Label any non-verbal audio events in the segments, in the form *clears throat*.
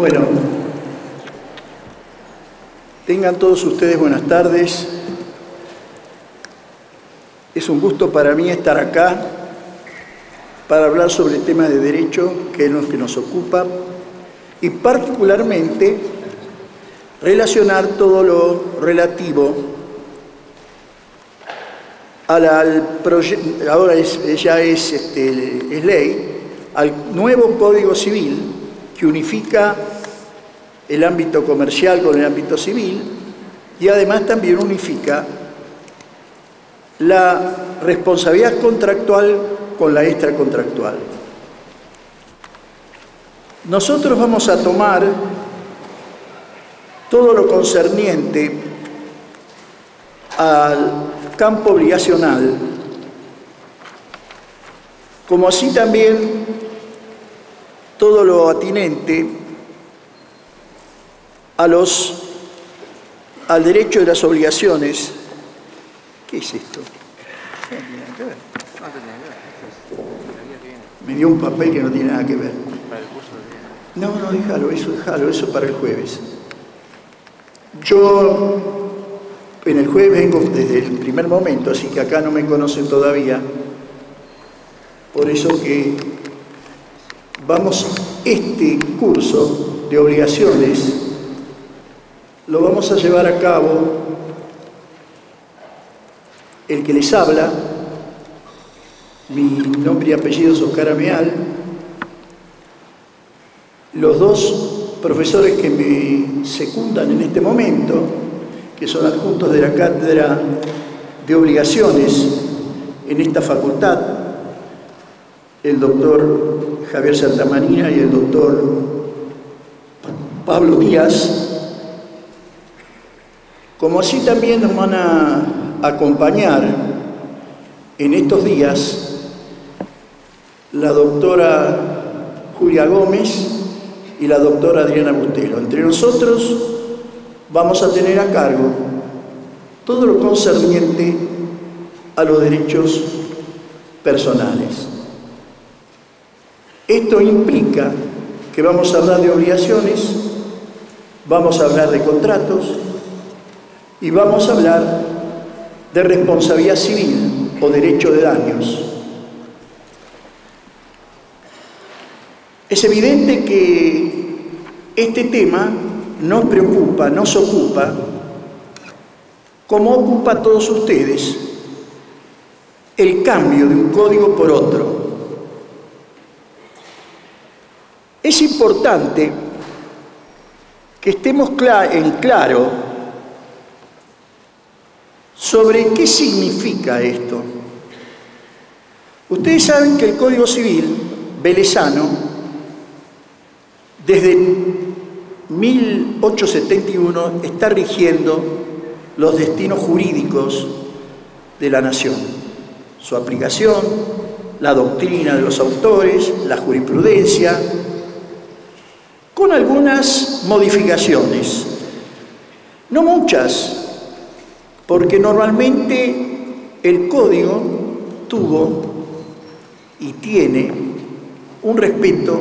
Bueno, tengan todos ustedes buenas tardes. Es un gusto para mí estar acá para hablar sobre temas de derecho, que es lo que nos ocupa, y particularmente relacionar todo lo relativo al proyecto, ahora ya es, este, es ley, al nuevo Código Civil que unifica el ámbito comercial con el ámbito civil y además también unifica la responsabilidad contractual con la extracontractual. Nosotros vamos a tomar todo lo concerniente al campo obligacional, como así también todo lo atinente a los, al derecho de las obligaciones. ¿Qué es esto? Me dio un papel que no tiene nada que ver. No, no, déjalo, eso, déjalo, eso para el jueves. Yo en el jueves vengo desde el primer momento, así que acá no me conocen todavía. Por eso que vamos, este curso de obligaciones lo vamos a llevar a cabo el que les habla, mi nombre y apellido es Oscar Ameal, los dos profesores que me secundan en este momento, que son adjuntos de la cátedra de obligaciones en esta facultad, el doctor Javier Santamarina y el doctor Pablo Díaz, como así también nos van a acompañar en estos días la doctora Julia Gómez y la doctora Adriana Bustelo. Entre nosotros vamos a tener a cargo todo lo concerniente a los derechos personales. Esto implica que vamos a hablar de obligaciones, vamos a hablar de contratos y vamos a hablar de responsabilidad civil o derecho de daños. Es evidente que este tema nos preocupa, nos ocupa, como ocupa a todos ustedes el cambio de un código por otro. Es importante que estemos en claro sobre qué significa esto. Ustedes saben que el Código Civil velezano desde 1871 está rigiendo los destinos jurídicos de la nación, su aplicación, la doctrina de los autores, la jurisprudencia, con algunas modificaciones, no muchas, porque normalmente el código tuvo y tiene un respeto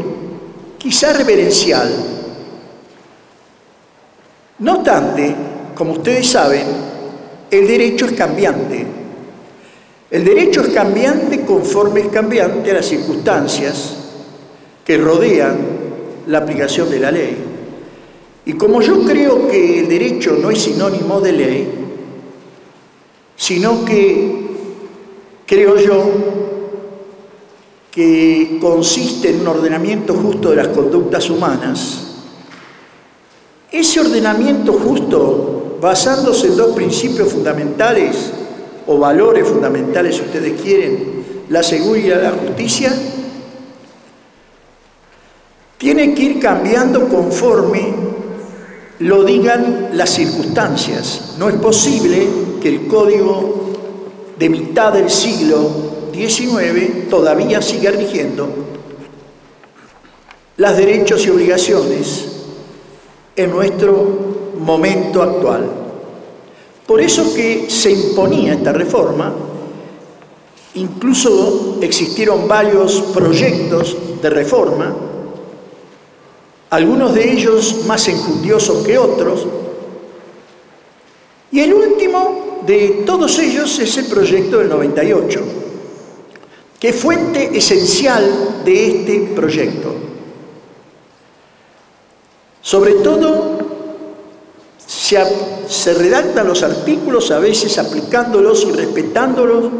quizá reverencial. No obstante, como ustedes saben, el derecho es cambiante. El derecho es cambiante conforme es cambiante a las circunstancias que rodean la aplicación de la ley. Y como yo creo que el derecho no es sinónimo de ley, sino que creo yo que consiste en un ordenamiento justo de las conductas humanas, ese ordenamiento justo, basándose en dos principios fundamentales, o valores fundamentales, si ustedes quieren, la seguridad y la justicia, tiene que ir cambiando conforme lo digan las circunstancias. No es posible que el código de mitad del siglo 19 todavía sigue rigiendo las derechos y obligaciones en nuestro momento actual. Por eso que se imponía esta reforma, incluso existieron varios proyectos de reforma algunos de ellos más enjundiosos que otros, y el último de todos ellos es el proyecto del 98, que es fuente esencial de este proyecto. Sobre todo, se, redactan los artículos a veces aplicándolos y respetándolos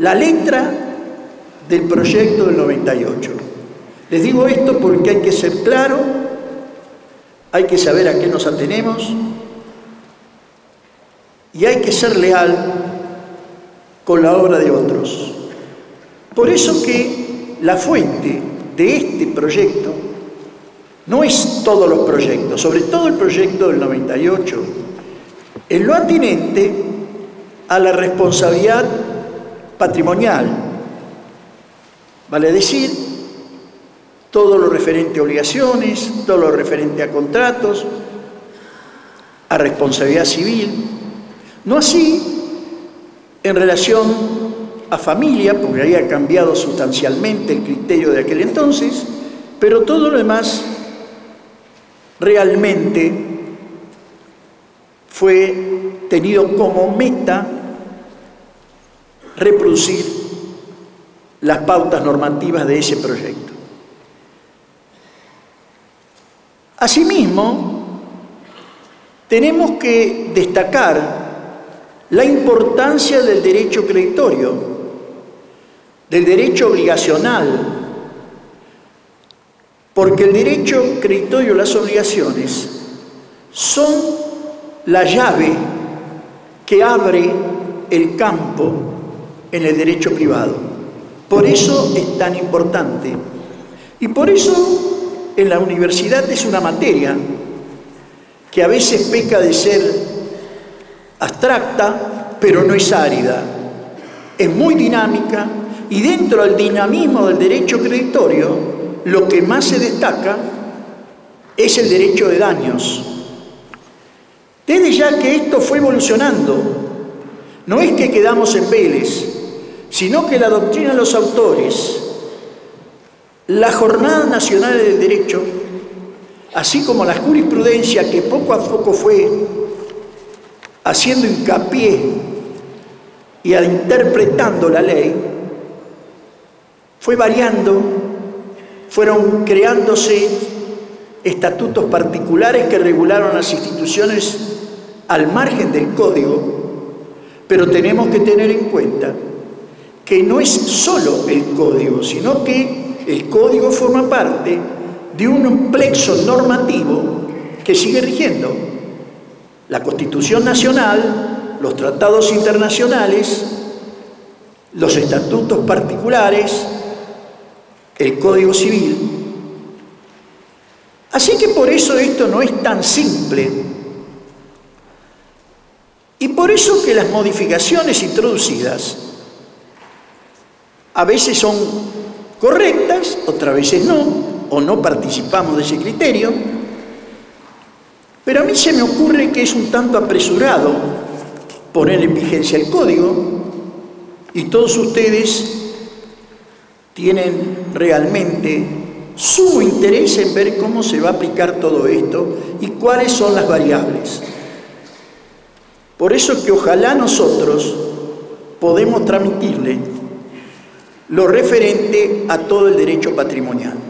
la letra del proyecto del 98. Les digo esto porque hay que ser claro, hay que saber a qué nos atenemos y hay que ser leal con la obra de otros. Por eso que la fuente de este proyecto no es todos los proyectos, sobre todo el proyecto del 98, en lo atinente a la responsabilidad patrimonial, vale decir, todo lo referente a obligaciones, todo lo referente a contratos, a responsabilidad civil, no así en relación a familia, porque había cambiado sustancialmente el criterio de aquel entonces, pero todo lo demás realmente fue tenido como meta reproducir las pautas normativas de ese proyecto. Asimismo, tenemos que destacar la importancia del derecho creditorio, del derecho obligacional, porque el derecho creditorio, las obligaciones, son la llave que abre el campo en el derecho privado. Por eso es tan importante. Y por eso en la universidad es una materia que a veces peca de ser abstracta, pero no es árida. Es muy dinámica y dentro del dinamismo del derecho creditorio lo que más se destaca es el derecho de daños. Desde ya que esto fue evolucionando, no es que quedamos en Vélez, sino que la doctrina de los autores, la Jornada Nacional del Derecho, así como la jurisprudencia que poco a poco fue haciendo hincapié y interpretando la ley, fue variando fueron creándose estatutos particulares que regularon las instituciones al margen del código, pero tenemos que tener en cuenta que no es solo el código, sino que el código forma parte de un plexo normativo que sigue rigiendo. La Constitución Nacional, los tratados internacionales, los estatutos particulares, el Código Civil. Así que por eso esto no es tan simple. Y por eso que las modificaciones introducidas a veces son correctas, otras veces no, o no participamos de ese criterio. Pero a mí se me ocurre que es un tanto apresurado poner en vigencia el código y todos ustedes tienen realmente su interés en ver cómo se va a aplicar todo esto y cuáles son las variables. Por eso que ojalá nosotros podemos transmitirle lo referente a todo el derecho patrimonial.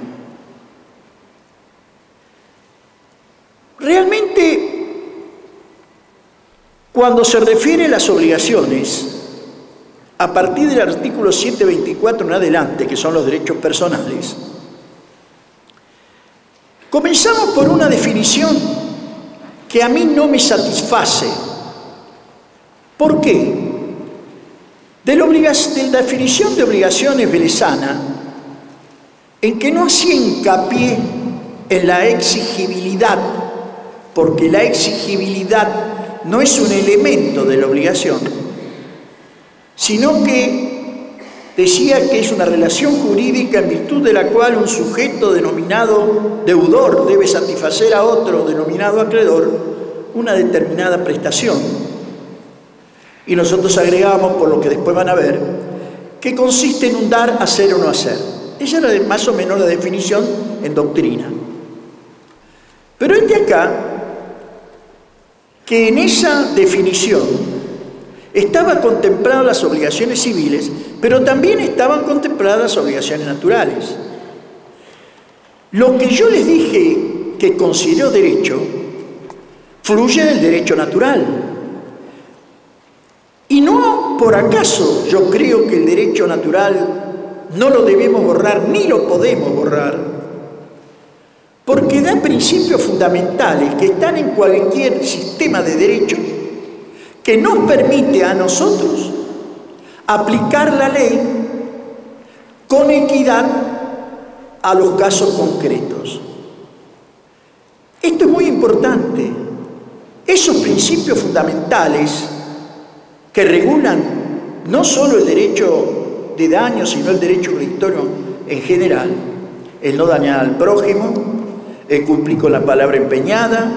Realmente, cuando se refiere a las obligaciones, a partir del artículo 724 en adelante, que son los derechos personales, comenzamos por una definición que a mí no me satisface. ¿Por qué? De la, definición de obligaciones velezana, en que no hacía hincapié en la exigibilidad, porque la exigibilidad no es un elemento de la obligación, sino que decía que es una relación jurídica en virtud de la cual un sujeto denominado deudor debe satisfacer a otro denominado acreedor una determinada prestación. Y nosotros agregamos, por lo que después van a ver, que consiste en un dar, hacer o no hacer. Esa era más o menos la definición en doctrina. Pero es de acá que en esa definición estaban contempladas las obligaciones civiles, pero también estaban contempladas las obligaciones naturales. Lo que yo les dije que considero derecho, fluye del derecho natural. Y no por acaso yo creo que el derecho natural no lo debemos borrar ni lo podemos borrar, porque da principios fundamentales que están en cualquier sistema de derecho que nos permite a nosotros aplicar la ley con equidad a los casos concretos. Esto es muy importante. Esos principios fundamentales que regulan no solo el derecho de daño, sino el derecho jurisdictorio en general, el no dañar al prójimo, el cumplir con la palabra empeñada,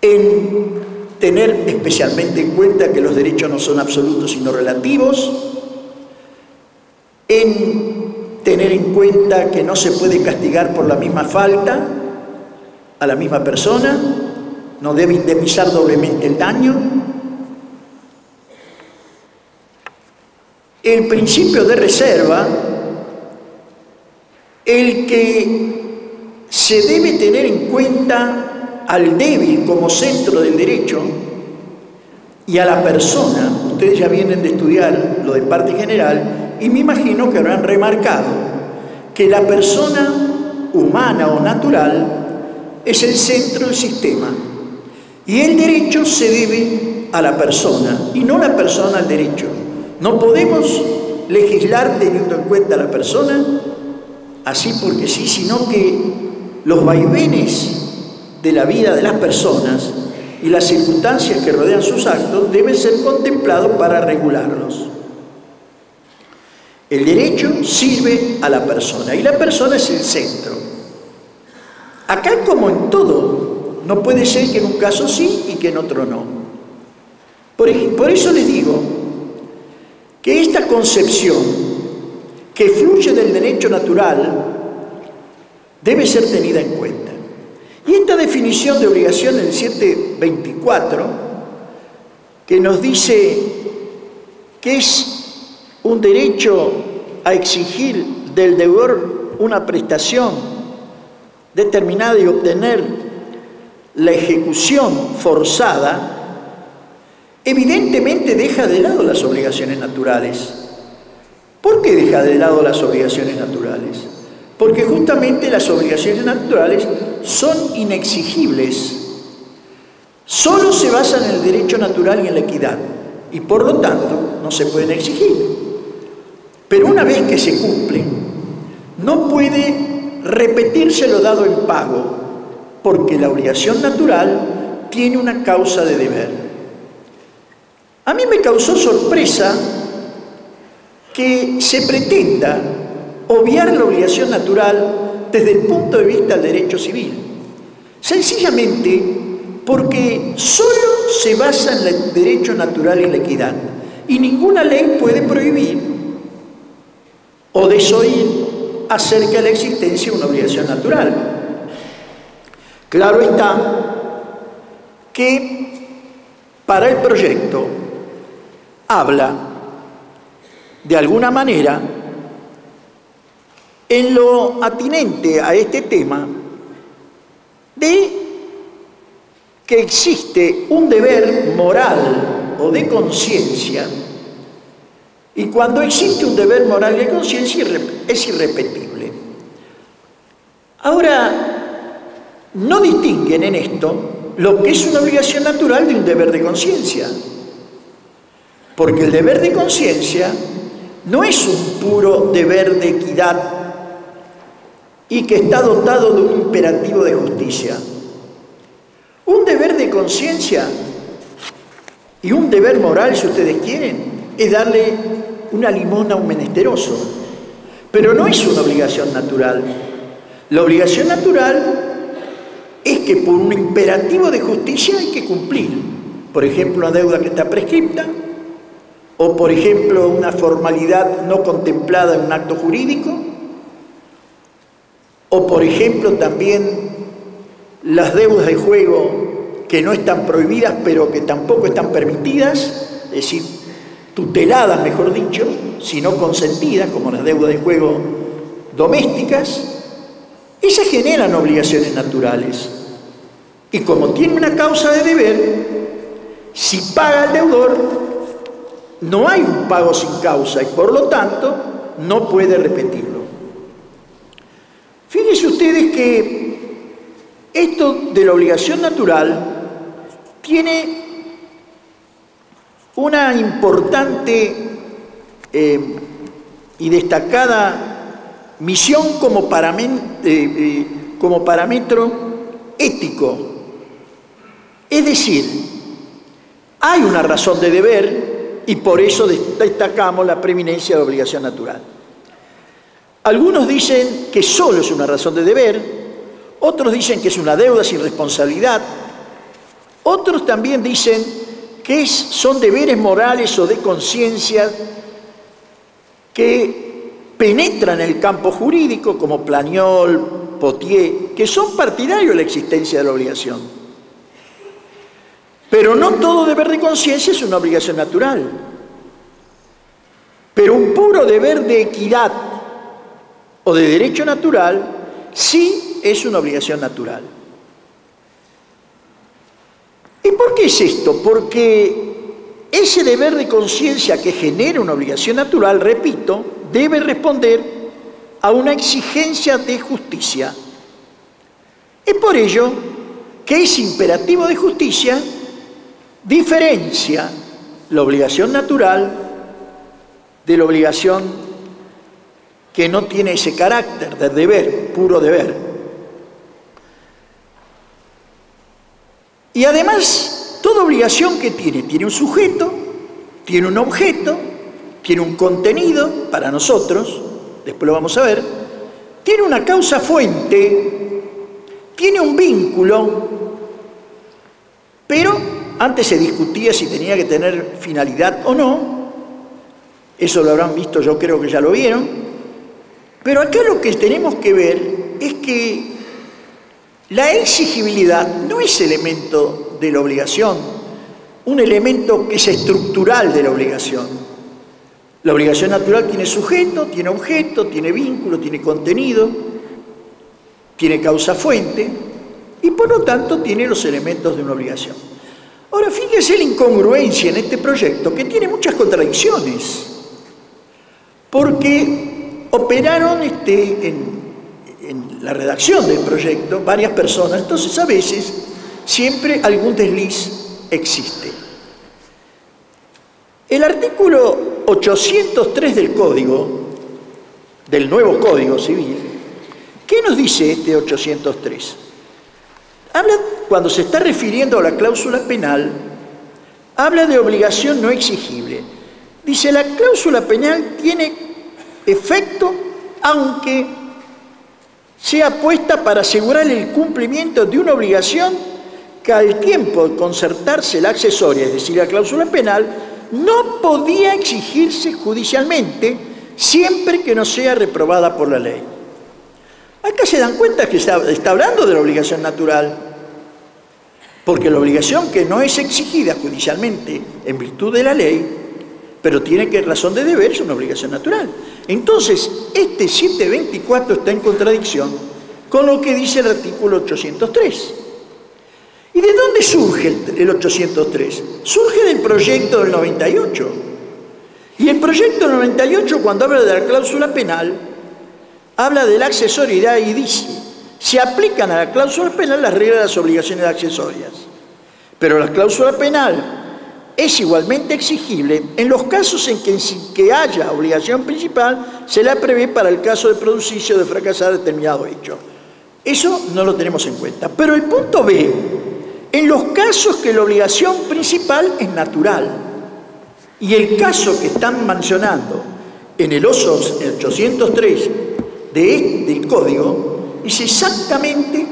en tener especialmente en cuenta que los derechos no son absolutos sino relativos, en tener en cuenta que no se puede castigar por la misma falta a la misma persona, no debe indemnizar doblemente el daño. El principio de reserva, el que se debe tener en cuenta al débil como centro del derecho y a la persona, ustedes ya vienen de estudiar lo de parte general, y me imagino que habrán remarcado que la persona humana o natural es el centro del sistema y el derecho se debe a la persona y no la persona al derecho. No podemos legislar teniendo en cuenta a la persona así porque sí, sino que los vaivenes de la vida de las personas y las circunstancias que rodean sus actos deben ser contemplados para regularlos. El derecho sirve a la persona y la persona es el centro. Acá como en todo, no puede ser que en un caso sí y que en otro no. Por, eso les digo que esta concepción que fluye del derecho natural debe ser tenida en cuenta. Y esta definición de obligación en el 724, que nos dice que es un derecho a exigir del deudor una prestación determinada y obtener la ejecución forzada, evidentemente deja de lado las obligaciones naturales. ¿Por qué deja de lado las obligaciones naturales? Porque justamente las obligaciones naturales son inexigibles. Solo se basan en el derecho natural y en la equidad y por lo tanto no se pueden exigir. Pero una vez que se cumplen, no puede repetirse lo dado en pago, porque la obligación natural tiene una causa de deber. A mí me causó sorpresa que se pretenda obviar la obligación natural desde el punto de vista del derecho civil. Sencillamente porque solo se basa en el derecho natural y la equidad. Y ninguna ley puede prohibir o desoír acerca de la existencia de una obligación natural. Claro está que para el proyecto habla de alguna manera en lo atinente a este tema de que existe un deber moral o de conciencia y cuando existe un deber moral de conciencia es irrepetible. Ahora, no distinguen en esto lo que es una obligación natural de un deber de conciencia. Porque el deber de conciencia no es un puro deber de equidad y que está dotado de un imperativo de justicia. Un deber de conciencia y un deber moral, si ustedes quieren, es darle una limona a un menesteroso. Pero no es una obligación natural. La obligación natural es que por un imperativo de justicia hay que cumplir. Por ejemplo, una deuda que está prescripta, o por ejemplo, una formalidad no contemplada en un acto jurídico, o por ejemplo también las deudas de juego que no están prohibidas pero que tampoco están permitidas, es decir, tuteladas, mejor dicho, sino consentidas, como las deudas de juego domésticas, esas generan obligaciones naturales. Y como tiene una causa de deber, si paga el deudor, no hay un pago sin causa y por lo tanto no puede repetirlo. Fíjense ustedes que esto de la obligación natural tiene una importante eh, y destacada misión como, eh, eh, como parámetro ético. Es decir, hay una razón de deber y por eso destacamos la preeminencia de la obligación natural. Algunos dicen que solo es una razón de deber, otros dicen que es una deuda sin responsabilidad, otros también dicen que son deberes morales o de conciencia que penetran el campo jurídico, como Plañol, Potier, que son partidarios de la existencia de la obligación. Pero no todo deber de conciencia es una obligación natural. Pero un puro deber de equidad o de derecho natural sí es una obligación natural. ¿Y por qué es esto? Porque ese deber de conciencia que genera una obligación natural, repito, debe responder a una exigencia de justicia. Es por ello que ese imperativo de justicia diferencia la obligación natural de la obligación que no tiene ese carácter de deber, puro deber. Y además, toda obligación que tiene, tiene un sujeto, tiene un objeto, tiene un contenido para nosotros, después lo vamos a ver, tiene una causa fuente, tiene un vínculo, pero antes se discutía si tenía que tener finalidad o no, eso lo habrán visto, yo creo que ya lo vieron, pero acá lo que tenemos que ver es que la exigibilidad no es elemento de la obligación, un elemento que es estructural de la obligación. La obligación natural tiene sujeto, tiene objeto, tiene vínculo, tiene contenido, tiene causa fuente y por lo tanto tiene los elementos de una obligación. Ahora, fíjese la incongruencia en este proyecto que tiene muchas contradicciones, porque operaron este, en, en la redacción del proyecto varias personas, entonces a veces siempre algún desliz existe. El artículo 803 del Código, del nuevo Código Civil, ¿qué nos dice este 803? Habla, cuando se está refiriendo a la cláusula penal, habla de obligación no exigible. Dice, la cláusula penal tiene efecto aunque sea puesta para asegurar el cumplimiento de una obligación que al tiempo de concertarse la accesoria, es decir, la cláusula penal, no podía exigirse judicialmente siempre que no sea reprobada por la ley. Acá se dan cuenta que está, está hablando de la obligación natural, porque la obligación que no es exigida judicialmente en virtud de la ley, pero tiene que razón de deber, es una obligación natural. Entonces, este 724 está en contradicción con lo que dice el artículo 803. ¿Y de dónde surge el 803? Surge del proyecto del 98. Y el proyecto del 98, cuando habla de la cláusula penal, habla de la accesoriedad y dice, se aplican a la cláusula penal las reglas de las obligaciones accesorias. Pero la cláusula penal es igualmente exigible en los casos en que sin que haya obligación principal se la prevé para el caso de producirse o de fracasar determinado hecho. Eso no lo tenemos en cuenta. Pero el punto B, en los casos que la obligación principal es natural y el caso que están mencionando en el OSOS 803 de, este, código es exactamente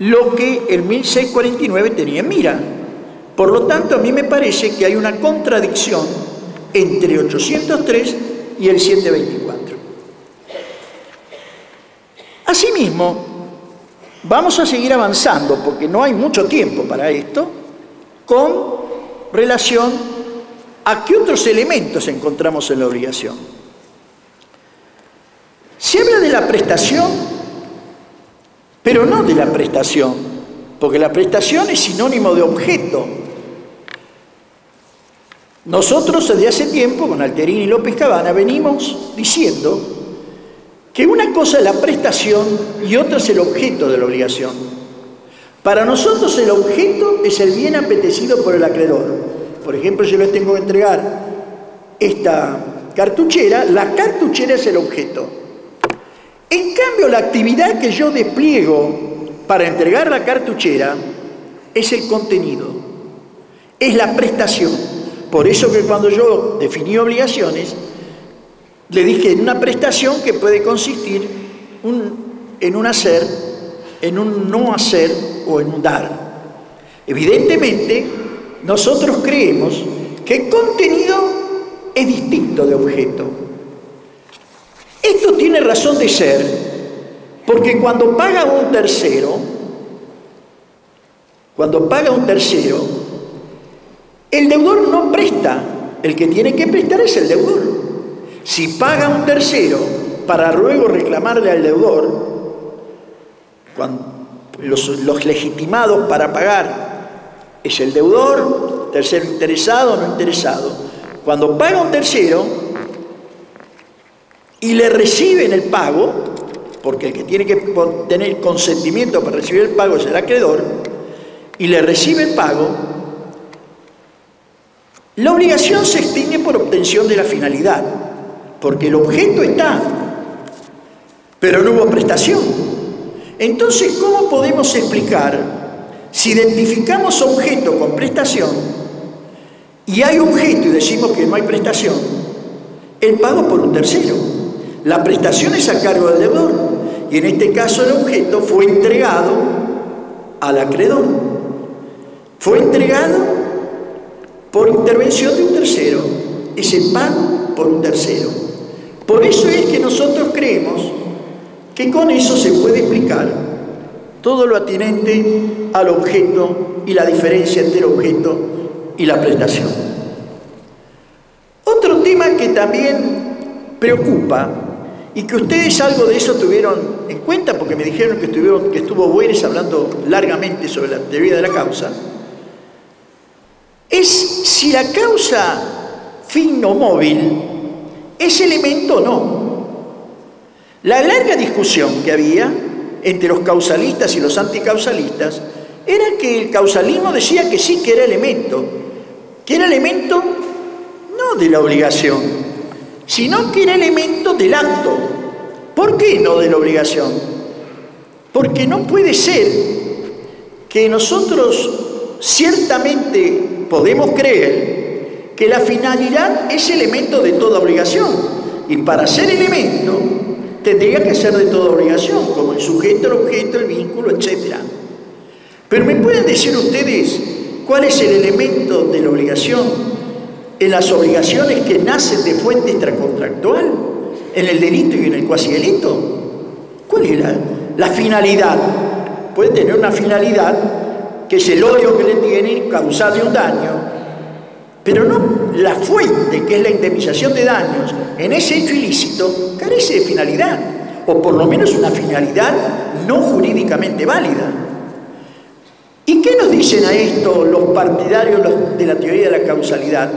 lo que el 1649 tenía en mira por lo tanto, a mí me parece que hay una contradicción entre 803 y el 724. Asimismo, vamos a seguir avanzando, porque no hay mucho tiempo para esto, con relación a qué otros elementos encontramos en la obligación. Se habla de la prestación, pero no de la prestación, porque la prestación es sinónimo de objeto. Nosotros desde hace tiempo, con Alterini y López Cabana, venimos diciendo que una cosa es la prestación y otra es el objeto de la obligación. Para nosotros el objeto es el bien apetecido por el acreedor. Por ejemplo, yo les tengo que entregar esta cartuchera, la cartuchera es el objeto. En cambio, la actividad que yo despliego para entregar la cartuchera es el contenido, es la prestación. Por eso que cuando yo definí obligaciones, le dije en una prestación que puede consistir en un hacer, en un no hacer o en un dar. Evidentemente, nosotros creemos que contenido es distinto de objeto. Esto tiene razón de ser porque cuando paga un tercero, cuando paga un tercero, el deudor no presta, el que tiene que prestar es el deudor. Si paga un tercero para luego reclamarle al deudor, los, legitimados para pagar es el deudor, tercero interesado o no interesado. Cuando paga un tercero y le reciben el pago, porque el que tiene que tener consentimiento para recibir el pago es el acreedor, y le recibe el pago, la obligación se extingue por obtención de la finalidad, porque el objeto está, pero no hubo prestación. Entonces, ¿cómo podemos explicar si identificamos objeto con prestación y hay objeto y decimos que no hay prestación, el pago por un tercero? La prestación es a cargo del deudor y en este caso el objeto fue entregado al acreedor. Fue entregado por intervención de un tercero, ese pago por un tercero. Por eso es que nosotros creemos que con eso se puede explicar todo lo atinente al objeto y la diferencia entre el objeto y la prestación. Otro tema que también preocupa y que ustedes algo de eso tuvieron en cuenta porque me dijeron que, estuvieron, que estuvo Bueres hablando largamente sobre la teoría de la causa, es si la causa fin o móvil es elemento o no. La larga discusión que había entre los causalistas y los anticausalistas era que el causalismo decía que sí que era elemento, que era elemento no de la obligación, sino que era elemento del acto. ¿Por qué no de la obligación? Porque no puede ser que nosotros ciertamente podemos creer que la finalidad es elemento de toda obligación. Y para ser elemento tendría que ser de toda obligación, como el sujeto, el objeto, el vínculo, etc. Pero ¿me pueden decir ustedes cuál es el elemento de la obligación en las obligaciones que nacen de fuente extracontractual, en el delito y en el cuasi delito? ¿Cuál es la, la finalidad? Puede tener una finalidad que es el odio que le tiene, causarle un daño, pero no la fuente, que es la indemnización de daños, en ese hecho ilícito, carece de finalidad, o por lo menos una finalidad no jurídicamente válida. ¿Y qué nos dicen a esto los partidarios de la teoría de la causalidad,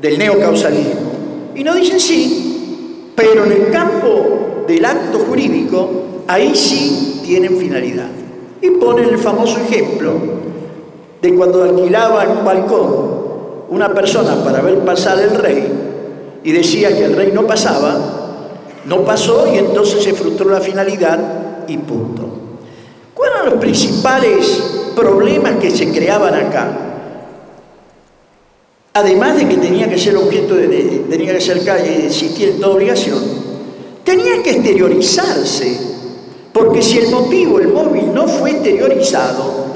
del neocausalismo? Y nos dicen sí, pero en el campo del acto jurídico, ahí sí tienen finalidad. Y ponen el famoso ejemplo de cuando alquilaba en un balcón una persona para ver pasar el rey y decía que el rey no pasaba, no pasó y entonces se frustró la finalidad y punto. ¿Cuáles eran los principales problemas que se creaban acá? Además de que tenía que ser objeto de, tenía que ser calle, existir toda obligación, tenía que exteriorizarse porque si el motivo, el móvil, no fue exteriorizado,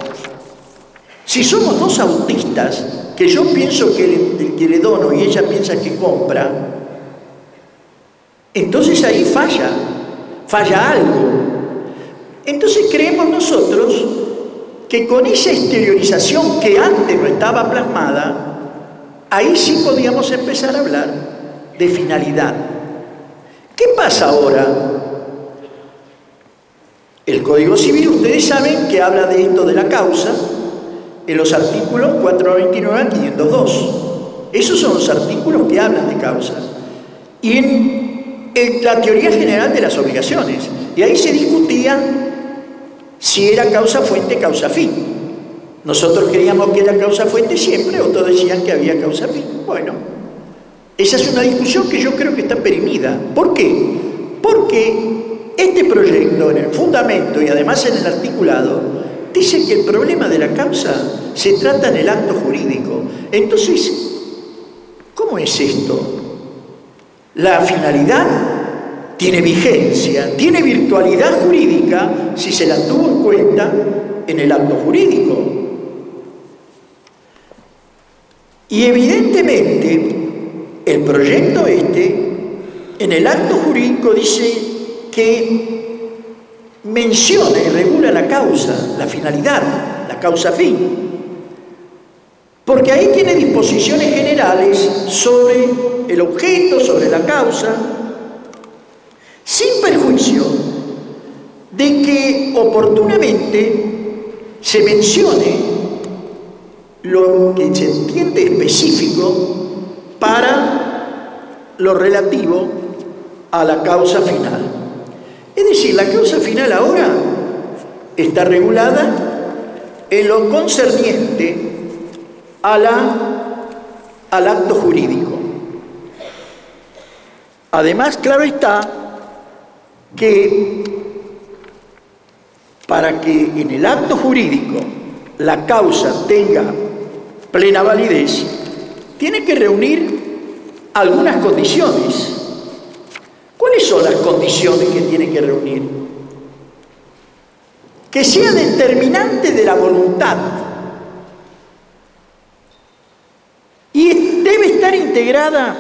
si somos dos autistas, que yo pienso que le, que le dono y ella piensa que compra, entonces ahí falla, falla algo. Entonces creemos nosotros que con esa exteriorización que antes no estaba plasmada, ahí sí podíamos empezar a hablar de finalidad. ¿Qué pasa ahora? El Código Civil, ustedes saben que habla de esto de la causa en los artículos 429 a 502. Esos son los artículos que hablan de causa. Y en, la teoría general de las obligaciones. Y ahí se discutía si era causa fuente, causa fin. Nosotros creíamos que era causa fuente siempre, otros decían que había causa fin. Bueno, esa es una discusión que yo creo que está perimida. ¿Por qué? Porque este proyecto, en el fundamento y además en el articulado, dice que el problema de la causa se trata en el acto jurídico. Entonces, ¿cómo es esto? La finalidad tiene vigencia, tiene virtualidad jurídica si se la tuvo en cuenta en el acto jurídico. Y evidentemente el proyecto este en el acto jurídico dice que menciona y regula la causa, la finalidad, la causa fin. Porque ahí tiene disposiciones generales sobre el objeto, sobre la causa, sin perjuicio de que oportunamente se mencione lo que se entiende específico para lo relativo a la causa final. Es decir, la causa final ahora está regulada en lo concerniente a la, al acto jurídico. Además, claro está, que para que en el acto jurídico la causa tenga plena validez, tiene que reunir algunas condiciones. ¿Cuáles son las condiciones que tiene que reunir? Que sea determinante de la voluntad y debe estar integrada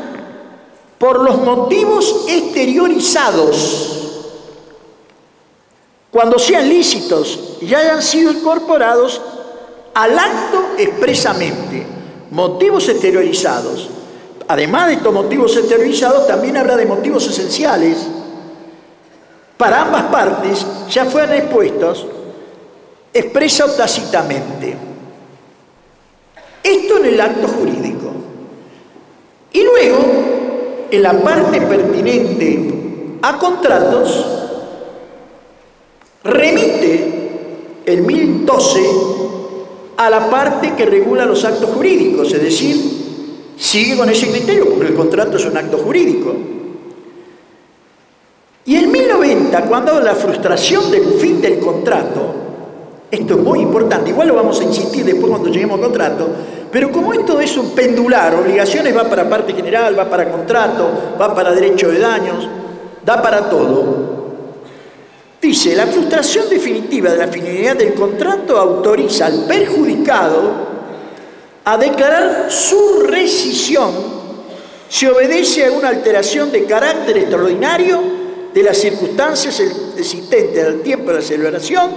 por los motivos exteriorizados cuando sean lícitos y hayan sido incorporados al acto expresamente, motivos exteriorizados. Además de estos motivos exteriorizados, también habla de motivos esenciales. Para ambas partes ya fueron expuestos expresa o tácitamente. Esto en el acto jurídico. Y luego, en la parte pertinente a contratos, remite el 1012 a la parte que regula los actos jurídicos, es decir, sigue con ese criterio porque el contrato es un acto jurídico. Y el 1090, cuando la frustración del fin del contrato, esto es muy importante, igual lo vamos a insistir después cuando lleguemos al contrato, pero como esto es un pendular, obligaciones va para parte general, va para contrato, va para derecho de daños, da para todo, Dice, la frustración definitiva de la finalidad del contrato autoriza al perjudicado a declarar su rescisión si obedece a una alteración de carácter extraordinario de las circunstancias existentes al tiempo de la celebración,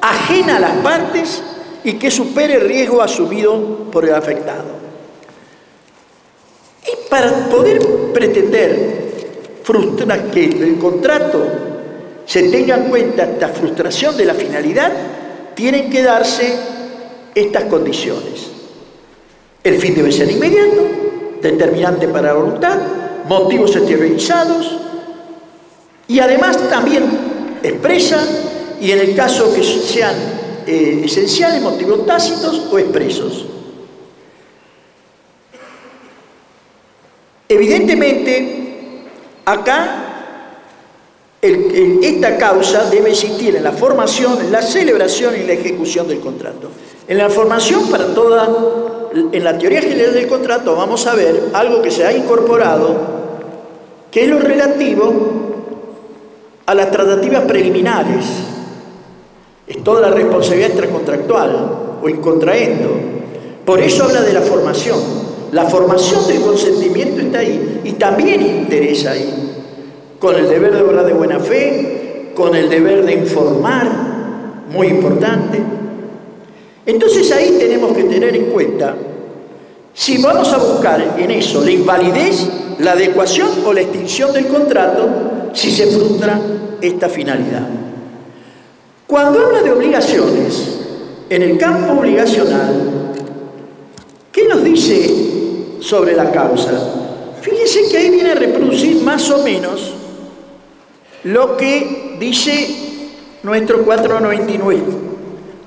ajena a las partes y que supere el riesgo asumido por el afectado. Y para poder pretender frustrar que el contrato se tenga en cuenta esta frustración de la finalidad, tienen que darse estas condiciones. El fin debe ser inmediato, determinante para la voluntad, motivos exteriorizados y además también expresa y en el caso que sean eh, esenciales, motivos tácitos o expresos. Evidentemente, acá esta causa debe existir en la formación, en la celebración y la ejecución del contrato. En la formación para toda, en la teoría general del contrato vamos a ver algo que se ha incorporado, que es lo relativo a las tratativas preliminares. Es toda la responsabilidad extracontractual o incontraendo. Por eso habla de la formación. La formación del consentimiento está ahí y también interesa ahí con el deber de obra de buena fe, con el deber de informar muy importante. Entonces ahí tenemos que tener en cuenta si vamos a buscar en eso la invalidez, la adecuación o la extinción del contrato, si se frustra esta finalidad. Cuando habla de obligaciones, en el campo obligacional, ¿qué nos dice sobre la causa? Fíjense que ahí viene a reproducir más o menos lo que dice nuestro 499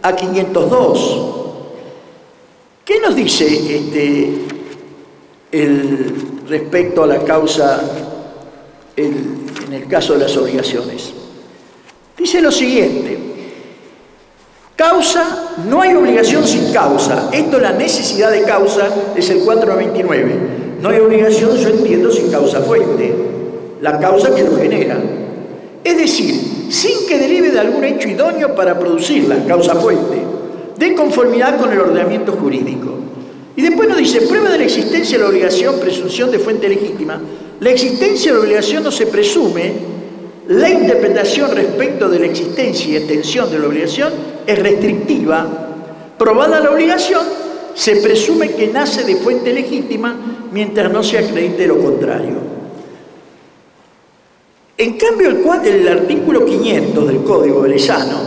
a 502. ¿Qué nos dice este, respecto a la causa en el caso de las obligaciones? Dice lo siguiente, causa, no hay obligación sin causa. Esto, la necesidad de causa, es el 499. No hay obligación, yo entiendo, sin causa fuente, la causa que lo genera. Es decir, sin que derive de algún hecho idóneo para producirla, causa fuente de conformidad con el ordenamiento jurídico. Y después nos dice, prueba de la existencia de la obligación, presunción de fuente legítima. La existencia de la obligación no se presume, la interpretación respecto de la existencia y extensión de la obligación es restrictiva. Probada la obligación, se presume que nace de fuente legítima mientras no se acredite lo contrario. En cambio, el, el artículo 500 del Código de Lesano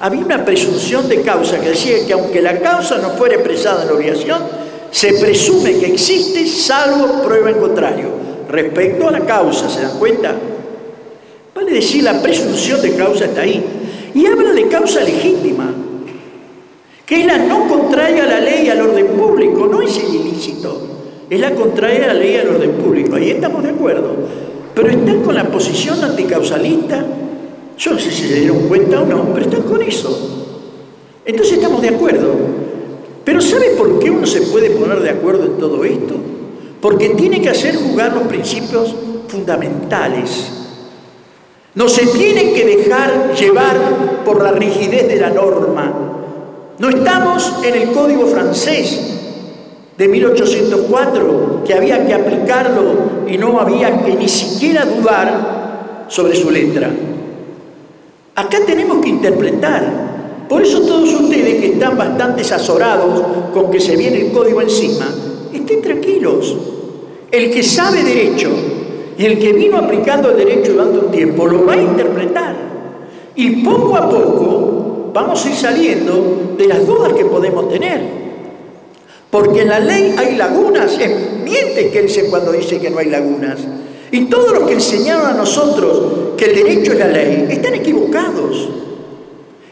había una presunción de causa que decía que aunque la causa no fuera expresada en la obligación, se presume que existe salvo prueba en contrario. Respecto a la causa, ¿se dan cuenta? Vale decir, la presunción de causa está ahí. Y habla de causa legítima, que es la no contraria a la ley y al orden público, no es el ilícito, es la contraria a la ley y al orden público. Ahí estamos de acuerdo. Pero están con la posición anticausalista yo no sé si se dieron cuenta o no, pero están con eso. Entonces estamos de acuerdo. Pero ¿sabe por qué uno se puede poner de acuerdo en todo esto? Porque tiene que hacer jugar los principios fundamentales. No se tienen que dejar llevar por la rigidez de la norma. No estamos en el código francés de 1804, que había que aplicarlo y no había que ni siquiera dudar sobre su letra. Acá tenemos que interpretar. Por eso todos ustedes que están bastante azorados con que se viene el código encima, estén tranquilos. El que sabe derecho y el que vino aplicando el derecho durante un tiempo lo va a interpretar. Y poco a poco vamos a ir saliendo de las dudas que podemos tener. Porque en la ley hay lagunas, es miente dice cuando dice que no hay lagunas. Y todos los que enseñaron a nosotros que el derecho es la ley, están equivocados.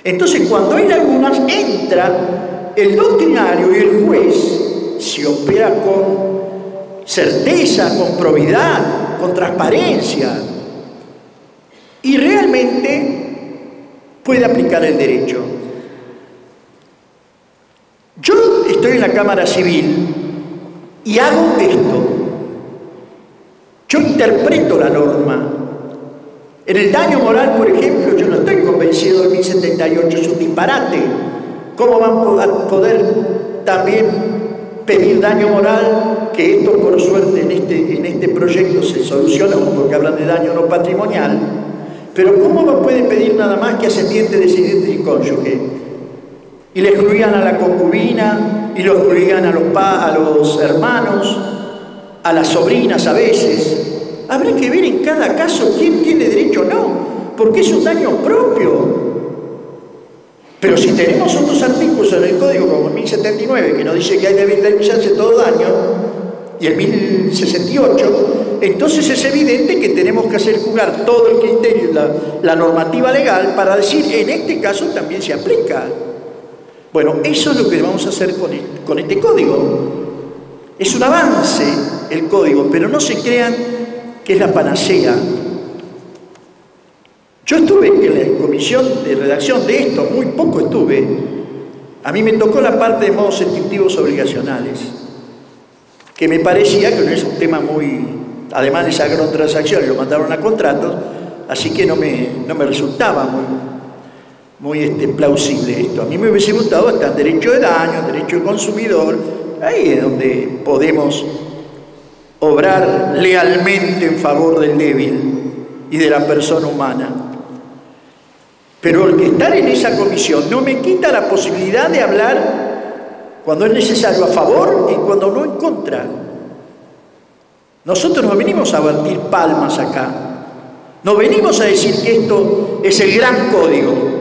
Entonces, cuando hay lagunas, entra el doctrinario y el juez, si opera con certeza, con probidad, con transparencia, y realmente puede aplicar el derecho. Yo estoy en la Cámara Civil y hago esto. Yo interpreto la norma. En el daño moral, por ejemplo, yo no estoy convencido del 1078, es un disparate. ¿Cómo van a poder también pedir daño moral? Que esto, por suerte, en este, en este proyecto se soluciona porque hablan de daño no patrimonial. Pero ¿cómo pueden pedir nada más que ascendiente, descendiente y cónyuge? Y le excluían a la concubina, y lo excluían a los, pa, a los hermanos, a las sobrinas a veces. Habrá que ver en cada caso quién tiene derecho o no, porque es un daño propio. Pero si tenemos otros artículos en el código como el 1079 que nos dice que hay de indemnizarse todo daño, y el 1068, entonces es evidente que tenemos que hacer jugar todo el criterio, la, la normativa legal, para decir, en este caso también se aplica. Bueno, eso es lo que vamos a hacer con este, con este código. Es un avance el código, pero no se crean que es la panacea. Yo estuve en la comisión de redacción de esto, muy poco estuve. A mí me tocó la parte de modos extintivos obligacionales, que me parecía que no es un tema muy... Además de sacaron transacciones, lo mandaron a contratos, así que no me, no me resultaba muy, muy este, plausible esto. A mí me hubiese gustado hasta derecho de daño, derecho de consumidor, ahí es donde podemos obrar lealmente en favor del débil y de la persona humana. Pero el que estar en esa comisión no me quita la posibilidad de hablar cuando es necesario a favor y cuando no en contra. Nosotros no venimos a batir palmas acá. No venimos a decir que esto es el gran código,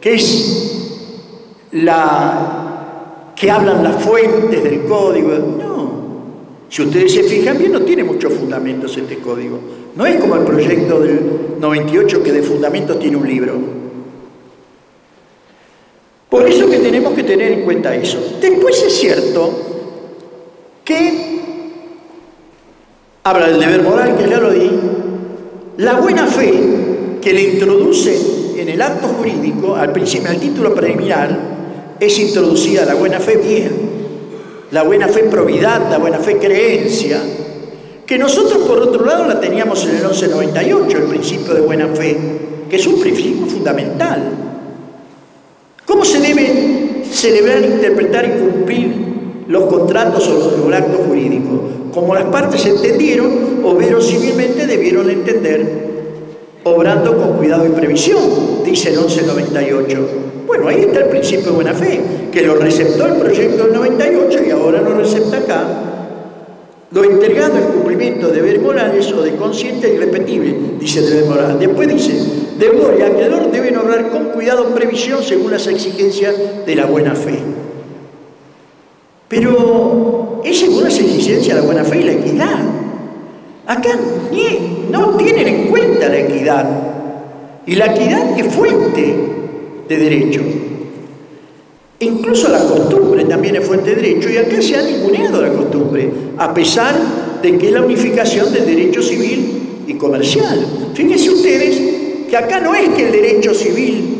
que es la que hablan las fuentes del código. No. Si ustedes se fijan bien, no tiene muchos fundamentos este código. No es como el proyecto del 98 que de fundamentos tiene un libro. Por eso que tenemos que tener en cuenta eso. Después es cierto que habla del deber moral, que ya lo di, la buena fe que le introduce el acto jurídico, al principio, al título preliminar, es introducida la buena fe bien, la buena fe probidad, la buena fe creencia, que nosotros por otro lado la teníamos en el 1198, el principio de buena fe, que es un principio fundamental. ¿Cómo se debe celebrar, interpretar y cumplir los contratos o los actos jurídicos? Como las partes entendieron o verosímilmente debieron entender, obrando con cuidado y previsión, dice el 1198. Bueno, ahí está el principio de buena fe, que lo receptó el proyecto del 98 y ahora lo recepta acá lo entregado en cumplimiento de deberes morales o de consciente e irrepetible, dice deber moral. Después dice, deudor y acreedor deben obrar con cuidado en previsión según las exigencias de la buena fe. Pero es según las exigencias de la buena fe y la equidad. Acá no tienen en cuenta la equidad. Y la equidad es fuente de derecho. Incluso la costumbre también es fuente de derecho y acá se ha ninguneado la costumbre, a pesar de que es la unificación del derecho civil y comercial. Fíjense ustedes que acá no es que el derecho civil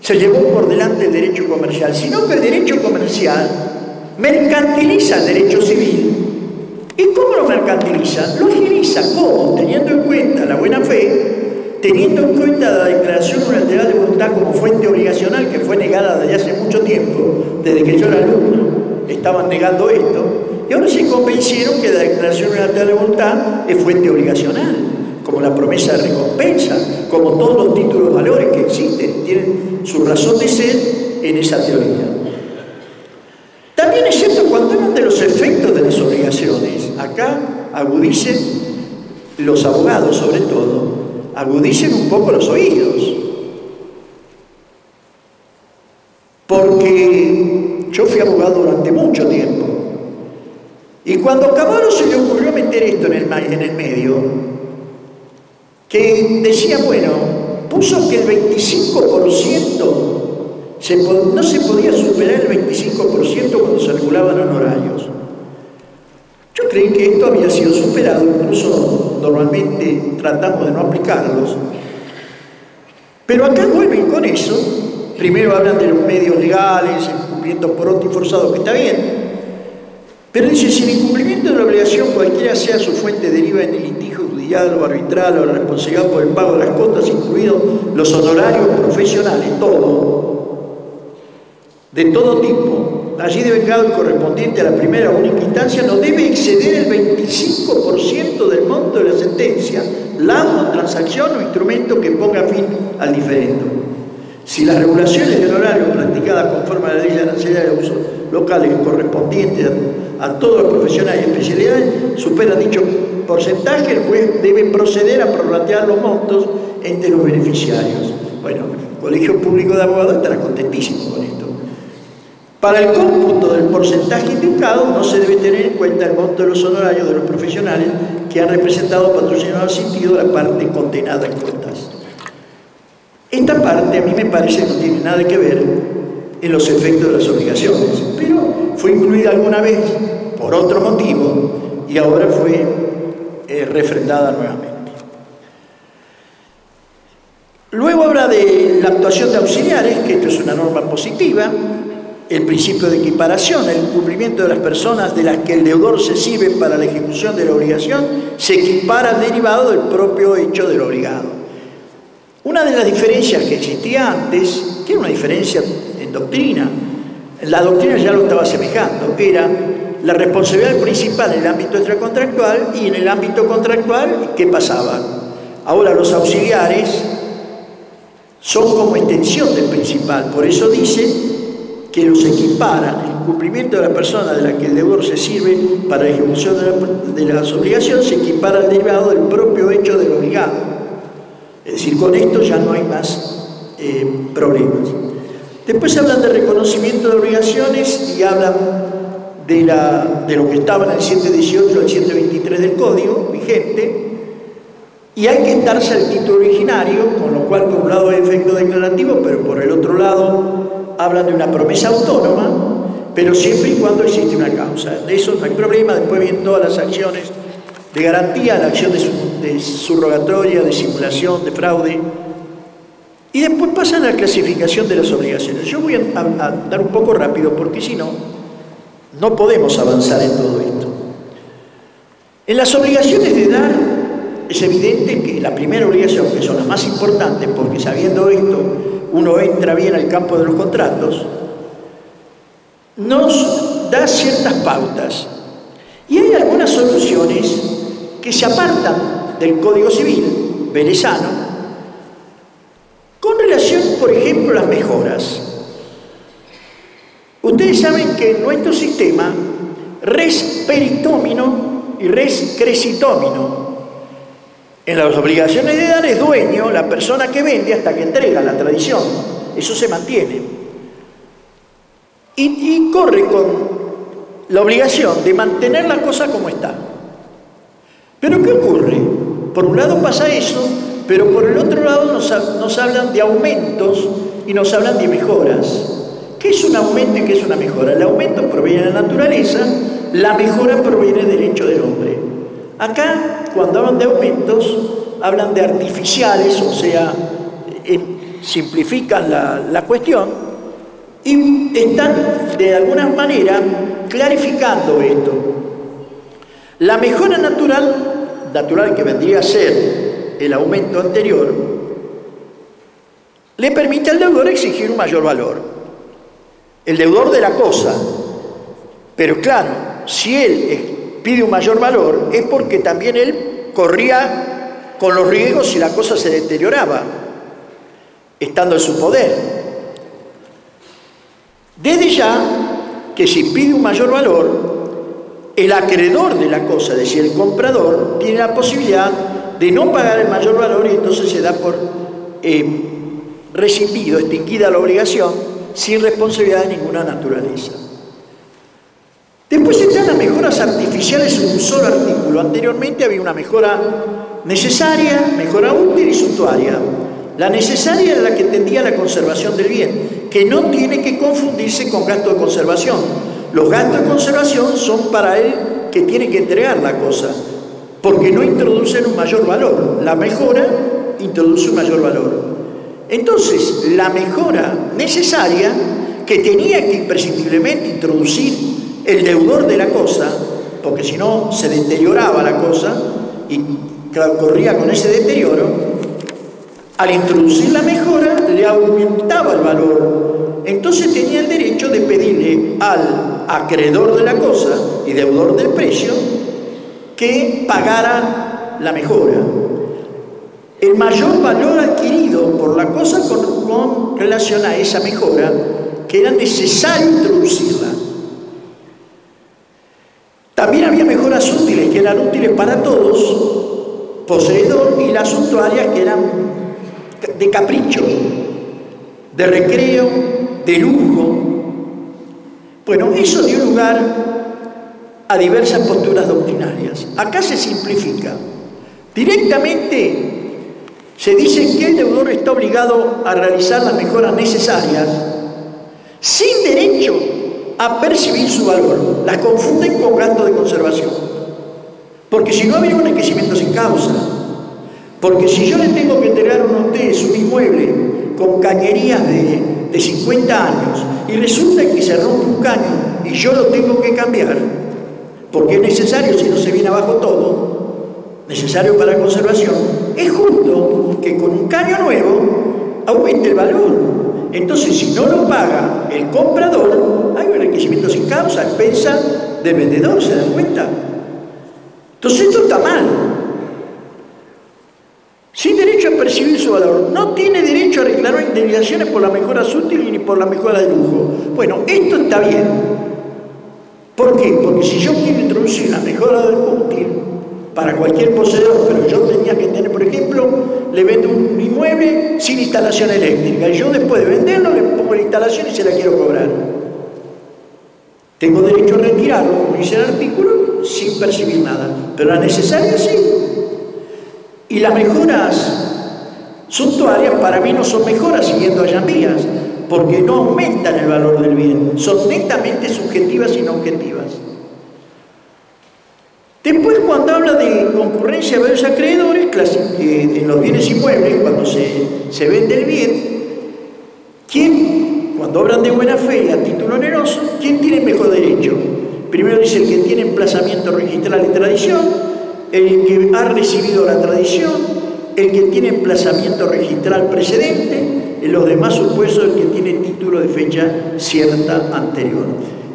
se llevó por delante el derecho comercial, sino que el derecho comercial mercantiliza el derecho civil. ¿Y cómo lo mercantiliza? Lo agiliza. ¿Cómo? Teniendo en cuenta la buena fe teniendo en cuenta la declaración unilateral de voluntad como fuente obligacional que fue negada desde hace mucho tiempo, desde que yo era alumno, estaban negando esto, y ahora se convencieron que la declaración unilateral de voluntad es fuente obligacional, como la promesa de recompensa, como todos los títulos valores que existen, tienen su razón de ser en esa teoría. También es cierto cuando hablan de los efectos de las obligaciones, acá agudicen los abogados sobre todo, agudicen un poco los oídos. Porque yo fui abogado durante mucho tiempo. Y cuando a Caballo se le ocurrió meter esto en el, medio, que decía, bueno, puso que el 25% no se podía superar el 25% cuando se regulaban honorarios. Yo creí que esto había sido superado, incluso normalmente tratamos de no aplicarlos. Pero acá vuelven con eso. Primero hablan de los medios legales, el cumplimiento por otro y forzado, que está bien. Pero dice, si el incumplimiento de la obligación cualquiera sea su fuente deriva en el litigio judicial o arbitral o la responsabilidad por el pago de las costas, incluidos los honorarios profesionales, todo, de todo tipo, allí de vengado y correspondiente a la primera o única instancia, no debe exceder el 25% del monto de la sentencia, la transacción o instrumento que ponga fin al diferendo. Si las regulaciones de horario practicadas conforme a la ley nacional de usos locales correspondientes a todos los profesionales y especialidades superan dicho porcentaje, el juez debe proceder a prorratear los montos entre los beneficiarios. Bueno, el Colegio Público de Abogados estará contentísimo con esto. Para el cómputo del porcentaje indicado no se debe tener en cuenta el monto de los honorarios de los profesionales que han representado patrocinado al sentido la parte condenada en cuentas. Esta parte a mí me parece no tiene nada que ver en los efectos de las obligaciones, pero fue incluida alguna vez por otro motivo y ahora fue eh, refrendada nuevamente. Luego habla de la actuación de auxiliares, que esto es una norma positiva, el principio de equiparación, el cumplimiento de las personas de las que el deudor se sirve para la ejecución de la obligación, se equipara derivado del propio hecho del obligado. Una de las diferencias que existía antes, que era una diferencia en doctrina, la doctrina ya lo estaba semejando, era la responsabilidad principal en el ámbito extracontractual y en el ámbito contractual, ¿qué pasaba? Ahora los auxiliares son como extensión del principal. Por eso dice que los equiparan, el cumplimiento de la persona de la que el deudor se sirve para la ejecución de, las obligaciones se equipara al derivado del propio hecho del obligado. Es decir, con esto ya no hay más eh, problemas. Después hablan de reconocimiento de obligaciones y hablan de, la, de lo que estaba en el 118 al 123 del código vigente, y hay que darse al título originario, con lo cual por un lado hay efecto declarativo, pero por el otro lado hablan de una promesa autónoma, pero siempre y cuando existe una causa. De eso no hay problema, después vienen todas las acciones de garantía, la acción de, subrogatoria, de simulación, de fraude, y después pasan a la clasificación de las obligaciones. Yo voy a, a dar un poco rápido porque si no, no podemos avanzar en todo esto. En las obligaciones de dar es evidente que la primera obligación, que son las más importantes, porque sabiendo esto uno entra bien al campo de los contratos, nos da ciertas pautas. Y hay algunas soluciones que se apartan del Código Civil velezano con relación, por ejemplo, a las mejoras. Ustedes saben que en nuestro sistema, res peritómino y res cresitómino en las obligaciones de dar es dueño la persona que vende hasta que entrega la tradición. Eso se mantiene. Y, corre con la obligación de mantener la cosa como está. Pero ¿qué ocurre? Por un lado pasa eso, pero por el otro lado nos, nos hablan de aumentos y nos hablan de mejoras. ¿Qué es un aumento y qué es una mejora? El aumento proviene de la naturaleza, la mejora proviene del hecho del hombre. Acá, cuando hablan de aumentos, hablan de artificiales, o sea, simplifican la, cuestión y están de alguna manera clarificando esto. La mejora natural, natural que vendría a ser el aumento anterior, le permite al deudor exigir un mayor valor. El deudor de la cosa. Pero claro, si él pide un mayor valor es porque también él corría con los riesgos si la cosa se deterioraba, estando en su poder. Desde ya que si pide un mayor valor, el acreedor de la cosa, es decir, el comprador, tiene la posibilidad de no pagar el mayor valor y entonces se da por eh, recibido, extinguida la obligación, sin responsabilidad de ninguna naturaleza. Después están las mejoras artificiales en un solo artículo. Anteriormente había una mejora necesaria, mejora útil y suntuaria. La necesaria es la que tendía la conservación del bien, que no tiene que confundirse con gasto de conservación. Los gastos de conservación son para él que tiene que entregar la cosa, porque no introducen un mayor valor. La mejora introduce un mayor valor. Entonces, la mejora necesaria que tenía que imprescindiblemente introducir el deudor de la cosa, porque si no se deterioraba la cosa y corría con ese deterioro, al introducir la mejora le aumentaba el valor. Entonces tenía el derecho de pedirle al acreedor de la cosa y deudor del precio que pagara la mejora. El mayor valor adquirido por la cosa con, con relación a esa mejora que era necesario introducirla. También había mejoras útiles, que eran útiles para todos, poseedor, y las suntuarias que eran de capricho, de recreo, de lujo. Bueno, eso dio lugar a diversas posturas doctrinarias. Acá se simplifica. Directamente se dice que el deudor está obligado a realizar las mejoras necesarias sin derecho a percibir su valor. Las confunden con gasto de conservación. Porque si no habría un enriquecimiento sin causa, porque si yo le tengo que entregar a ustedes un inmueble con cañerías de, de 50 años y resulta que se rompe un caño y yo lo tengo que cambiar, porque es necesario si no se viene abajo todo, necesario para conservación, es justo que con un caño nuevo aumente el valor. Entonces, si no lo paga el comprador, hay un enriquecimiento sin causa, expensa del vendedor, ¿se dan cuenta? Entonces, esto está mal. Sin derecho a percibir su valor, no tiene derecho a reclamar indemnizaciones por las mejoras útiles ni por la mejora de lujo. Bueno, esto está bien. ¿Por qué? Porque si yo quiero introducir la mejora del útil para cualquier poseedor, pero yo tenía que tener, por ejemplo, le vendo un inmueble sin instalación eléctrica y yo después de venderlo le pongo la instalación y se la quiero cobrar. Tengo derecho a retirarlo, como dice el artículo, sin percibir nada. Pero la necesaria sí. Y las mejoras suntuarias para mí no son mejoras siguiendo a vías, porque no aumentan el valor del bien, son netamente subjetivas y no objetivas. Después, cuando habla de concurrencia de varios acreedores, en los bienes inmuebles, cuando se, se vende el bien, ¿quién, cuando hablan de buena fe y a título oneroso, quién tiene mejor derecho? Primero dice el que tiene emplazamiento registral y tradición, el que ha recibido la tradición, el que tiene emplazamiento registral precedente, y los demás supuestos el que tiene título de fecha cierta anterior.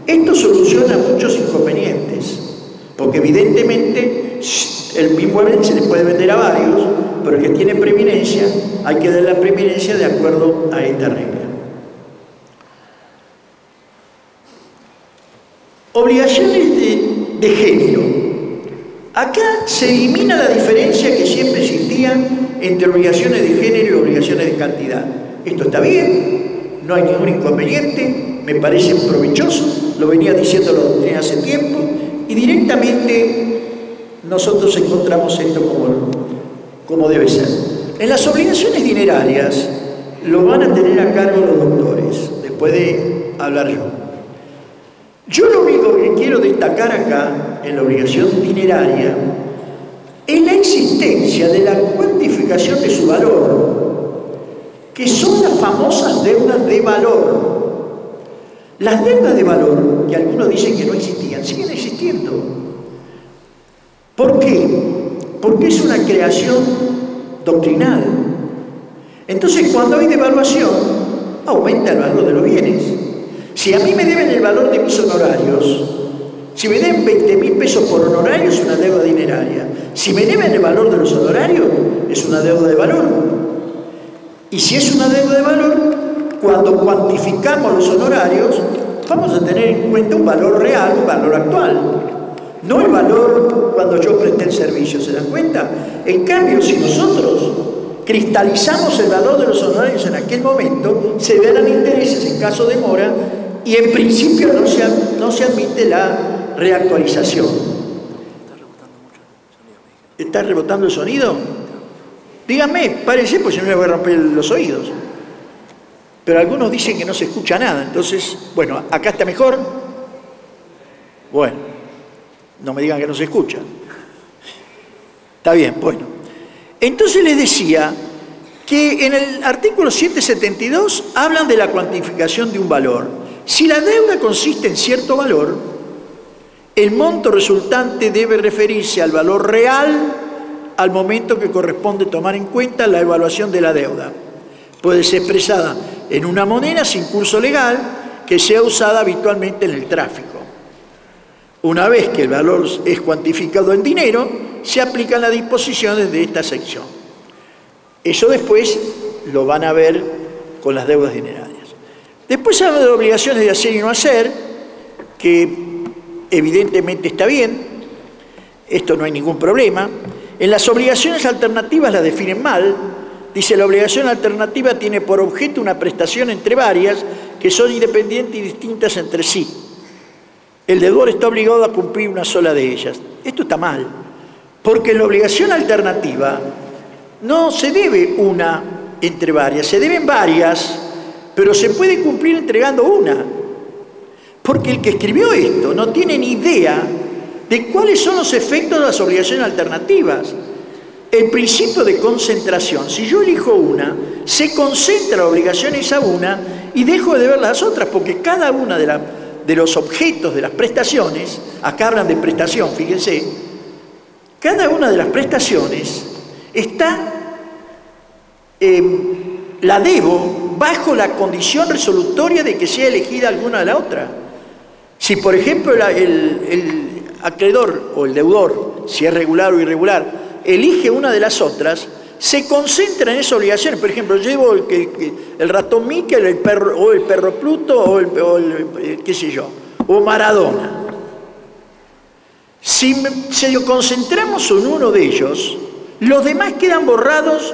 Esto soluciona muchos inconvenientes, porque evidentemente el mismo bien se le puede vender a varios, pero el que tiene preeminencia hay que dar la preeminencia de acuerdo a esta regla. Obligaciones de, de género. Acá se elimina la diferencia que siempre existía entre obligaciones de género y obligaciones de cantidad. Esto está bien, no hay ningún inconveniente, me parece provechoso, lo venía diciendo la doctrina hace tiempo, y directamente nosotros encontramos esto como, como debe ser. En las obligaciones dinerarias lo van a tener a cargo los doctores, después de hablar yo. Yo lo único que quiero destacar acá, en la obligación dineraria, es la existencia de la cuantificación de su valor, que son las famosas deudas de valor. Las deudas de valor, que algunos dicen que no existían, siguen existiendo. ¿Por qué? Porque es una creación doctrinal. Entonces, cuando hay devaluación, aumenta el valor de los bienes. Si a mí me deben el valor de mis honorarios, si me deben 20 mil pesos por honorario es una deuda dineraria. Si me deben el valor de los honorarios es una deuda de valor. Y si es una deuda de valor, cuando cuantificamos los honorarios, vamos a tener en cuenta un valor real, un valor actual. No el valor cuando yo presté el servicio, ¿se dan cuenta? En cambio, si nosotros cristalizamos el valor de los honorarios en aquel momento, se verán intereses en caso de mora y en principio no se, no se admite la reactualización. ¿Está rebotando el sonido? Díganme, parece, pues si no me voy a romper los oídos. Pero algunos dicen que no se escucha nada, entonces, bueno, acá está mejor. Bueno, no me digan que no se escucha. Está bien, bueno. Entonces les decía que en el artículo 772 hablan de la cuantificación de un valor. Si la deuda consiste en cierto valor, el monto resultante debe referirse al valor real al momento que corresponde tomar en cuenta la evaluación de la deuda. Puede ser expresada en una moneda sin curso legal que sea usada habitualmente en el tráfico. Una vez que el valor es cuantificado en dinero, se aplican las disposiciones de esta sección. Eso después lo van a ver con las deudas dinerarias. Después habla de obligaciones de hacer y no hacer, que evidentemente está bien, esto no hay ningún problema. En las obligaciones alternativas las definen mal. Dice, la obligación alternativa tiene por objeto una prestación entre varias que son independientes y distintas entre sí. El deudor está obligado a cumplir una sola de ellas. Esto está mal, porque en la obligación alternativa no se debe una entre varias, se deben varias pero se puede cumplir entregando una. Porque el que escribió esto no tiene ni idea de cuáles son los efectos de las obligaciones alternativas. El principio de concentración, si yo elijo una, se concentra la obligación esa una y dejo de ver las otras, porque cada una de, de los objetos de las prestaciones, acá hablan de prestación, fíjense, cada una de las prestaciones está, la debo bajo la condición resolutoria de que sea elegida alguna de la otra. Si, por ejemplo, el, acreedor o el deudor, si es regular o irregular, elige una de las otras, se concentra en esas obligaciones. Por ejemplo, llevo el, el, ratón Miquel, el perro, o el perro Pluto, o el, qué sé yo, o Maradona. Si, si concentramos en uno de ellos, los demás quedan borrados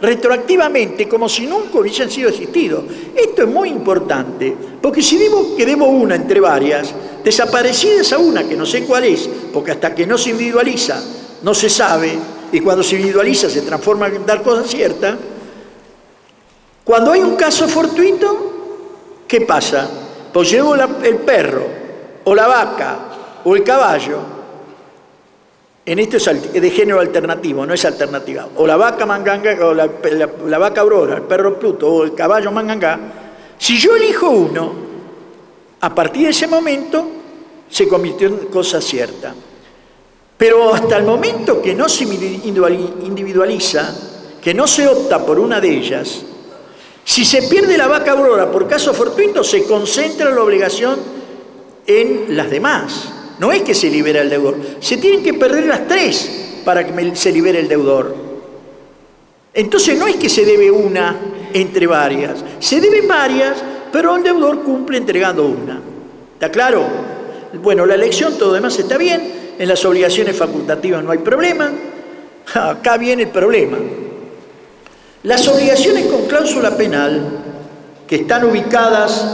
retroactivamente como si nunca hubiesen sido existido. Esto es muy importante, porque si digo que una entre varias, desaparecida esa una, que no sé cuál es, porque hasta que no se individualiza no se sabe, y cuando se individualiza se transforma en tal cosa cierta, cuando hay un caso fortuito, ¿qué pasa? Pues llevo el perro, o la vaca, o el caballo, en esto es de género alternativo, no es alternativa. O la vaca manganga, o la, vaca aurora, el perro pluto o el caballo manganga. Si yo elijo uno, a partir de ese momento se convirtió en cosa cierta. Pero hasta el momento que no se individualiza, que no se opta por una de ellas, si se pierde la vaca aurora por caso fortuito, se concentra la obligación en las demás. No es que se libera el deudor, se tienen que perder las tres para que se libere el deudor. Entonces no es que se debe una entre varias, se deben varias, pero el deudor cumple entregando una. ¿Está claro? Bueno, la elección, todo demás está bien, en las obligaciones facultativas no hay problema, *laughs* acá viene el problema. Las obligaciones con cláusula penal, que están ubicadas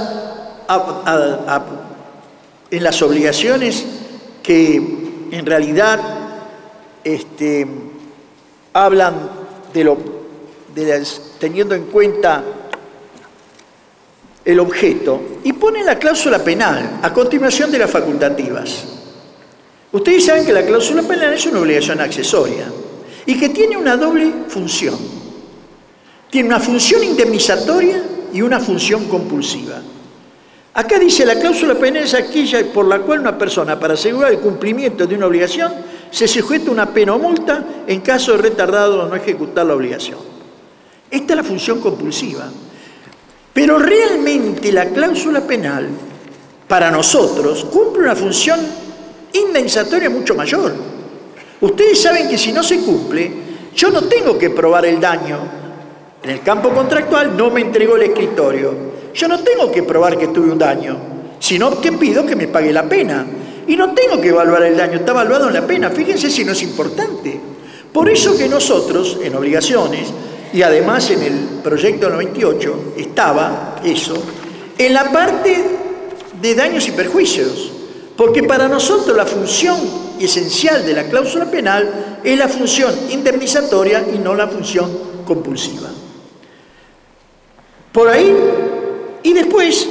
en las obligaciones que en realidad este, hablan de de teniendo en cuenta el objeto y ponen la cláusula penal a continuación de las facultativas. Ustedes saben que la cláusula penal es una obligación accesoria y que tiene una doble función. Tiene una función indemnizatoria y una función compulsiva. Acá dice la cláusula penal es aquella por la cual una persona, para asegurar el cumplimiento de una obligación, se sujeta a una pena o multa en caso de retardado o no ejecutar la obligación. Esta es la función compulsiva. Pero realmente la cláusula penal, para nosotros, cumple una función indemnizatoria mucho mayor. Ustedes saben que si no se cumple, yo no tengo que probar el daño. En el campo contractual no me entregó el escritorio yo no tengo que probar que tuve un daño, sino que pido que me pague la pena. Y no tengo que evaluar el daño, está evaluado en la pena. Fíjense si no es importante. Por eso que nosotros, en obligaciones, y además en el proyecto 98, estaba eso, en la parte de daños y perjuicios. Porque para nosotros la función esencial de la cláusula penal es la función indemnizatoria y no la función compulsiva. Por ahí y después,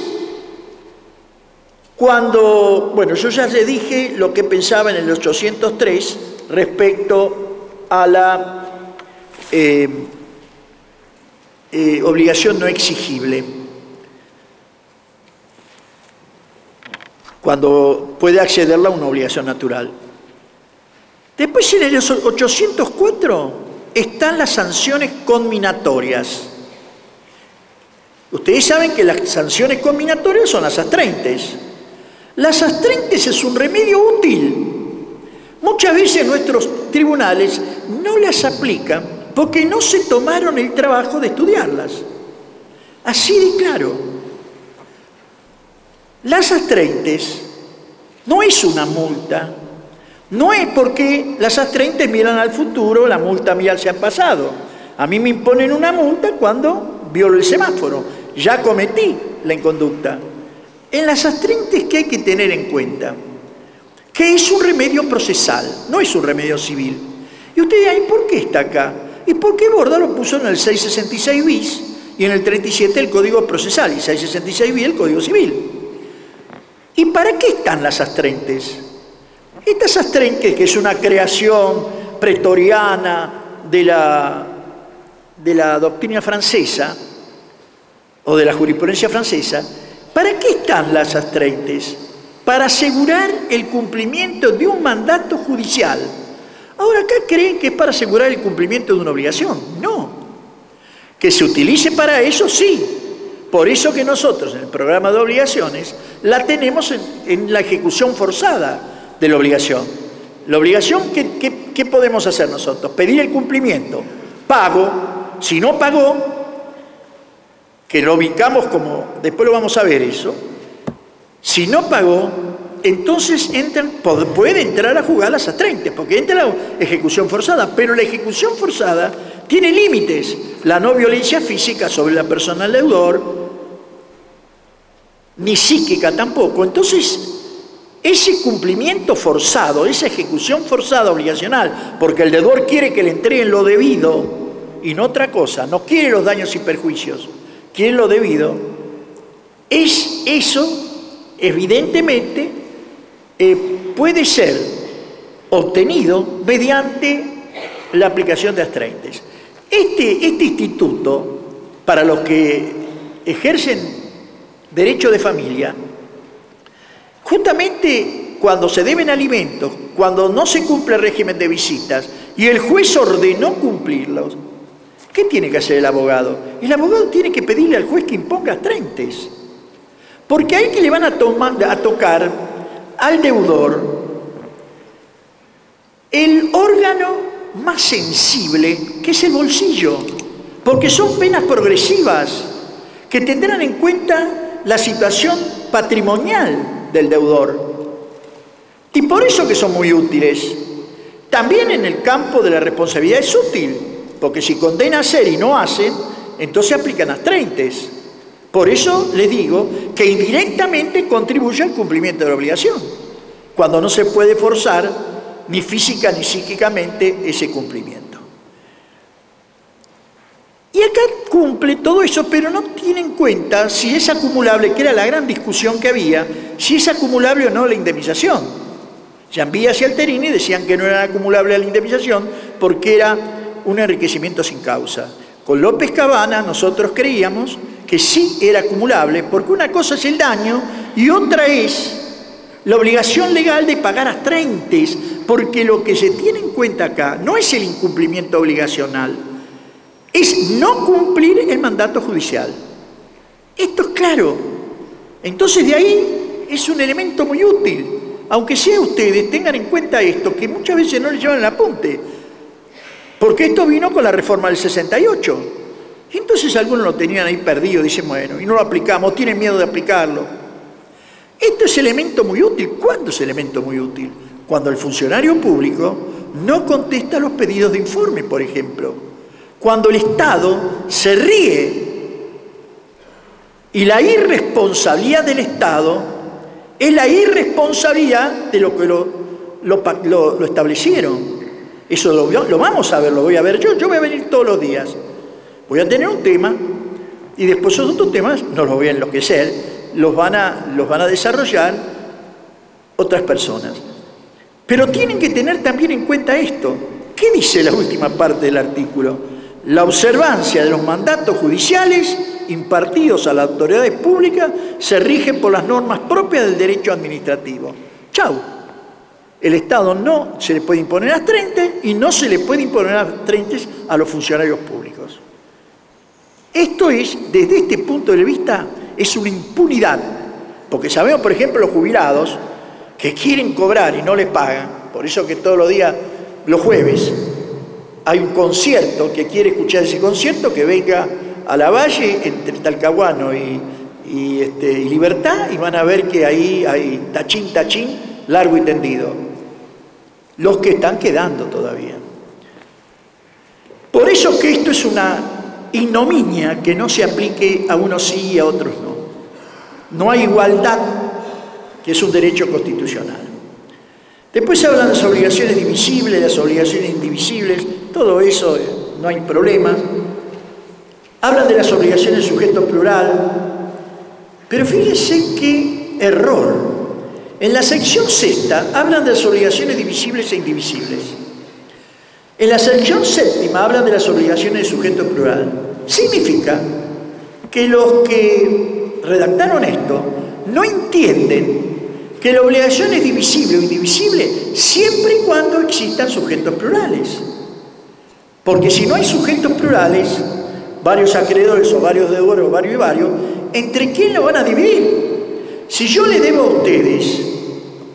cuando, bueno, yo ya le dije lo que pensaba en el 803 respecto a la eh, eh, obligación no exigible. Cuando puede accederla a una obligación natural. Después en el 804 están las sanciones conminatorias. Ustedes saben que las sanciones combinatorias son las astrentes. Las astrentes es un remedio útil. Muchas veces nuestros tribunales no las aplican porque no se tomaron el trabajo de estudiarlas. Así de claro. Las astrentes no es una multa, no es porque las astrentes miran al futuro, la multa mía se ha pasado. A mí me imponen una multa cuando violo el semáforo ya cometí la inconducta. En las astrentes que hay que tener en cuenta, que es un remedio procesal, no es un remedio civil. Y usted dirá, ¿y por qué está acá? ¿Y por qué Borda lo puso en el 666 bis y en el 37 el Código Procesal y 666 bis el Código Civil? ¿Y para qué están las astrentes? Estas astrentes, que es una creación pretoriana de la, de la doctrina francesa, o de la jurisprudencia francesa, ¿para qué están las astrentes? Para asegurar el cumplimiento de un mandato judicial. Ahora acá creen que es para asegurar el cumplimiento de una obligación. No. Que se utilice para eso, sí. Por eso que nosotros en el programa de obligaciones la tenemos en, la ejecución forzada de la obligación. La obligación, ¿qué, ¿qué podemos hacer nosotros? Pedir el cumplimiento pago, si no pagó, que lo ubicamos como, después lo vamos a ver eso, si no pagó, entonces puede entrar a jugar las 30, porque entra la ejecución forzada, pero la ejecución forzada tiene límites, la no violencia física sobre la persona al deudor, ni psíquica tampoco. Entonces, ese cumplimiento forzado, esa ejecución forzada obligacional, porque el deudor quiere que le entreguen lo debido y no otra cosa, no quiere los daños y perjuicios, quiere lo debido, es eso, evidentemente, eh, puede ser obtenido mediante la aplicación de astraentes. Este, este instituto, para los que ejercen derecho de familia, justamente cuando se deben alimentos, cuando no se cumple el régimen de visitas y el juez ordenó cumplirlos, ¿qué tiene que hacer el abogado? El abogado tiene que pedirle al juez que imponga astraentes. Porque ahí que le van a, a tocar al deudor el órgano más sensible, que es el bolsillo, porque son penas progresivas que tendrán en cuenta la situación patrimonial del deudor. Y por eso que son muy útiles. También en el campo de la responsabilidad es útil, porque si condena a hacer y no hacen, entonces aplican las 30. Por eso les digo que indirectamente contribuye al cumplimiento de la obligación, cuando no se puede forzar ni física ni psíquicamente ese cumplimiento. Y acá cumple todo eso, pero no tiene en cuenta si es acumulable, que era la gran discusión que había, si es acumulable o no la indemnización. Jambías y Alterini decían que no era acumulable la indemnización porque era un enriquecimiento sin causa. Con López Cabana nosotros creíamos que sí era acumulable, porque una cosa es el daño y otra es la obligación legal de pagar a treintes, porque lo que se tiene en cuenta acá no es el incumplimiento obligacional, es no cumplir el mandato judicial. Esto es claro. Entonces de ahí es un elemento muy útil. Aunque sea ustedes, tengan en cuenta esto, que muchas veces no les llevan el apunte. Porque esto vino con la reforma del 68. Y entonces algunos lo tenían ahí perdido, dicen, bueno, y no lo aplicamos, tienen miedo de aplicarlo. Esto es elemento muy útil. ¿Cuándo es elemento muy útil? Cuando el funcionario público no contesta los pedidos de informe, por ejemplo. Cuando el Estado se ríe y la irresponsabilidad del Estado es la irresponsabilidad de lo que lo, establecieron. Eso lo, vamos a ver, lo voy a ver yo. Yo voy a venir todos los días. Voy a tener un tema y después esos otros temas no los voy a enloquecer los van a, los van a desarrollar otras personas. Pero tienen que tener también en cuenta esto. ¿Qué dice la última parte del artículo? La observancia de los mandatos judiciales impartidos a las autoridades públicas se rige por las normas propias del derecho administrativo. Chau. El Estado no se le puede imponer a 30 y no se le puede imponer a 30 a los funcionarios públicos. Esto es, desde este punto de vista, es una impunidad. Porque sabemos, por ejemplo, los jubilados que quieren cobrar y no les pagan, por eso que todos los días, los jueves, hay un concierto que quiere escuchar ese concierto, que venga a la valle entre Talcahuano y, este, y Libertad y van a ver que ahí hay tachín, tachín, largo y tendido. Los que están quedando todavía. Por eso que esto es una ignominia que no se aplique a unos sí y a otros no. No hay igualdad, que es un derecho constitucional. Después se hablan de las obligaciones divisibles, las obligaciones indivisibles, todo eso eh, no hay problema. Hablan de las obligaciones sujeto plural, pero fíjense qué error. En la sección sexta hablan de las obligaciones divisibles e indivisibles. En la sección séptima hablan de las obligaciones de sujeto plural. Significa que los que redactaron esto no entienden que la obligación es divisible o indivisible siempre y cuando existan sujetos plurales. Porque si no hay sujetos plurales, varios acreedores o varios deudores o varios y varios, ¿entre quién lo van a dividir? Si yo le debo a ustedes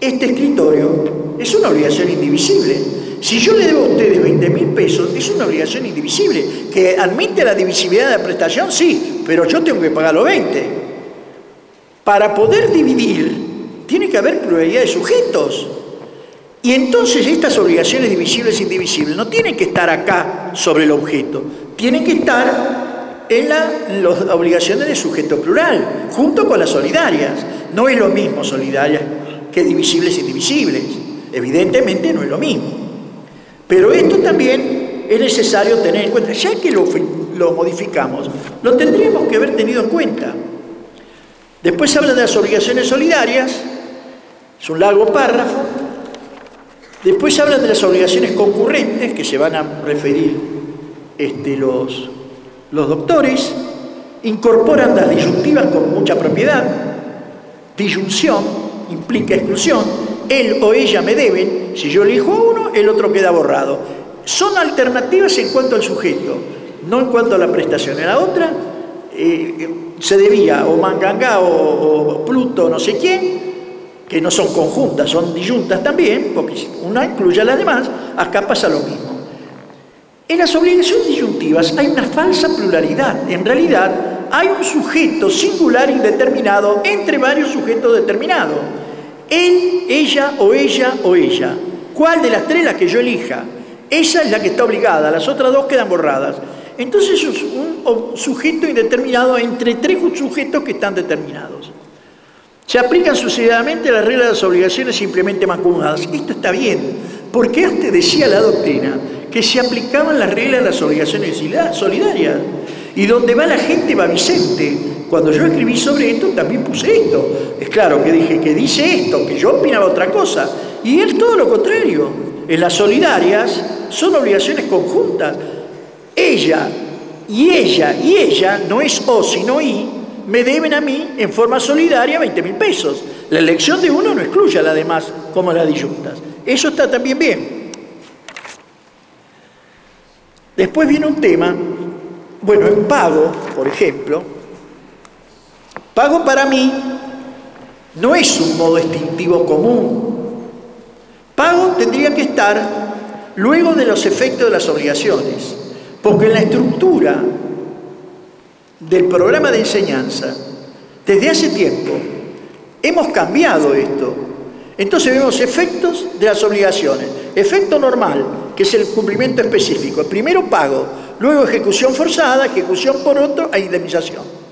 este escritorio, es una obligación indivisible. si yo le debo a ustedes 20 mil pesos, es una obligación indivisible. Que admite la divisibilidad de la prestación, sí, pero yo tengo que pagar los 20. Para poder dividir, tiene que haber pluralidad de sujetos. Y entonces estas obligaciones divisibles e indivisibles no tienen que estar acá sobre el objeto, tienen que estar en las obligaciones de sujeto plural, junto con las solidarias. No es lo mismo solidarias que divisibles e indivisibles. Evidentemente no es lo mismo. Pero esto también es necesario tener en cuenta. Ya que lo, lo modificamos, lo tendríamos que haber tenido en cuenta. Después habla de las obligaciones solidarias, es un largo párrafo, Después hablan de las obligaciones concurrentes, que se van a referir este, los, los doctores, incorporan las disyuntivas con mucha propiedad, disyunción implica exclusión, él o ella me deben, si yo elijo a uno, el otro queda borrado. Son alternativas en cuanto al sujeto, no en cuanto a la prestación. En la otra eh, se debía o Mangangá o, o Pluto, no sé quién, que no son conjuntas, son disyuntas también, porque una incluye a las demás, acá pasa lo mismo. En las obligaciones disyuntivas hay una falsa pluralidad. En realidad hay un sujeto singular indeterminado entre varios sujetos determinados. Él, ella o ella o ella. ¿Cuál de las tres la que yo elija? Esa es la que está obligada, las otras dos quedan borradas. Entonces es un sujeto indeterminado entre tres sujetos que están determinados. Se aplican sucesivamente las reglas de las obligaciones simplemente mancomunadas. Esto está bien, porque antes decía la doctrina que se aplicaban las reglas de las obligaciones solidarias. Y donde va la gente va Vicente. Cuando yo escribí sobre esto también puse esto. Es claro que dije que dice esto, que yo opinaba otra cosa. Y él todo lo contrario. En las solidarias son obligaciones conjuntas. Ella y ella y ella no es o sino y, me deben a mí en forma solidaria 20 mil pesos. La elección de uno no excluye a la demás como las disyuntas. Eso está también bien. Después viene un tema, bueno, en pago, por ejemplo, pago para mí no es un modo extintivo común. Pago tendría que estar luego de los efectos de las obligaciones, porque en la estructura del programa de enseñanza, desde hace tiempo, hemos cambiado esto. Entonces vemos efectos de las obligaciones. Efecto normal, que es el cumplimiento específico. Primero pago, luego ejecución forzada, ejecución por otro e indemnización.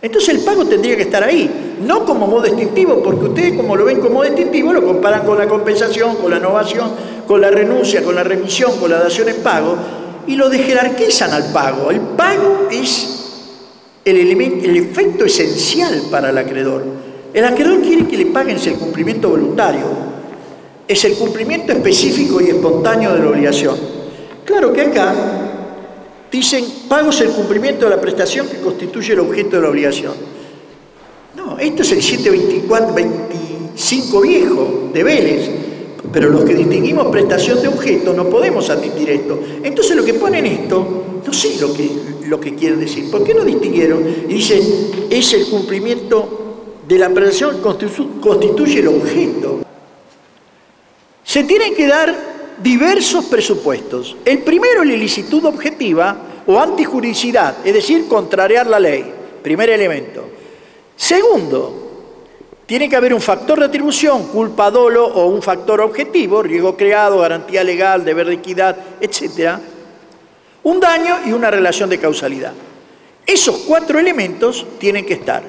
Entonces el pago tendría que estar ahí, no como modo distintivo, porque ustedes como lo ven como distintivo lo comparan con la compensación, con la innovación, con la renuncia, con la remisión, con la dación en pago, y lo jerarquizan al pago. El pago es el, elemento, el efecto esencial para el acreedor. El acreedor quiere que le paguen el cumplimiento voluntario, es el cumplimiento específico y espontáneo de la obligación. Claro que acá dicen pagos el cumplimiento de la prestación que constituye el objeto de la obligación. No, esto es el 724, 25 viejo de Vélez, pero los que distinguimos prestación de objeto no podemos admitir esto. Entonces lo que ponen esto, no sé lo que, lo que quieren decir. ¿Por qué no distinguieron? Y dicen, es el cumplimiento de la prestación constituye el objeto. Se tienen que dar diversos presupuestos. El primero la ilicitud objetiva o antijuridicidad, es decir, contrariar la ley. Primer elemento. Segundo, tiene que haber un factor de atribución, culpa, dolo o un factor objetivo, riesgo creado, garantía legal, deber de equidad, etcétera, un daño y una relación de causalidad. Esos cuatro elementos tienen que estar.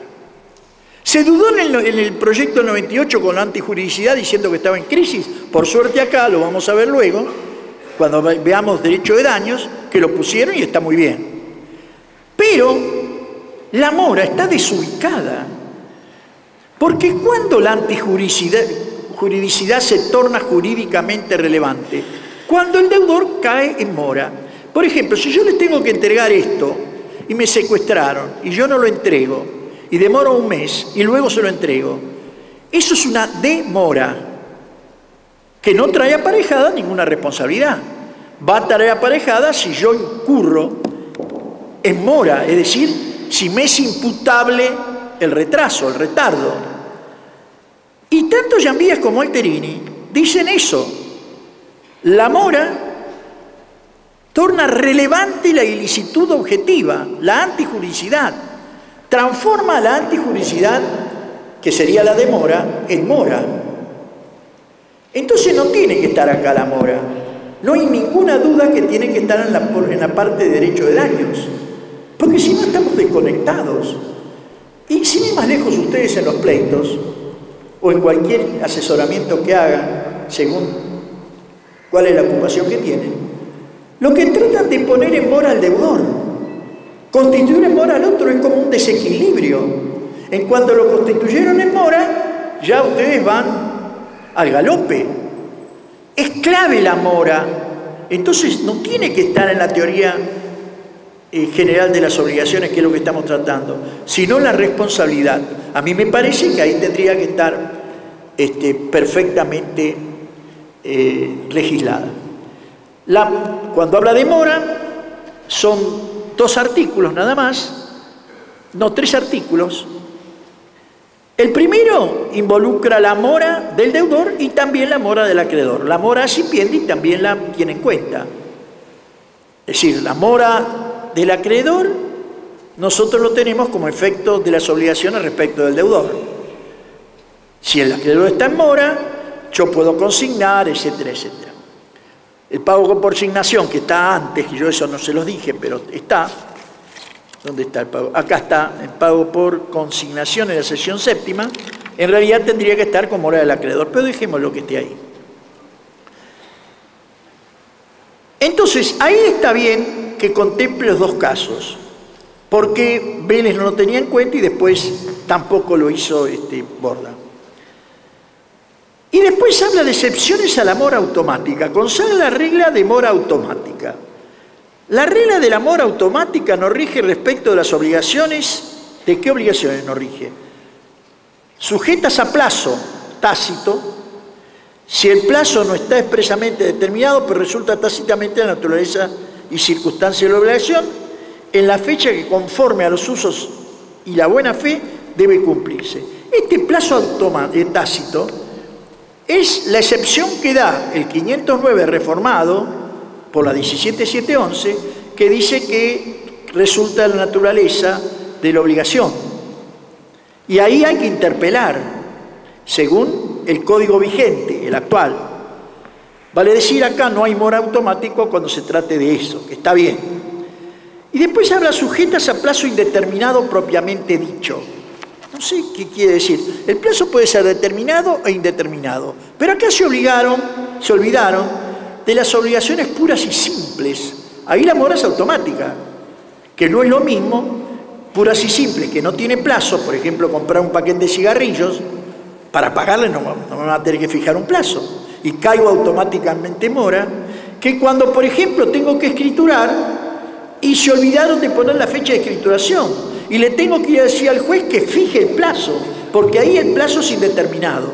Se dudó en el, proyecto 98 con la antijuridicidad diciendo que estaba en crisis. Por suerte acá, lo vamos a ver luego, cuando veamos derecho de daños, que lo pusieron y está muy bien. Pero la mora está desubicada. Porque cuando la antijuridicidad se torna jurídicamente relevante, cuando el deudor cae en mora. Por ejemplo, si yo les tengo que entregar esto y me secuestraron y yo no lo entrego y demoro un mes y luego se lo entrego, eso es una demora que no trae aparejada ninguna responsabilidad. Va a traer aparejada si yo incurro en mora, es decir, si me es imputable el retraso, el retardo. Y tanto Giambías como Alterini dicen eso. La mora torna relevante la ilicitud objetiva, la antijuricidad, transforma la antijuricidad, que sería la de mora, en mora. Entonces no tiene que estar acá la mora. No hay ninguna duda que tiene que estar en la, en la parte de derecho de daños. Porque si no estamos desconectados. Y si no más lejos ustedes en los pleitos, o en cualquier asesoramiento que hagan, según cuál es la ocupación que tienen, lo que tratan de poner en mora al deudor, constituir en mora al otro es como un desequilibrio. En cuanto lo constituyeron en mora, ya ustedes van al galope. Es clave la mora. Entonces no tiene que estar en la teoría eh, general de las obligaciones, que es lo que estamos tratando, sino la responsabilidad. A mí me parece que ahí tendría que estar este, perfectamente eh, legislada. cuando habla de mora, son dos artículos nada más, no tres artículos. El primero involucra la mora del deudor y también la mora del acreedor. La mora acipiente y también la tiene en cuenta. Es decir, la mora del acreedor, nosotros lo tenemos como efecto de las obligaciones respecto del deudor. Si el acreedor está en mora, yo puedo consignar, etcétera, etcétera. El pago por consignación, que está antes, que yo eso no se los dije, pero está. ¿Dónde está el pago? Acá está el pago por consignación en la sesión séptima. En realidad tendría que estar como mora del acreedor, pero dejemos lo que esté ahí. Entonces, ahí está bien que contemple los dos casos, porque Vélez no lo tenía en cuenta y después tampoco lo hizo este, Borda. Y después habla de excepciones a la mora automática, consagra la regla de mora automática. La regla de la mora automática nos rige respecto de las obligaciones, ¿de qué obligaciones nos rige? Sujetas a plazo tácito, si el plazo no está expresamente determinado, pero resulta tácitamente la naturaleza y circunstancia de la obligación en la fecha que conforme a los usos y la buena fe debe cumplirse. Este plazo eh, tácito es la excepción que da el 509 reformado por la 17711 que dice que resulta la naturaleza de la obligación. Y ahí hay que interpelar, según el código vigente, el actual, Vale decir, acá no hay mora automático cuando se trate de eso, que está bien. Y después habla sujetas a plazo indeterminado propiamente dicho. No sé qué quiere decir. El plazo puede ser determinado e indeterminado. Pero acá se obligaron, se olvidaron de las obligaciones puras y simples. Ahí la mora es automática, que no es lo mismo puras y simples, que no tiene plazo, por ejemplo, comprar un paquete de cigarrillos, para pagarle no, me va a tener que fijar un plazo y caigo automáticamente mora, que cuando, por ejemplo, tengo que escriturar y se olvidaron de poner la fecha de escrituración y le tengo que decir al juez que fije el plazo, porque ahí el plazo es indeterminado.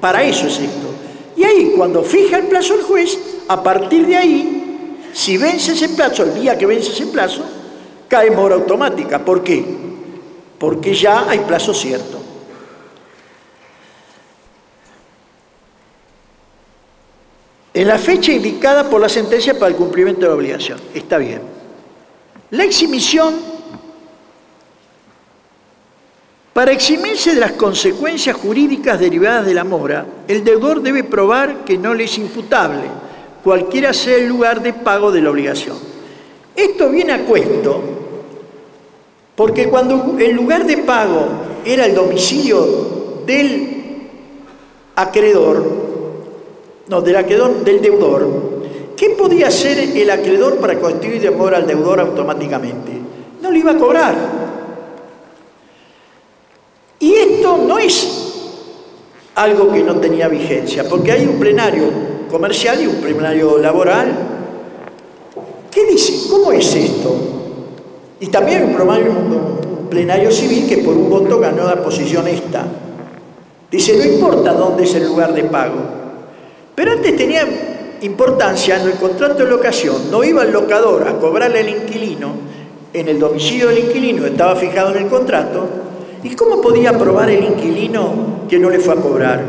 Para eso es esto. Y ahí, cuando fija el plazo el juez, a partir de ahí, si vence ese plazo, el día que vence ese plazo, cae mora automática. ¿Por qué? Porque ya hay plazo cierto. En la fecha indicada por la sentencia para el cumplimiento de la obligación. Está bien. La exhibición, para eximirse de las consecuencias jurídicas derivadas de la mora, el deudor debe probar que no le es imputable, cualquiera sea el lugar de pago de la obligación. Esto viene a cuento porque cuando el lugar de pago era el domicilio del acreedor, no, del acreedor, del deudor. ¿Qué podía hacer el acreedor para constituir de mora al deudor automáticamente? No le iba a cobrar. Y esto no es algo que no tenía vigencia, porque hay un plenario comercial y un plenario laboral. ¿Qué dice? ¿Cómo es esto? Y también un un plenario civil que por un voto ganó la posición esta. Dice, no importa dónde es el lugar de pago, pero antes tenía importancia en el contrato de locación, no iba el locador a cobrarle al inquilino en el domicilio del inquilino, estaba fijado en el contrato, ¿y cómo podía probar el inquilino que no le fue a cobrar?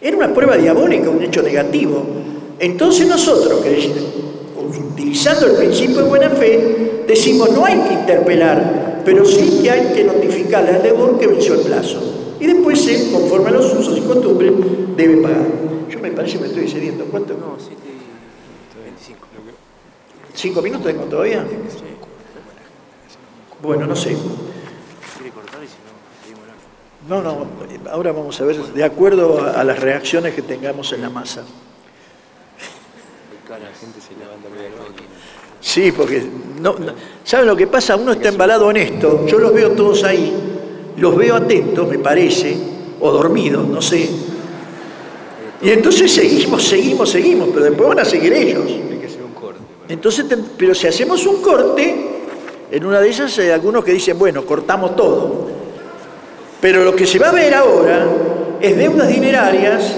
Era una prueba diabólica, un hecho negativo. Entonces nosotros, utilizando el principio de buena fe, decimos no hay que interpelar, pero sí que hay que notificarle al deudor que venció el plazo. Y después él, conforme a los usos y costumbres, debe pagar. Yo me parece que me estoy excediendo. ¿Cuánto? No, 7 25. ¿Cinco minutos tengo todavía? Bueno, no sé. No, no, ahora vamos a ver, de acuerdo a, las reacciones que tengamos en la masa. Sí, porque no, ¿saben lo que pasa? Uno está embalado en esto, yo los veo todos ahí, los veo atentos, me parece, o dormidos, no sé. Y entonces seguimos, seguimos, seguimos, pero después van a seguir ellos. Entonces, pero si hacemos un corte, en una de esas hay algunos que dicen, bueno, cortamos todo. Pero lo que se va a ver ahora es deudas dinerarias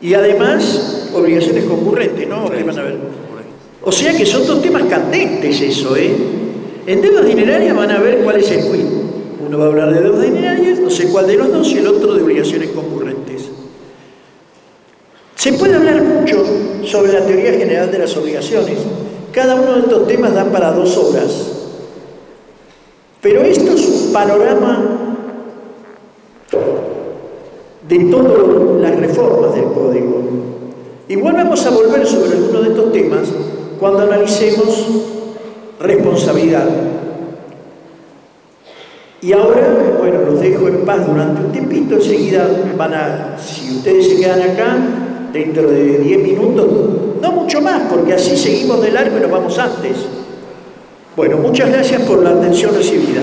y además obligaciones concurrentes, ¿no? van a ver? O sea que son dos temas candentes eso, ¿eh? En deudas dinerarias van a ver cuál es el quid. Uno va a hablar de deudas dinerarias, no sé cuál de los dos, y el otro de obligaciones concurrentes. Se puede hablar mucho sobre la teoría general de las obligaciones. Cada uno de estos temas da para dos horas. Pero esto es un panorama de todas las reformas del código. Igual vamos a volver sobre alguno de estos temas cuando analicemos responsabilidad. Y ahora, bueno, los dejo en paz durante un tiempito, enseguida van a, si ustedes se quedan acá, dentro de 10 minutos, no mucho más, porque así seguimos de largo y nos vamos antes. Bueno, muchas gracias por la atención recibida.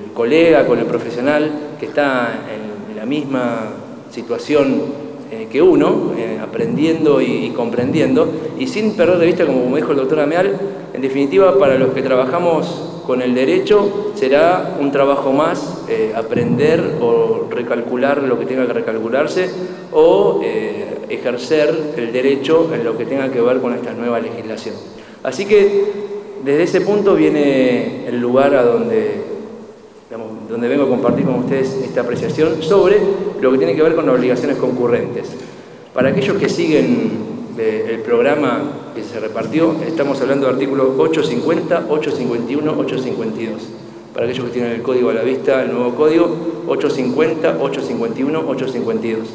colega, con el profesional que está en la misma situación eh, que uno, eh, aprendiendo y, comprendiendo, y sin perder de vista, como dijo el doctor Ameal, en definitiva, para los que trabajamos con el derecho será un trabajo más eh, aprender o recalcular lo que tenga que recalcularse o eh, ejercer el derecho en lo que tenga que ver con esta nueva legislación. Así que desde ese punto viene el lugar a donde, donde vengo a compartir con ustedes esta apreciación sobre lo que tiene que ver con las obligaciones concurrentes. Para aquellos que siguen el programa que se repartió, estamos hablando de artículos 850, 851, 852. para aquellos que tienen el código a la vista, el nuevo código 850, 851, 852.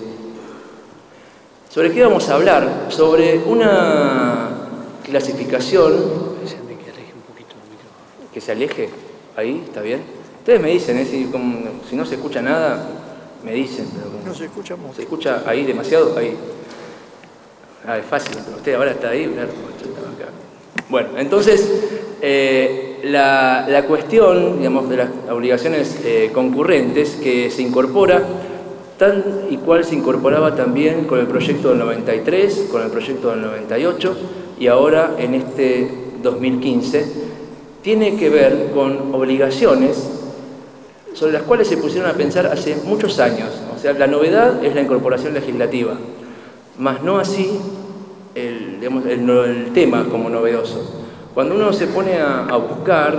¿Sobre qué vamos a hablar? Sobre una clasificación... Que se aleje, ahí, ¿está bien? Ustedes me dicen, si, si, no se escucha nada, me dicen. no se escucha mucho. ¿Se escucha ahí demasiado? Ahí. Ah, es fácil, pero usted ahora está ahí. Bueno, entonces, eh, la, cuestión, digamos, de las obligaciones eh, concurrentes que se incorpora, tan y cual se incorporaba también con el proyecto del 93, con el proyecto del 98 y ahora en este 2015, tiene que ver con obligaciones sobre las cuales se pusieron a pensar hace muchos años. O sea, la novedad es la incorporación legislativa, más no así el, el, tema como novedoso. Cuando uno se pone a, buscar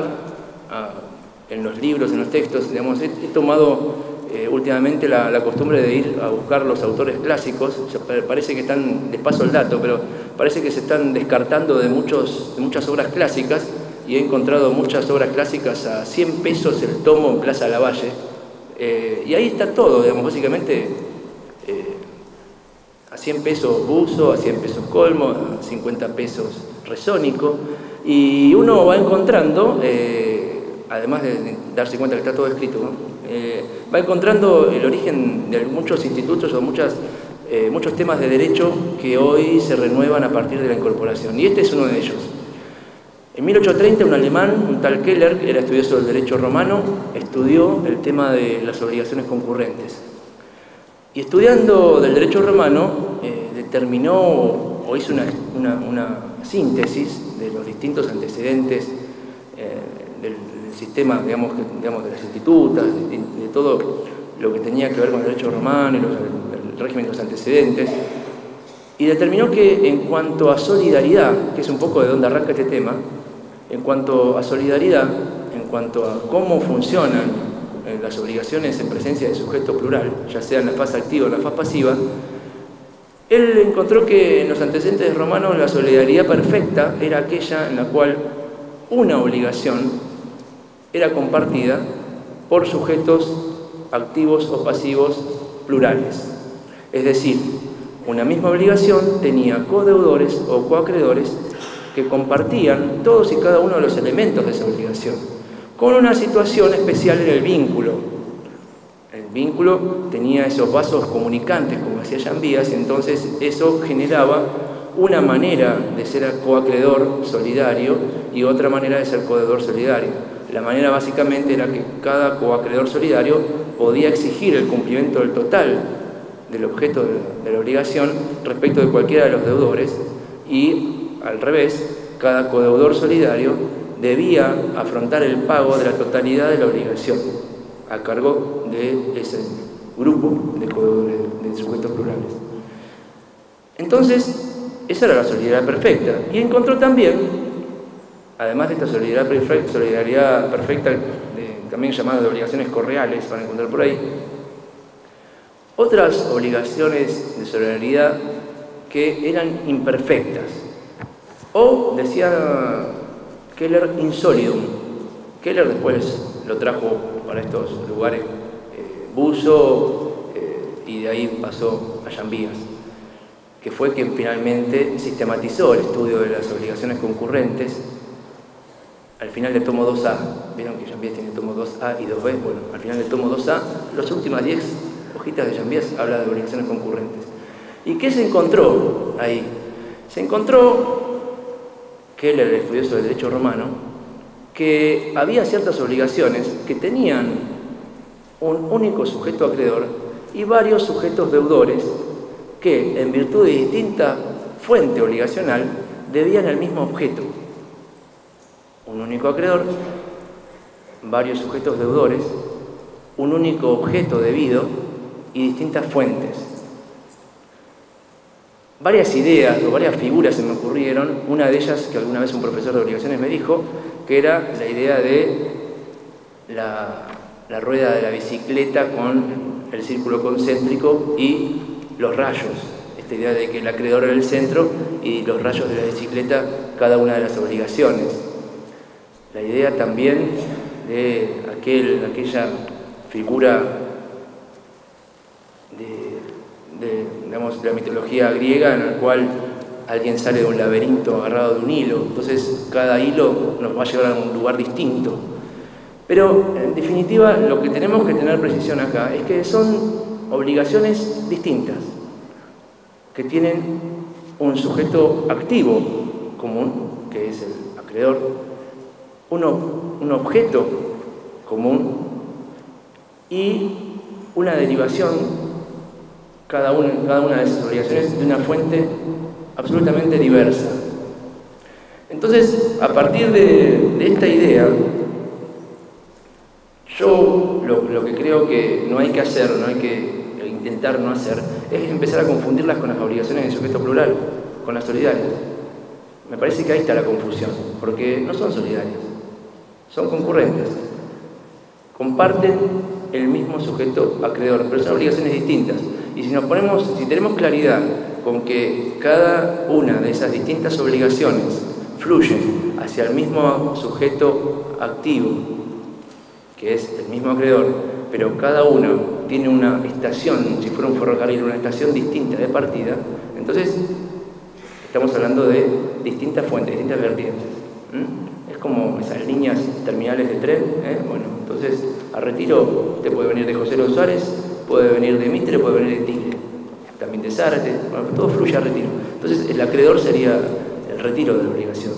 en los libros, en los textos, digamos, he, tomado eh, últimamente la, costumbre de ir a buscar los autores clásicos, parece que están, les paso el dato, pero parece que se están descartando de, muchos, de muchas obras clásicas y he encontrado muchas obras clásicas a 100 pesos el tomo en Plaza Lavalle. Eh, y ahí está todo, digamos, básicamente eh, a 100 pesos buzo, a 100 pesos colmo, a 50 pesos resónico. Y uno va encontrando, eh, además de darse cuenta que está todo escrito, va encontrando el origen de muchos institutos o muchas, muchos temas de derecho que hoy se renuevan a partir de la incorporación. Y este es uno de ellos. En 1830 un alemán, un tal Keller, que era estudioso del derecho romano, estudió el tema de las obligaciones concurrentes. Y estudiando del derecho romano, eh, determinó o hizo una, síntesis de los distintos antecedentes eh, del, sistema, digamos, digamos, de las institutas, de, todo lo que tenía que ver con el derecho romano y el régimen de los antecedentes, y determinó que en cuanto a solidaridad, que es un poco de donde arranca este tema, en cuanto a solidaridad, en cuanto a cómo funcionan eh, las obligaciones en presencia de sujeto plural, ya sea en la fase activa o en la fase pasiva, él encontró que en los antecedentes romanos la solidaridad perfecta era aquella en la cual una obligación era compartida por sujetos activos o pasivos plurales. Es decir, una misma obligación tenía codeudores o coacreedores que compartían todos y cada uno de los elementos de esa obligación, con una situación especial en el vínculo. El vínculo tenía esos vasos comunicantes, como decía Jean Vías, y entonces eso generaba una manera de ser coacreedor solidario y otra manera de ser codeudor solidario. La manera básicamente era que cada coacreedor solidario podía exigir el cumplimiento del total del objeto de la obligación respecto de cualquiera de los deudores y al revés, cada codeudor solidario debía afrontar el pago de la totalidad de la obligación a cargo de ese grupo de codeudores, de sujetos plurales. Entonces, esa era la solidaridad perfecta. Y encontró también, además de esta solidaridad, perfecta, solidaridad perfecta también llamada de obligaciones correales, para encontrar por ahí, otras obligaciones de solidaridad que eran imperfectas, o decía Keller insolidum. Keller después lo trajo para estos lugares, eh, Buzo, eh, y de ahí pasó a Jambías, que fue quien finalmente sistematizó el estudio de las obligaciones concurrentes al final del tomo 2A. Vieron que Jambías tiene tomo 2A y 2B. Bueno, al final del tomo 2A, las últimas 10 hojitas de Jambías habla de obligaciones concurrentes. ¿Y qué se encontró ahí? Se encontró era el estudioso del derecho romano, que había ciertas obligaciones que tenían un único sujeto acreedor y varios sujetos deudores que, en virtud de distinta fuente obligacional, debían el mismo objeto. Un único acreedor, varios sujetos deudores, un único objeto debido y distintas fuentes varias ideas o varias figuras se me ocurrieron. Una de ellas, que alguna vez un profesor de obligaciones me dijo, que era la idea de la, rueda de la bicicleta con el círculo concéntrico y los rayos. Esta idea de que el acreedor era el centro y los rayos de la bicicleta cada una de las obligaciones. La idea también de aquel, aquella figura de, digamos, de la mitología griega en la cual alguien sale de un laberinto agarrado de un hilo, entonces cada hilo nos va a llevar a un lugar distinto. Pero en definitiva lo que tenemos que tener precisión acá es que son obligaciones distintas, que tienen un sujeto activo común, que es el acreedor, un objeto común y una derivación, cada una, de esas obligaciones, de una fuente absolutamente diversa. Entonces, a partir de, esta idea, yo lo, que creo que no hay que hacer, no hay que intentar no hacer, es empezar a confundirlas con las obligaciones del sujeto plural, con las solidarias. Me parece que ahí está la confusión, porque no son solidarias, son concurrentes. Comparten el mismo sujeto acreedor, pero son obligaciones distintas. Y si nos ponemos, si tenemos claridad con que cada una de esas distintas obligaciones fluye hacia el mismo sujeto activo, que es el mismo acreedor, pero cada uno tiene una estación, si fuera un ferrocarril, una estación distinta de partida, entonces estamos hablando de distintas fuentes, distintas vertientes. Es como esas líneas terminales de tren, ¿eh? bueno, entonces a retiro te puede venir de José Los Suárez, puede venir de Mitre, puede venir de Tigre también de Zárate, bueno, todo fluye a retiro. Entonces el acreedor sería el retiro de la obligación.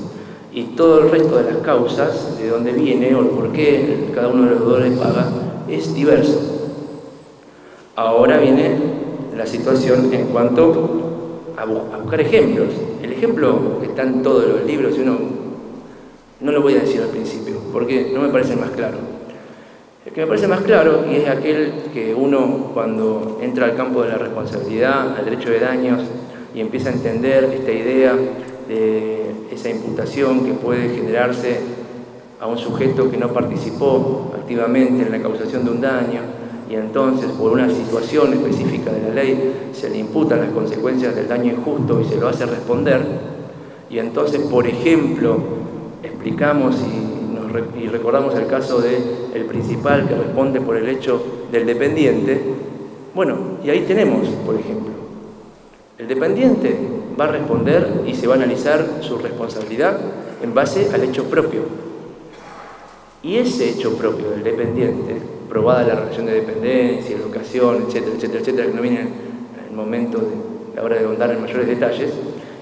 Y todo el resto de las causas, de dónde viene o por qué cada uno de los deudores paga, es diverso. Ahora viene la situación en cuanto a, buscar ejemplos. El ejemplo está en todos los libros, uno no lo voy a decir al principio, porque no me parece más claro. El que me parece más claro y es aquel que uno cuando entra al campo de la responsabilidad, al derecho de daños y empieza a entender esta idea de esa imputación que puede generarse a un sujeto que no participó activamente en la causación de un daño y entonces por una situación específica de la ley se le imputan las consecuencias del daño injusto y se lo hace responder y entonces por ejemplo explicamos y y recordamos el caso del el principal que responde por el hecho del dependiente, bueno, y ahí tenemos, por ejemplo, el dependiente va a responder y se va a analizar su responsabilidad en base al hecho propio. Y ese hecho propio del dependiente, probada la relación de dependencia, educación, etcétera, etcétera, etcétera, que no viene en el momento de la hora de ahondar en mayores detalles,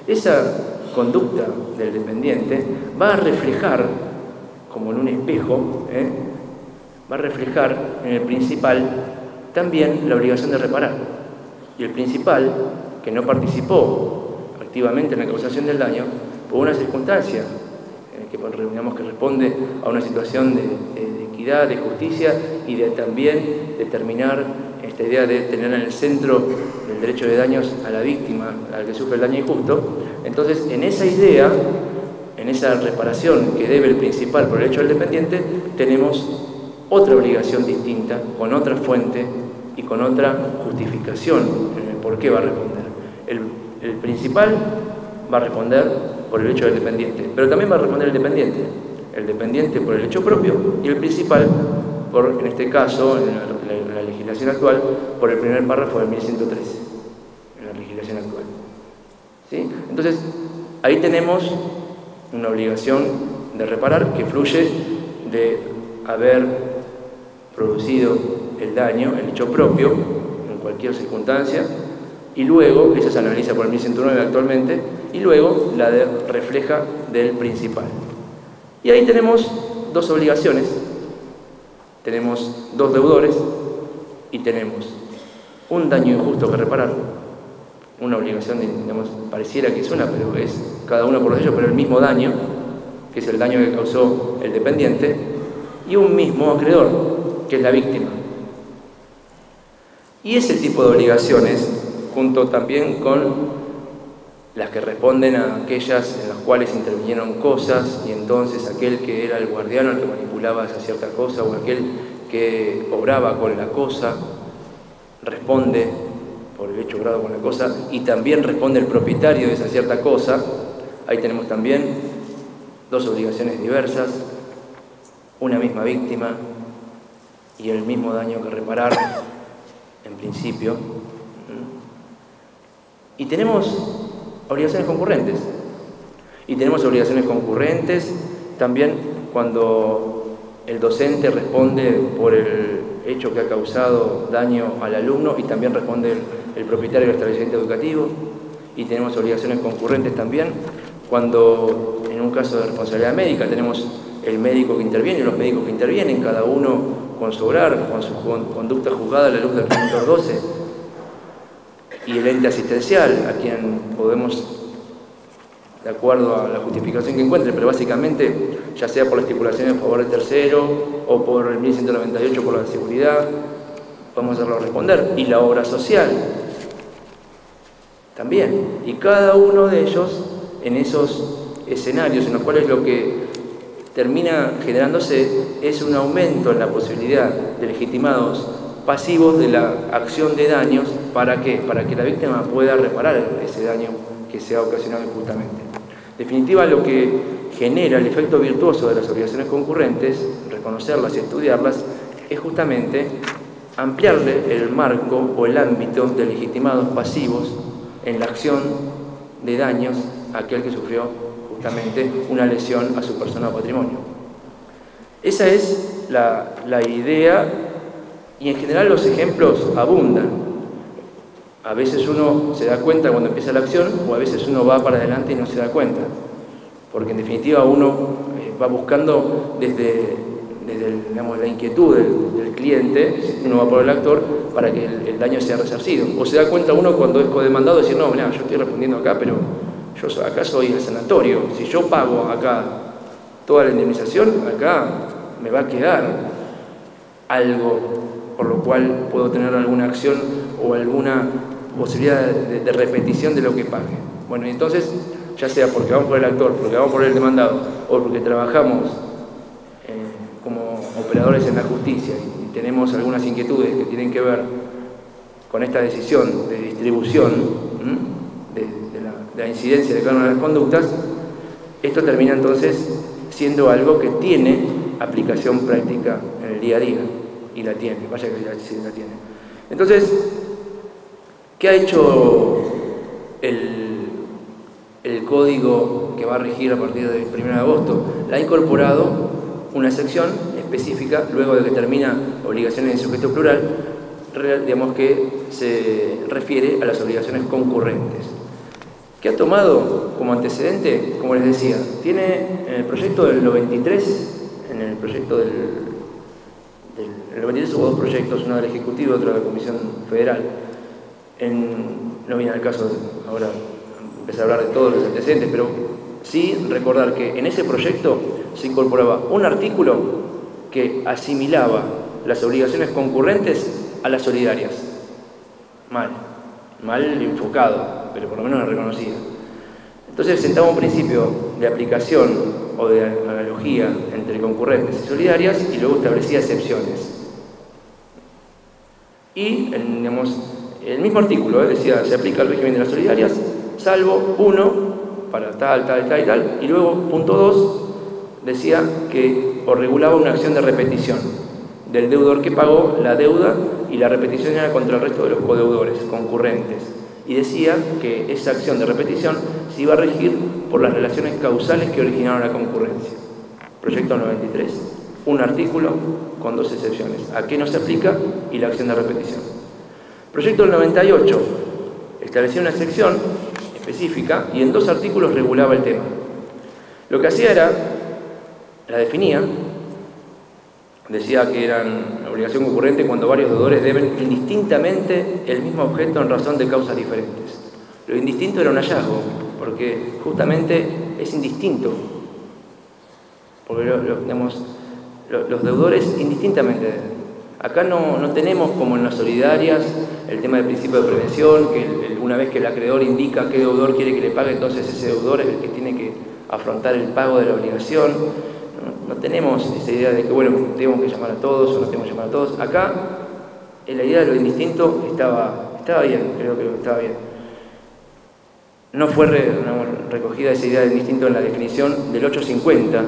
esa conducta del dependiente va a reflejar como en un espejo, ¿eh? va a reflejar en el principal también la obligación de reparar. Y el principal, que no participó activamente en la causación del daño, por una circunstancia eh, que, que responde a una situación de, equidad, de justicia y de también determinar esta idea de tener en el centro del derecho de daños a la víctima, al que sufre el daño injusto. Entonces, en esa idea en esa reparación que debe el principal por el hecho del dependiente, tenemos otra obligación distinta, con otra fuente y con otra justificación en por qué va a responder. El, principal va a responder por el hecho del dependiente, pero también va a responder el dependiente. El dependiente por el hecho propio y el principal por, en este caso, en la, legislación actual, por el primer párrafo del 1113, en la legislación actual. ¿Sí? Entonces, ahí tenemos una obligación de reparar que fluye de haber producido el daño, el hecho propio, en cualquier circunstancia, y luego, esa se analiza por el 1109 actualmente, y luego la de, refleja del principal. Y ahí tenemos dos obligaciones, tenemos dos deudores y tenemos un daño injusto que reparar, una obligación, digamos, pareciera que es una, pero es cada uno por ellos, pero el mismo daño, que es el daño que causó el dependiente, y un mismo acreedor, que es la víctima. Y ese tipo de obligaciones, junto también con las que responden a aquellas en las cuales intervinieron cosas y entonces aquel que era el guardiano, el que manipulaba esa cierta cosa, o aquel que obraba con la cosa, responde por el hecho obrado con la cosa y también responde el propietario de esa cierta cosa, Ahí tenemos también dos obligaciones diversas una misma víctima y el mismo daño que reparar, en principio. Y tenemos obligaciones concurrentes. Y tenemos obligaciones concurrentes también cuando el docente responde por el hecho que ha causado daño al alumno y también responde el, propietario del establecimiento educativo. Y tenemos obligaciones concurrentes también cuando en un caso de responsabilidad médica tenemos el médico que interviene, los médicos que intervienen, cada uno con su obrar, con su conducta juzgada a la luz del 512, y el ente asistencial, a quien podemos, de acuerdo a la justificación que encuentre, pero básicamente, ya sea por la estipulación en favor del tercero o por el 1198 por la seguridad, podemos hacerlo responder. Y la obra social, también. Y cada uno de ellos, en esos escenarios en los cuales lo que termina generándose es un aumento en la posibilidad de legitimados pasivos de la acción de daños para que, para que la víctima pueda reparar ese daño que se ha ocasionado injustamente. En definitiva, lo que genera el efecto virtuoso de las obligaciones concurrentes, reconocerlas y estudiarlas, es justamente ampliarle el marco o el ámbito de legitimados pasivos en la acción de daños aquel que sufrió justamente una lesión a su persona o patrimonio. Esa es la, idea y en general los ejemplos abundan. A veces uno se da cuenta cuando empieza la acción o a veces uno va para adelante y no se da cuenta. Porque en definitiva uno eh, va buscando desde, digamos, la inquietud del, cliente, uno va por el actor, para que el, daño sea resarcido. O se da cuenta uno cuando es codemandado decir, no, mira, yo estoy respondiendo acá, pero yo acá soy el sanatorio, si yo pago acá toda la indemnización, acá me va a quedar algo por lo cual puedo tener alguna acción o alguna posibilidad de, repetición de lo que pague. Bueno, entonces, ya sea porque vamos por el actor, porque vamos por el demandado, o porque trabajamos eh, como operadores en la justicia y, tenemos algunas inquietudes que tienen que ver con esta decisión de distribución, la incidencia de cada una de las conductas, esto termina entonces siendo algo que tiene aplicación práctica en el día a día, y la tiene, vaya que la tiene. Entonces, ¿qué ha hecho el, código que va a regir a partir del 1 de agosto? La ha incorporado una sección específica, luego de que termina obligaciones de sujeto plural, digamos que se refiere a las obligaciones concurrentes que ha tomado como antecedente, como les decía, tiene en el proyecto del 93, en el proyecto del, del el 93 hubo dos proyectos, uno del Ejecutivo y otro de la Comisión Federal. no viene al caso ahora empezar a hablar de todos los antecedentes, pero sí recordar que en ese proyecto se incorporaba un artículo que asimilaba las obligaciones concurrentes a las solidarias. Mal, mal enfocado, pero por lo menos la reconocida. Entonces sentaba un principio de aplicación o de analogía entre concurrentes y solidarias y luego establecía excepciones. Y digamos, el mismo artículo ¿eh? decía, se aplica el régimen de las solidarias, salvo uno para tal, tal, tal y tal, y luego punto dos decía que o regulaba una acción de repetición del deudor que pagó la deuda y la repetición era contra el resto de los codeudores concurrentes y decía que esa acción de repetición se iba a regir por las relaciones causales que originaron la concurrencia. Proyecto 93, un artículo con dos excepciones, a qué no se aplica y la acción de repetición. Proyecto 98, establecía una sección específica y en dos artículos regulaba el tema. Lo que hacía era, la definía, decía que eran obligación concurrente cuando varios deudores deben indistintamente el mismo objeto en razón de causas diferentes. Lo indistinto era un hallazgo, porque justamente es indistinto. Porque los deudores indistintamente. Acá no, no, tenemos como en las solidarias el tema del principio de prevención, que una vez que el acreedor indica qué deudor quiere que le pague, entonces ese deudor es el que tiene que afrontar el pago de la obligación no tenemos esa idea de que, bueno, tenemos que llamar a todos o no tenemos que llamar a todos. Acá, en la idea de lo indistinto estaba, estaba bien, creo que estaba bien. No fue recogida esa idea de indistinto en la definición del 850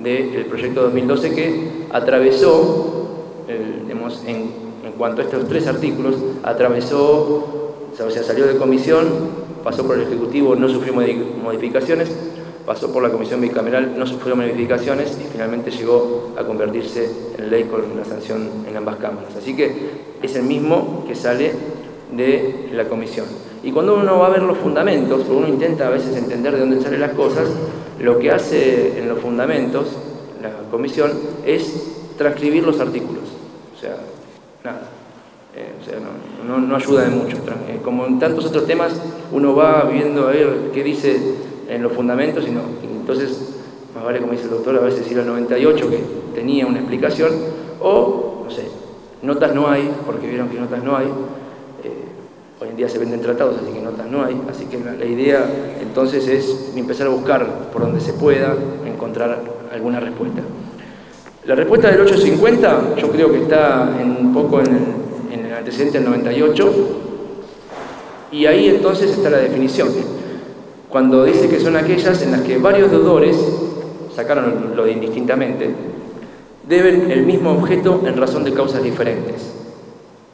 del proyecto 2012 que atravesó, en, cuanto a estos tres artículos, atravesó, o sea, salió de comisión, pasó por el Ejecutivo, no sufrió modificaciones, pasó por la Comisión Bicameral, no sufrió modificaciones y finalmente llegó a convertirse en ley con la sanción en ambas cámaras. Así que es el mismo que sale de la comisión. Y cuando uno va a ver los fundamentos, uno intenta a veces entender de dónde salen las cosas, lo que hace en los fundamentos la comisión es transcribir los artículos. O sea, nada. Eh, o sea, no, ayuda de mucho. Eh, como en tantos otros temas, uno va viendo qué dice en los fundamentos y no. entonces, más vale, como dice el doctor, a veces ir al 98, que tenía una explicación, o, no sé, notas no hay, porque vieron que notas no hay. Eh, hoy en día se venden tratados, así que notas no hay. Así que la, idea entonces es empezar a buscar por donde se pueda encontrar alguna respuesta. La respuesta del 850 yo creo que está un poco en en el antecedente del 98 y ahí entonces está la definición cuando dice que son aquellas en las que varios deudores, sacaron lo de indistintamente, deben el mismo objeto en razón de causas diferentes.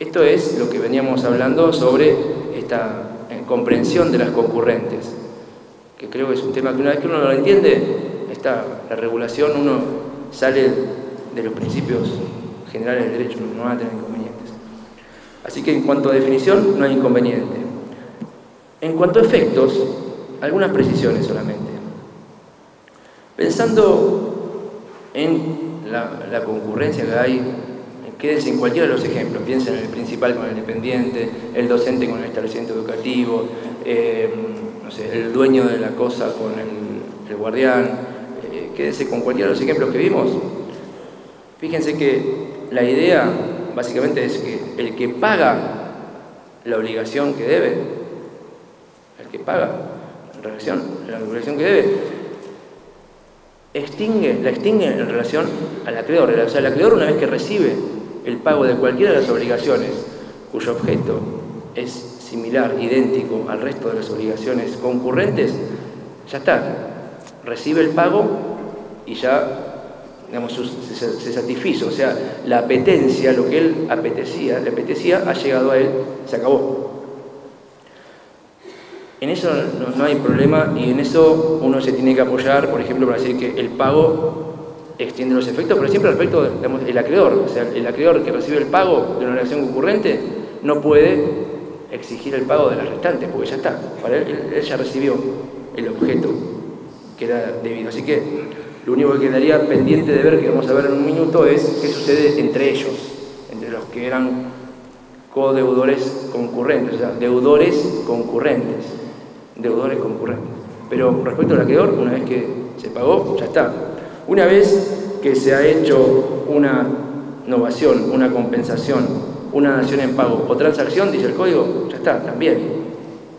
Esto es lo que veníamos hablando sobre esta eh, comprensión de las concurrentes, que creo que es un tema que una vez que uno lo entiende, está la regulación, uno sale de los principios generales del derecho, no va a tener inconvenientes. Así que en cuanto a definición, no hay inconveniente. En cuanto a efectos, algunas precisiones solamente. Pensando en la, concurrencia que hay, quédense en cualquiera de los ejemplos, piensen en el principal con el dependiente, el docente con el establecimiento educativo, eh, el dueño de la cosa con el, guardián, eh, quédense con cualquiera de los ejemplos que vimos. Fíjense que la idea básicamente es que el que paga la obligación que debe, el que paga, relación, la obligación que debe, extingue, la extingue en relación al acreedor. O sea, el acreedor una vez que recibe el pago de cualquiera de las obligaciones cuyo objeto es similar, idéntico al resto de las obligaciones concurrentes, ya está, recibe el pago y ya digamos, se, se, satisfizo, o sea, la apetencia, lo que él apetecía, le apetecía, ha llegado a él, se acabó. En eso no, hay problema y en eso uno se tiene que apoyar, por ejemplo, para decir que el pago extiende los efectos, pero siempre respecto del acreedor. O sea, el acreedor que recibe el pago de una relación concurrente no puede exigir el pago de las restantes, porque ya está. Para él, él ya recibió el objeto que era debido. Así que lo único que quedaría pendiente de ver, que vamos a ver en un minuto, es qué sucede entre ellos, entre los que eran codeudores concurrentes, o sea, deudores concurrentes deudores concurrentes. Pero respecto al acreedor, una vez que se pagó, ya está. Una vez que se ha hecho una innovación, una compensación, una dación en pago o transacción, dice el código, ya está, también.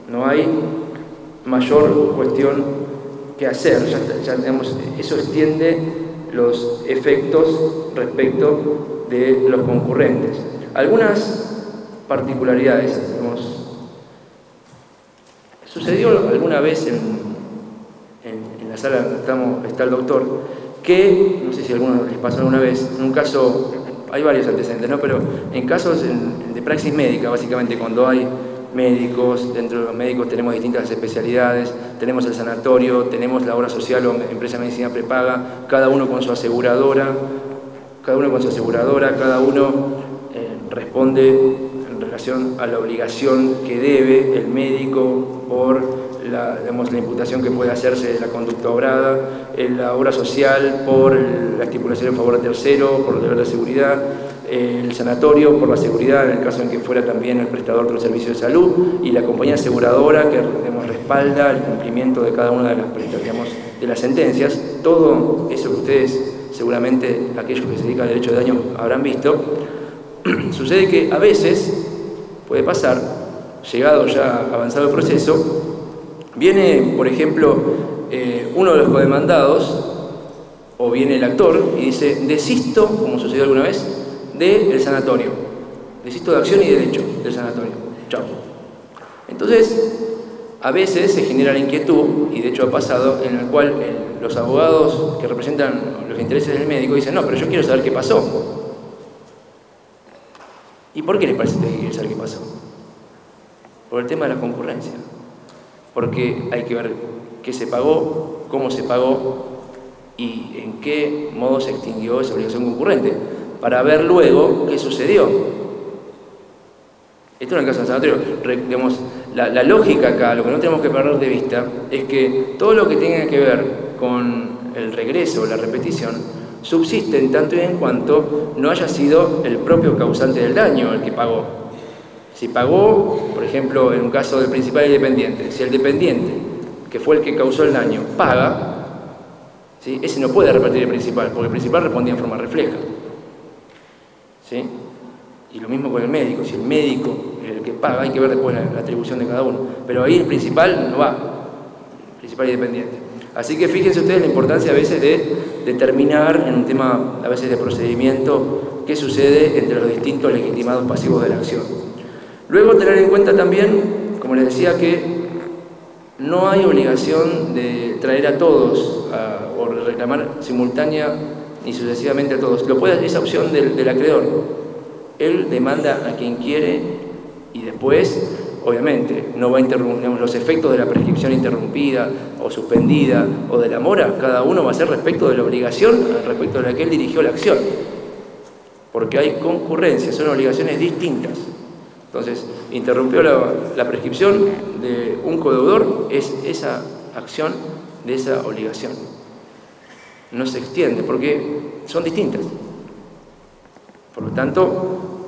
No hay mayor cuestión que hacer. Ya, eso extiende los efectos respecto de los concurrentes. Algunas particularidades, digamos, Sucedió alguna vez en, la sala donde estamos, está el doctor, que, no sé si a alguno les pasó alguna vez, en un caso, hay varios antecedentes, ¿no? pero en casos de praxis médica, básicamente cuando hay médicos, dentro de los médicos tenemos distintas especialidades, tenemos el sanatorio, tenemos la obra social o empresa de medicina prepaga, cada uno con su aseguradora, cada uno con su aseguradora, cada uno eh, responde a la obligación que debe el médico por la, la imputación que puede hacerse de la conducta obrada, la obra social por la estipulación en favor de tercero, por el deber de seguridad, el sanatorio por la seguridad en el caso en que fuera también el prestador del servicio de salud y la compañía aseguradora que respalda el cumplimiento de cada una de las, de las sentencias. Todo eso que ustedes, seguramente aquellos que se dedican al derecho de daño habrán visto, *clears throat* sucede que a veces puede pasar, llegado ya avanzado el proceso, viene, por ejemplo, eh, uno de los codemandados, o viene el actor, y dice, desisto, como sucedió alguna vez, del sanatorio. Desisto de acción y derecho del sanatorio. Chao. Entonces, A veces se genera la inquietud, y de hecho ha pasado, en el cual los abogados que representan los intereses del médico dicen, no, pero yo quiero saber qué pasó. ¿Y por qué les parece que quiere saber qué pasó? Por el tema de la concurrencia. Porque hay que ver qué se pagó, cómo se pagó y en qué modo se extinguió esa obligación concurrente, para ver luego qué sucedió. Esto el caso del sanatorio. Digamos, la, la, lógica acá, lo que no tenemos que perder de vista, es que todo lo que tenga que ver con el regreso o la repetición subsiste en tanto y en cuanto no haya sido el propio causante del daño el que pagó. Si pagó, por ejemplo, en un caso del principal y dependiente, si el dependiente, que fue el que causó el daño, paga, ¿sí? ese no puede repetir el principal, porque el principal respondía en forma refleja. ¿sí? Y lo mismo con el médico, si el médico es el que paga, hay que ver después la, atribución de cada uno. Pero ahí el principal no va, principal y dependiente. Así que fíjense ustedes la importancia a veces de determinar en un tema a veces de procedimiento qué sucede entre los distintos legitimados pasivos de la acción. Luego tener en cuenta también, como les decía, que no hay obligación de traer a todos o reclamar simultánea ni sucesivamente a todos. Lo puede esa opción del, del acreedor. Él demanda a quien quiere y después, obviamente, no va a interrumpir los efectos de la prescripción interrumpida o suspendida o de la mora, cada uno va a ser respecto de la obligación respecto de la que él dirigió la acción. Porque hay concurrencia, son obligaciones distintas. Entonces, interrumpió la, prescripción de un codeudor, es esa acción de esa obligación. No se extiende porque son distintas. Por lo tanto,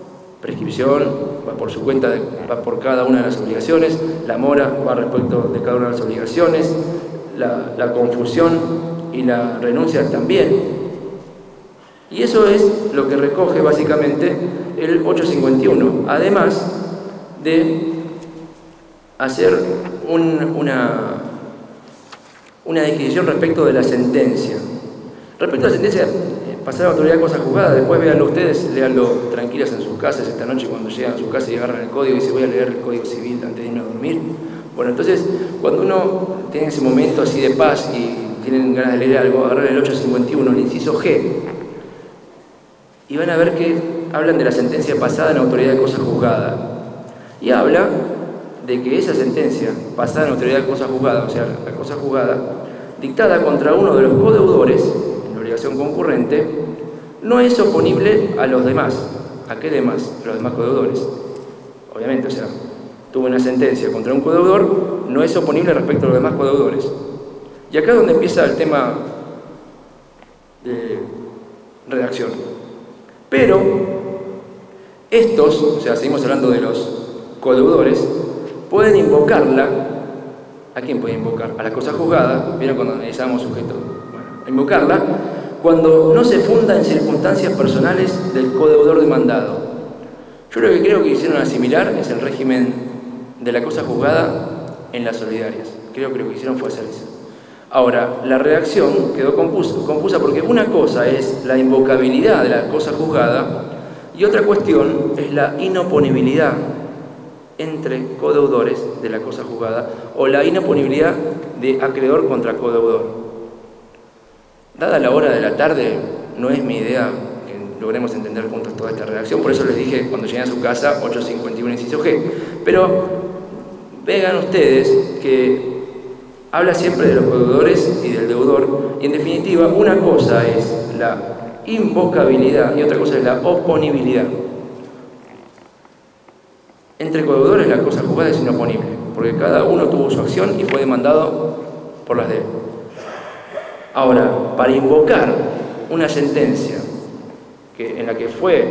prescripción va por su cuenta, va por cada una de las obligaciones, la mora va respecto de cada una de las obligaciones, la, la confusión y la renuncia también. Y eso es lo que recoge básicamente el 851, además de hacer una, una respecto de la sentencia. Respecto a la sentencia, pasar la autoridad de cosas juzgadas, después véanlo ustedes, leanlo tranquilas en sus casas esta noche cuando llegan a su casa y agarran el código y dicen voy a leer el código civil antes de irme a dormir. Bueno, entonces, cuando uno tiene ese momento así de paz y tienen ganas de leer algo, agarran el 851, el inciso G, y van a ver que hablan de la sentencia pasada en la autoridad de cosa juzgada. Y habla de que esa sentencia pasada en autoridad de cosa juzgada, o sea, la cosa juzgada, dictada contra uno de los codeudores, concurrente, no es oponible a los demás. ¿A qué demás? A los demás codeudores. Obviamente, o sea, tuvo una sentencia contra un codeudor, no es oponible respecto a los demás codeudores. Y acá es donde empieza el tema de redacción. Pero estos, o sea, seguimos hablando de los codeudores, pueden invocarla. ¿A quién puede invocar? A la cosa juzgada. ¿Vieron cuando analizamos sujeto? Bueno, invocarla cuando no se funda en circunstancias personales del codeudor demandado. Yo lo que creo que hicieron asimilar es el régimen de la cosa juzgada en las solidarias. Creo que lo que hicieron fue hacer eso. Ahora, la redacción quedó confusa, porque una cosa es la invocabilidad de la cosa juzgada y otra cuestión es la inoponibilidad entre codeudores de la cosa juzgada o la inoponibilidad de acreedor contra codeudor. Dada la hora de la tarde, no es mi idea que logremos entender juntos toda esta redacción, por eso les dije cuando lleguen a su casa 851 inciso G. Pero vean ustedes que habla siempre de los deudores y del deudor, y en definitiva una cosa es la invocabilidad y otra cosa es la oponibilidad. Entre codeudores la cosa jugada es inoponible, porque cada uno tuvo su acción y fue demandado por las de él. Ahora, para invocar una sentencia que, en la que fue,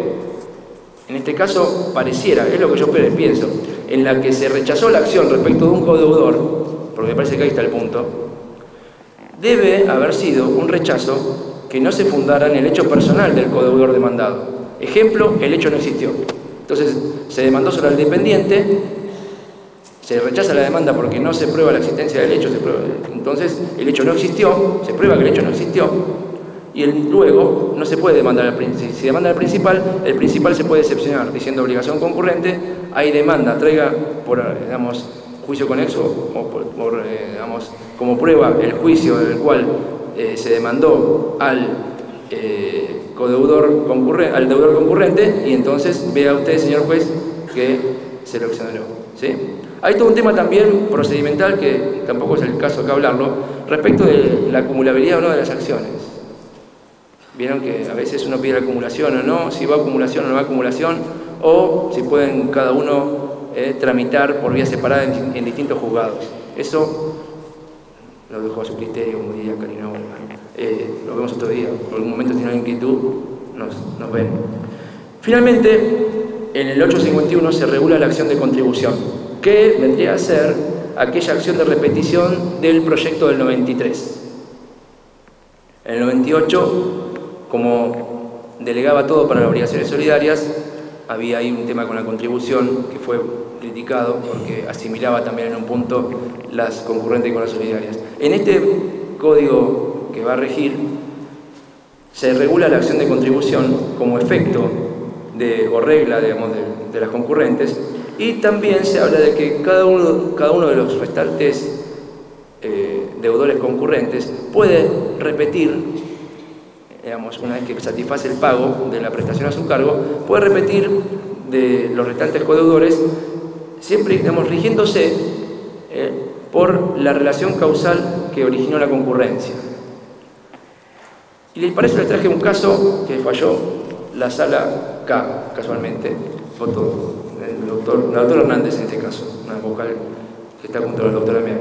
en este caso pareciera, es lo que yo pienso, en la que se rechazó la acción respecto de un codeudor porque me parece que ahí está el punto, debe haber sido un rechazo que no se fundara en el hecho personal del codeudor demandado. Ejemplo, el hecho no existió. Entonces, se demandó sobre el dependiente, se rechaza la demanda porque no se prueba la existencia del hecho, entonces el hecho no existió, se prueba que el hecho no existió, y luego no se puede demandar al principal. Si demanda al principal, el principal se puede excepcionar diciendo obligación concurrente, hay demanda, traiga por, digamos, juicio conexo, o por, eh, digamos, como prueba el juicio en el cual eh, se demandó al eh, codeudor concurrente, al deudor concurrente y entonces vea usted, señor juez, que se lo exoneró. ¿sí? Hay todo un tema también procedimental, que tampoco es el caso acá hablarlo, respecto de la acumulabilidad o no de las acciones. Vieron que a veces uno pide la acumulación o no, si va a acumulación o no va a acumulación, o si pueden cada uno eh, tramitar por vía separada en, distintos juzgados. Eso lo dejo a su criterio, como diría Karina eh, lo vemos otro día, por algún momento si no hay inquietud, nos, nos ven. Finalmente, en el 851 se regula la acción de contribución, que vendría a ser aquella acción de repetición del proyecto del 93. En el 98, como delegaba todo para las obligaciones solidarias, había ahí un tema con la contribución que fue criticado porque asimilaba también en un punto las concurrentes con las solidarias. En este código que va a regir se regula la acción de contribución como efecto de, o regla digamos, de, las concurrentes y también se habla de que cada uno, de los restantes eh, deudores concurrentes puede repetir digamos, una vez que satisface el pago de la prestación a su cargo, puede repetir de los restantes codeudores, siempre digamos, rigiéndose eh, por la relación causal que originó la concurrencia. Y para eso les traje un caso que falló la sala K, casualmente, foto doctor, doctor Hernández en este caso, una vocal que está junto al doctor Damián.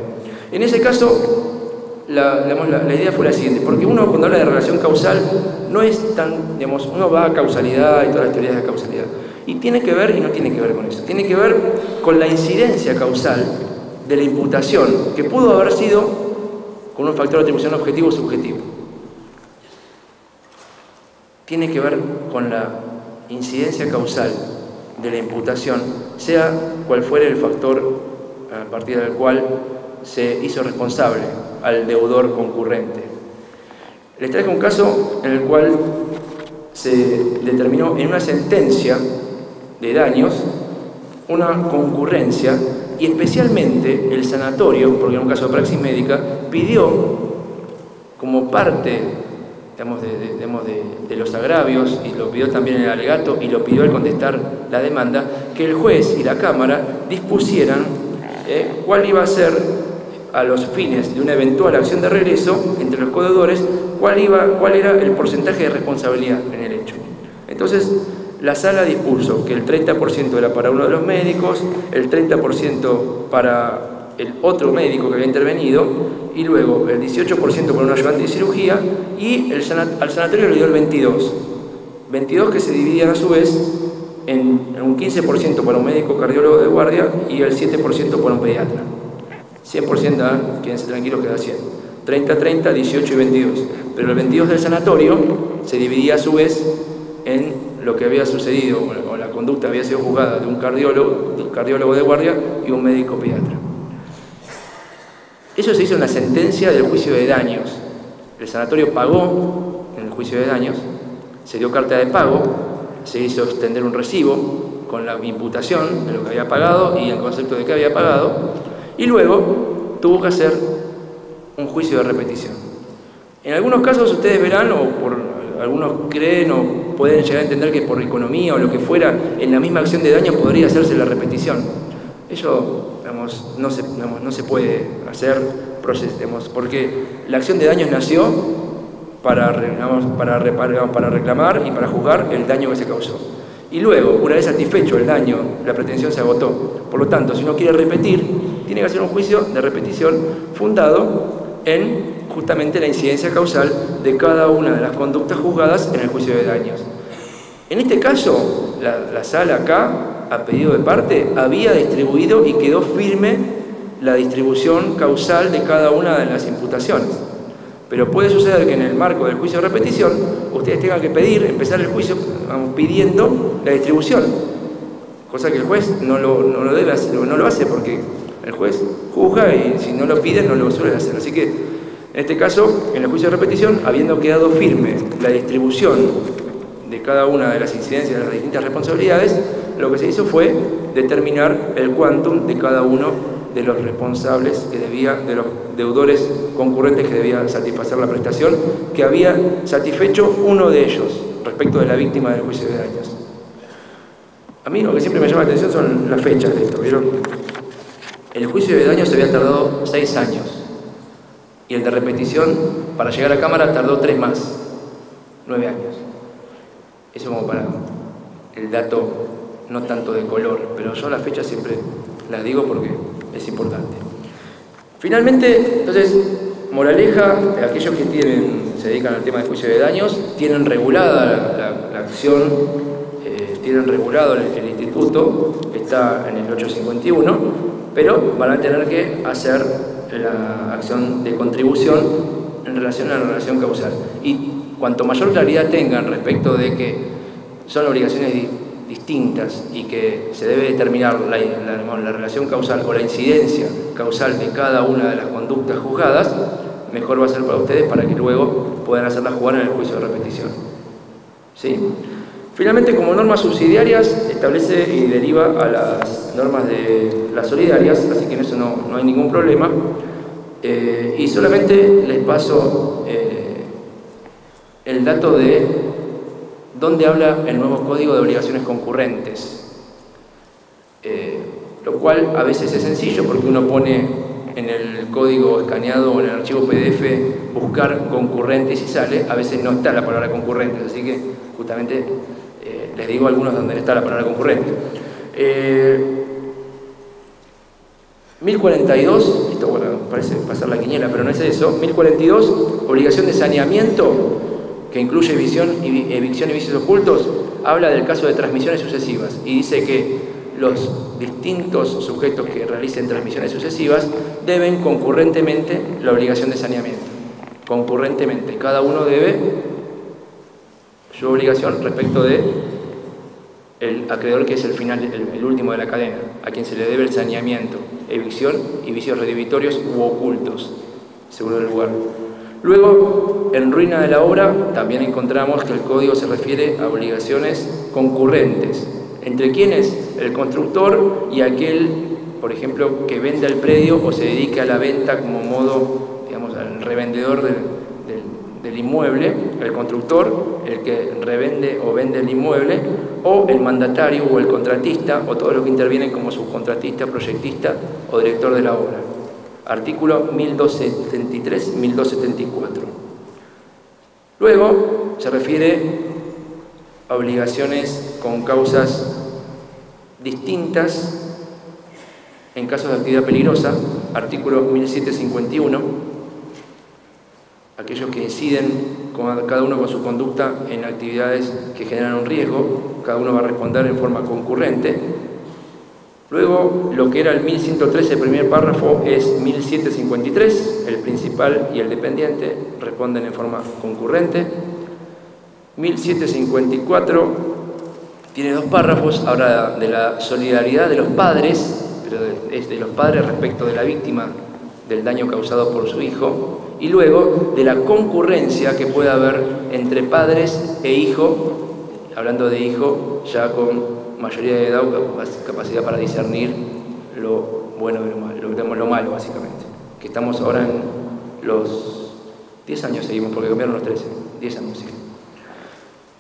En ese caso, la, idea fue la siguiente, porque uno cuando habla de relación causal no es tan, digamos, uno va a causalidad y todas las teorías de causalidad. Y tiene que ver y no tiene que ver con eso. Tiene que ver con la incidencia causal de la imputación, que pudo haber sido con un factor de atribución objetivo o subjetivo. Tiene que ver con la incidencia causal de la imputación, sea cual fuere el factor a partir del cual se hizo responsable al deudor concurrente. Les traigo un caso en el cual se determinó en una sentencia de daños una concurrencia y especialmente el sanatorio, porque en un caso de praxis médica, pidió como parte de, los agravios, y lo pidió también el alegato, y lo pidió al contestar la demanda, que el juez y la Cámara dispusieran eh, cuál iba a ser a los fines de una eventual acción de regreso entre los codeudores, cuál, cuál era el porcentaje de responsabilidad en el hecho. Entonces, la sala dispuso que el 30% era para uno de los médicos, el 30% para el otro médico que había intervenido, y luego el 18% para un ayudante de cirugía, y el al sanatorio le dio el 22%. 22 que se dividían a su vez en un 15% para un médico cardiólogo de guardia y el 7% para un pediatra. 100% da, quédense tranquilos, queda 100. 30, 30, 18 y 22. Pero el 22 del sanatorio se dividía a su vez en lo que había sucedido o la conducta había sido juzgada de un cardiólogo, un cardiólogo de guardia y un médico pediatra. Eso se hizo en la sentencia del juicio de daños. El sanatorio pagó en el juicio de daños, se dio carta de pago, se hizo extender un recibo con la imputación de lo que había pagado y el concepto de que había pagado, y luego tuvo que hacer un juicio de repetición. En algunos casos ustedes verán, o por algunos creen o pueden llegar a entender que por economía o lo que fuera, en la misma acción de daño podría hacerse la repetición. Eso no, se, no se puede hacer porque la acción de daños nació para, para, para reclamar y para juzgar el daño que se causó. Y luego, una vez satisfecho el daño, la pretensión se agotó. Por lo tanto, si uno quiere repetir, tiene que hacer un juicio de repetición fundado en justamente la incidencia causal de cada una de las conductas juzgadas en el juicio de daños. En este caso, la, sala acá, a pedido de parte, había distribuido y quedó firme la distribución causal de cada una de las imputaciones. Pero puede suceder que en el marco del juicio de repetición ustedes tengan que pedir, empezar el juicio pidiendo la distribución, cosa que el juez no lo, no lo debe hacer, no lo hace porque el juez juzga y si no lo pide no lo suele hacer. Así que en este caso, en el juicio de repetición, habiendo quedado firme la distribución de cada una de las incidencias de las distintas responsabilidades, lo que se hizo fue determinar el quantum de cada uno de los responsables que debía, de los deudores concurrentes que debía satisfacer la prestación, que había satisfecho uno de ellos respecto de la víctima del juicio de daños. A mí lo que siempre me llama la atención son las fechas de esto, ¿vieron? El juicio de daños se había tardado seis años y el de repetición para llegar a cámara tardó tres más, nueve años. Eso como para el dato no tanto de color, pero yo las fechas siempre las digo porque es importante. Finalmente, entonces, moraleja, aquellos que tienen, se dedican al tema de juicio de daños, tienen regulada la, acción, eh, tienen regulado el, el, instituto, está en el 851, pero van a tener que hacer la acción de contribución en relación a la relación causal. Y cuanto mayor claridad tengan respecto de que son obligaciones distintas y que se debe determinar la, la, relación causal o la incidencia causal de cada una de las conductas juzgadas, mejor va a ser para ustedes para que luego puedan hacerla jugar en el juicio de repetición. ¿Sí? Finalmente, como normas subsidiarias, establece y deriva a las normas de las solidarias, así que en eso no, no hay ningún problema. Eh, y solamente les paso eh, el dato de dónde habla el nuevo Código de Obligaciones Concurrentes, eh, lo cual a veces es sencillo porque uno pone en el código escaneado o en el archivo PDF buscar concurrentes y sale, a veces no está la palabra concurrentes, así que justamente les digo algunos donde está la palabra concurrente. 1042, esto bueno, parece pasar la quiniela, pero no es eso. 1042, obligación de saneamiento, que incluye y, evicción y vicios ocultos, habla del caso de transmisiones sucesivas y dice que los distintos sujetos que realicen transmisiones sucesivas deben concurrentemente la obligación de saneamiento. Concurrentemente, cada uno debe su obligación respecto de el acreedor que es el final, el, último de la cadena, a quien se le debe el saneamiento, evicción y vicios redivitorios u ocultos, según el lugar. Luego, en ruina de la obra, también encontramos que el código se refiere a obligaciones concurrentes, entre quienes el constructor y aquel, por ejemplo, que venda el predio o se dedique a la venta como modo, digamos, al revendedor del, del inmueble, el constructor, el que revende o vende el inmueble, o el mandatario o el contratista, o todos los que intervienen como subcontratista, proyectista o director de la obra. Artículo 1273-1274. Luego se refiere a obligaciones con causas distintas en casos de actividad peligrosa, artículo 1751 aquellos que inciden cada uno con su conducta en actividades que generan un riesgo, cada uno va a responder en forma concurrente. Luego, lo que era el 1113, el primer párrafo, es 1753, el principal y el dependiente responden en forma concurrente. 1754 tiene dos párrafos, habla de la solidaridad de los padres, pero es de los padres respecto de la víctima del daño causado por su hijo, y luego de la concurrencia que puede haber entre padres e hijo, hablando de hijo ya con mayoría de edad capacidad para discernir lo bueno y lo malo, lo, que lo malo básicamente, que estamos ahora en los 10 años seguimos porque cambiaron los 13, 10 años. Sí.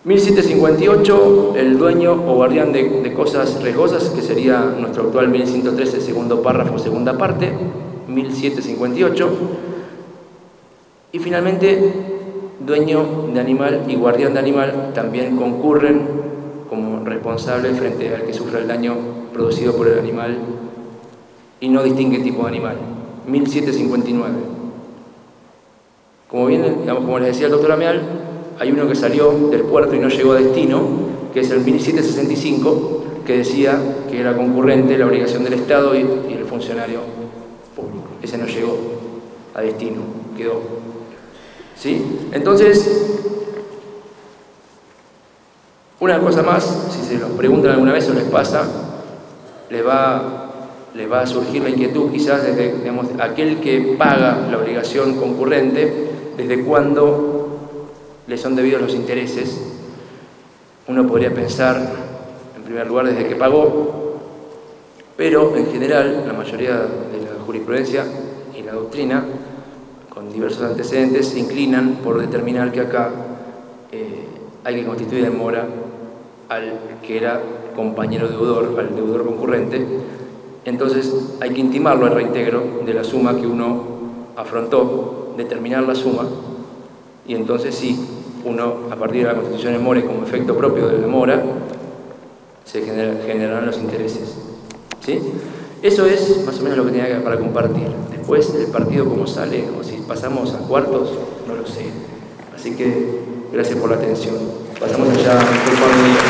1758, el dueño o guardián de, de, cosas riesgosas, que sería nuestro actual 1113, segundo párrafo, segunda parte, 1758. Y finalmente, dueño de animal y guardián de animal también concurren como responsables frente al que sufra el daño producido por el animal y no distingue tipo de animal. 1759. Como bien, como les decía el doctor Ameal, hay uno que salió del puerto y no llegó a destino, que es el 1765, que decía que era concurrente la obligación del Estado y, y el funcionario público. Ese no llegó a destino, quedó ¿Sí? Entonces, una cosa más, si se lo preguntan alguna vez o les pasa, les va, les va a surgir la inquietud quizás desde digamos, aquel que paga la obligación concurrente, desde cuándo le son debidos los intereses. Uno podría pensar, en primer lugar, desde que pagó, pero en general la mayoría de la jurisprudencia y la doctrina, con diversos antecedentes, se inclinan por determinar que acá eh, hay que constituir en mora al que era compañero deudor, al deudor concurrente, entonces hay que intimarlo al reintegro de la suma que uno afrontó, determinar la suma, y entonces sí, uno, a partir de la constitución mora y como efecto propio de la mora, se generarán los intereses. ¿Sí? Eso es más o menos lo que tenía para compartir. Después el partido cómo sale, o si pasamos a cuartos, no lo sé. Así que gracias por la atención. Pasamos allá por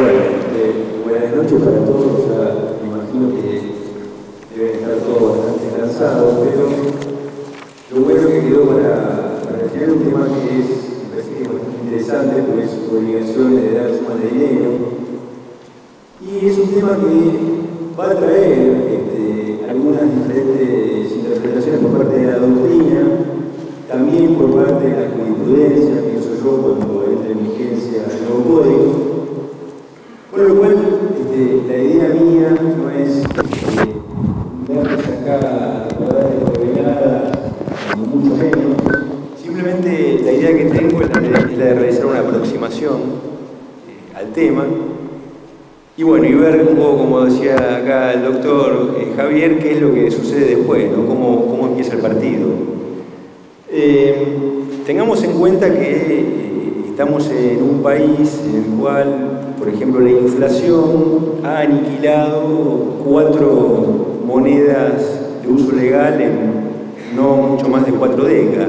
Bueno, eh, buenas noches para todos. Ya imagino que deben estar todos bastante cansados, pero lo bueno que quedó para, para un tema que es, interesante, porque es obligaciones de dar sumas de dinero. Y es un tema que va a traer este, algunas diferentes interpretaciones por parte de la doctrina, también por parte de la jurisprudencia, pienso yo, cuando entre en vigencia el nuevo código. Con lo cual, este, la idea mía no es eh, darles acá verdades reveladas, ni mucho menos. Simplemente la idea que tengo es la de, realizar una aproximación eh, al tema. Y bueno, y ver un poco, como decía acá el doctor eh, Javier, qué es lo que sucede después, ¿no? cómo, cómo empieza el partido. tengamos en cuenta que estamos en un país en el cual por ejemplo, la inflación ha aniquilado cuatro monedas de uso legal en no mucho más de cuatro décadas.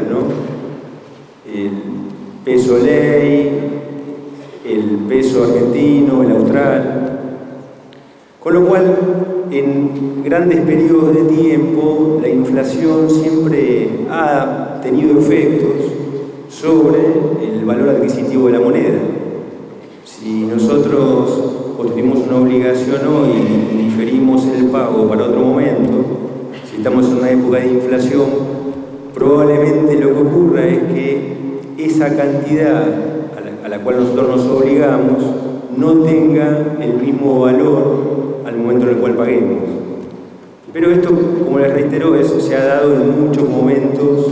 El peso ley, el peso argentino, el austral. Con lo cual, en grandes periodos de tiempo, la inflación siempre ha tenido efectos sobre el valor adquisitivo de la moneda. Si nosotros construimos una obligación hoy y diferimos el pago para otro momento, si estamos en una época de inflación, probablemente lo que ocurra es que esa cantidad a la, cual nosotros nos obligamos no tenga el mismo valor al momento en el cual paguemos. Pero esto, como les reitero, eso se ha dado en muchos momentos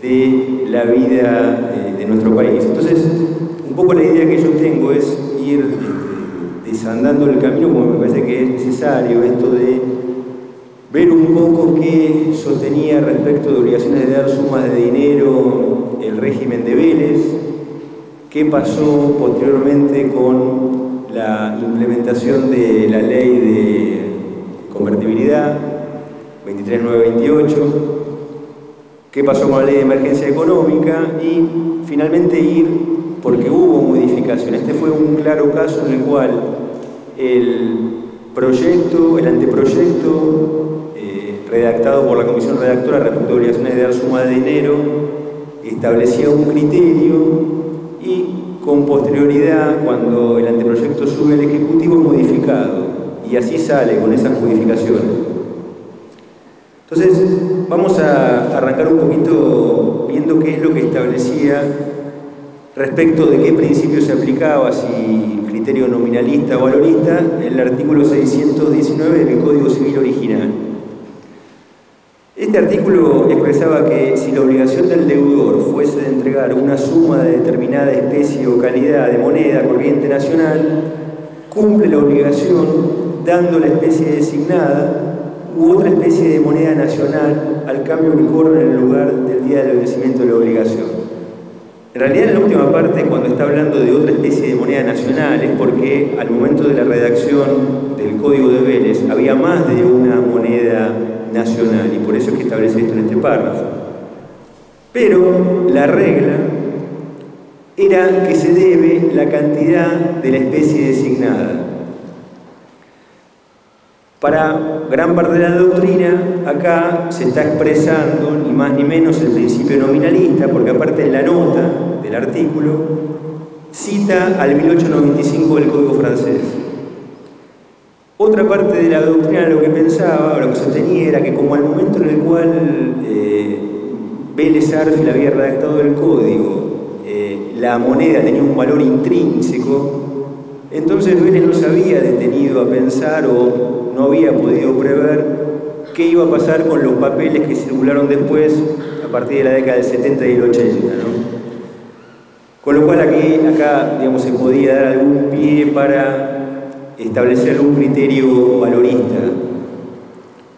de la vida eh, de nuestro país. Entonces, un poco la idea que yo tengo es ir este, desandando el camino, como me parece que es necesario, esto de ver un poco qué sostenía respecto de obligaciones de dar sumas de dinero el régimen de Vélez, qué pasó posteriormente con la implementación de la ley de convertibilidad 23928, qué pasó con la ley de emergencia económica y finalmente ir porque hubo modificación. Este fue un claro caso en el cual el proyecto, el anteproyecto eh, redactado por la comisión redactora respecto a obligaciones de dar suma de dinero establecía un criterio y con posterioridad, cuando el anteproyecto sube al Ejecutivo, modificado y así sale con esas modificaciones. Entonces, vamos a arrancar un poquito viendo qué es lo que establecía Respecto de qué principio se aplicaba, si nominalista o valorista, el artículo 619 del Código Civil original. Este artículo expresaba que si la obligación del deudor fuese de entregar una suma de determinada especie o calidad de moneda corriente nacional, cumple la obligación dando la especie designada u otra especie de moneda nacional al cambio que corre en el lugar del día del vencimiento de la obligación. En realidad, en la última parte, cuando está hablando de otra especie de moneda nacional, es porque al momento de la redacción del Código de Vélez había más de una moneda nacional y por eso es que establece esto en este párrafo. Pero la regla era que se debe la cantidad de la especie designada. Para gran parte de la doctrina, acá se está expresando ni más ni menos el principio nominalista, porque aparte en la nota del artículo cita al 1895 del Código francés. Otra parte de la doctrina lo que pensaba, o lo que sostenía, era que como al momento en el cual eh, Vélez había redactado el código, eh, la moneda tenía un valor intrínseco, entonces Vélez no se había detenido a pensar o no había podido prever qué iba a pasar con los papeles que circularon después a partir de la década del 70 y el 80. Con lo cual aquí, acá digamos, se podía dar algún pie para establecer un criterio valorista.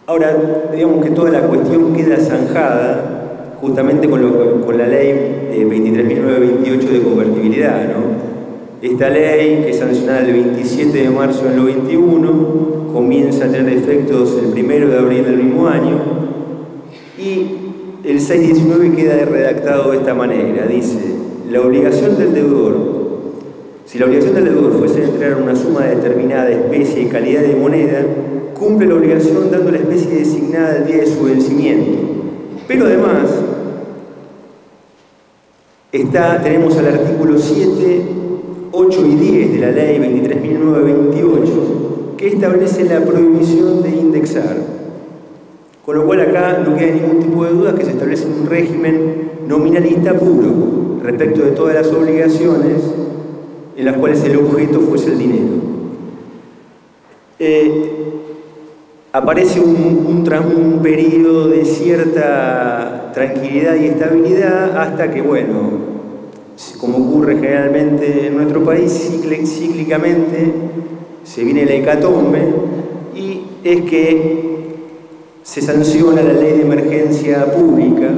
Ahora, digamos que toda la cuestión queda zanjada justamente con, con la ley 23.928 de convertibilidad. ¿no? Esta ley, que es sancionada el 27 de marzo del 91, comienza a tener efectos el 1 de abril del mismo año y el 619 queda redactado de esta manera. Dice, la obligación del deudor, si la obligación del deudor fuese entregar una suma determinada de especie y calidad de moneda, cumple la obligación dando la especie designada al día de su vencimiento. Pero además, está, tenemos al artículo 7 8 y 10 de la ley 23.928 que establece la prohibición de indexar. Con lo cual acá no queda ningún tipo de duda que se establece un régimen nominalista puro respecto de todas las obligaciones en las cuales el objeto fuese el dinero. Eh, aparece un, un, un periodo de cierta tranquilidad y estabilidad hasta que, bueno, como ocurre generalmente en nuestro país, cíclicamente se viene la hecatombe y es que se sanciona la ley de emergencia pública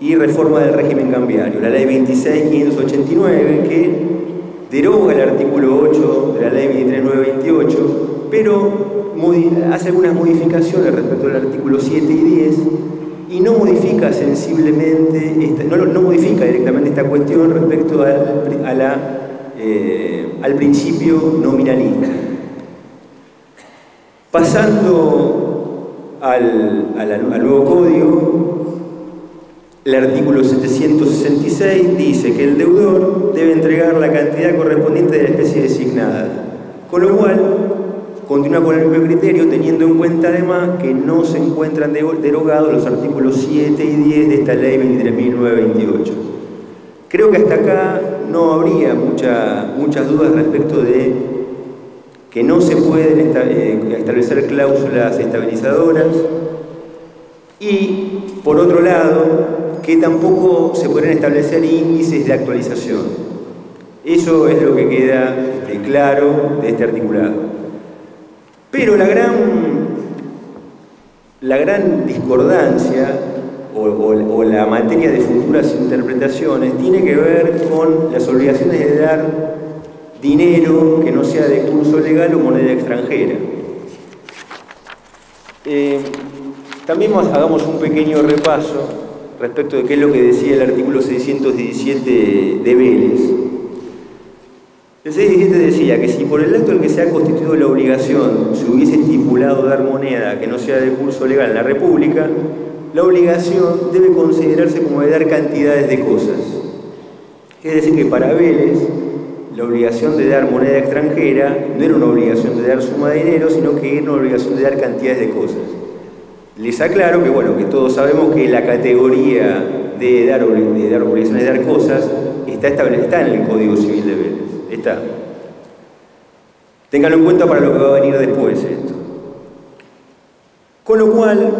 y reforma del régimen cambiario, la ley 26.589 que deroga el artículo 8 de la ley 23.928, pero hace algunas modificaciones respecto al artículo 7 y 10 y no modifica sensiblemente, no, modifica directamente esta cuestión respecto al, a la, eh, al principio nominalista. Pasando al, al nuevo código, el artículo 766 dice que el deudor debe entregar la cantidad correspondiente de la especie designada, con lo cual continúa con el mismo criterio, teniendo en cuenta además que no se encuentran derogados los artículos 7 y 10 de esta ley 23.928. Creo que hasta acá no habría muchas dudas respecto de que no se pueden eh, establecer cláusulas estabilizadoras y, por otro lado, que tampoco se pueden establecer índices de actualización. Eso es lo que queda este, claro de este articulado. Pero la gran, la gran discordancia o, la materia de futuras interpretaciones tiene que ver con las obligaciones de dar dinero que no sea de curso legal o moneda extranjera. Eh, también hagamos un pequeño repaso respecto de qué es lo que decía el artículo 617 de Vélez. El 617 decía que si por el acto en que se ha constituido la obligación se hubiese estipulado dar moneda que no sea de curso legal en la República, la obligación debe considerarse como de dar cantidades de cosas. Es decir, que para Vélez, la obligación de dar moneda extranjera no era una obligación de dar suma de dinero, sino que era una obligación de dar cantidades de cosas. Les aclaro que, bueno, que todos sabemos que la categoría de dar, de dar obligaciones de dar cosas está, establecida en el Código Civil de Vélez. Está. Ténganlo en cuenta para lo que va a venir después esto. Con lo cual,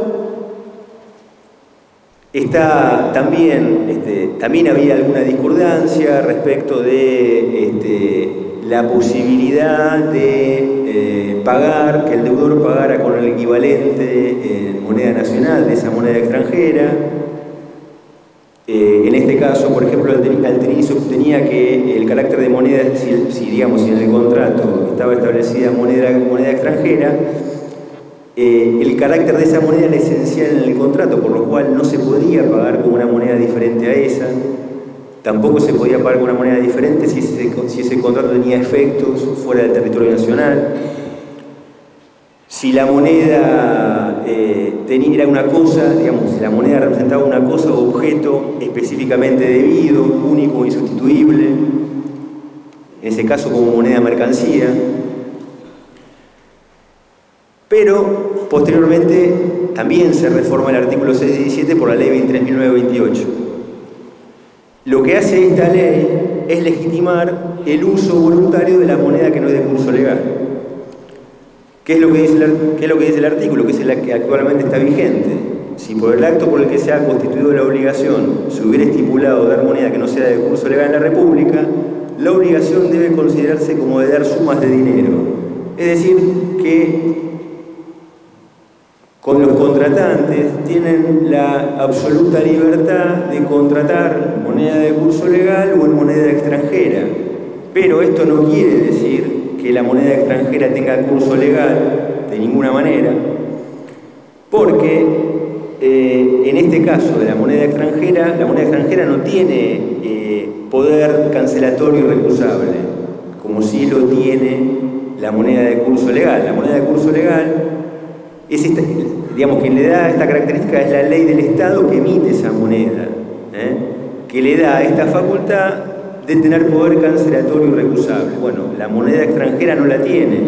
está también, este, también había alguna discordancia respecto de este, la posibilidad de eh, pagar, que el deudor pagara con el equivalente en moneda nacional de esa moneda extranjera, eh, en este caso, por ejemplo, Altenizo tenía que el carácter de moneda, si, digamos, si en el contrato estaba establecida moneda, moneda extranjera, eh, el carácter de esa moneda era esencial en el contrato, por lo cual no se podía pagar con una moneda diferente a esa, tampoco se podía pagar con una moneda diferente si si ese contrato tenía efectos fuera del territorio nacional. Si la moneda eh, tenía, una cosa, digamos, si la moneda representaba una cosa o objeto específicamente debido, único insustituible, en ese caso como moneda mercancía, pero posteriormente también se reforma el artículo 617 por la ley 23.928. lo que hace esta ley es legitimar el uso voluntario de la moneda que no es de curso legal. ¿Qué es lo que dice el, es lo que artículo? Que es el que actualmente está vigente. Si por el acto por el que se ha constituido la obligación se hubiera estipulado dar moneda que no sea de curso legal en la República, la obligación debe considerarse como de dar sumas de dinero. Es decir, que con los contratantes tienen la absoluta libertad de contratar moneda de curso legal o en moneda extranjera. Pero esto no quiere decir que la moneda extranjera tenga curso legal de ninguna manera, porque eh, en este caso de la moneda extranjera, la moneda extranjera no tiene eh, poder cancelatorio y recusable, como sí lo tiene la moneda de curso legal. La moneda de curso legal es esta, digamos, quien le da esta característica es la ley del Estado que emite esa moneda, ¿eh? que le da esta facultad de tener poder cancelatorio y recusable. Bueno, la moneda extranjera no la tiene,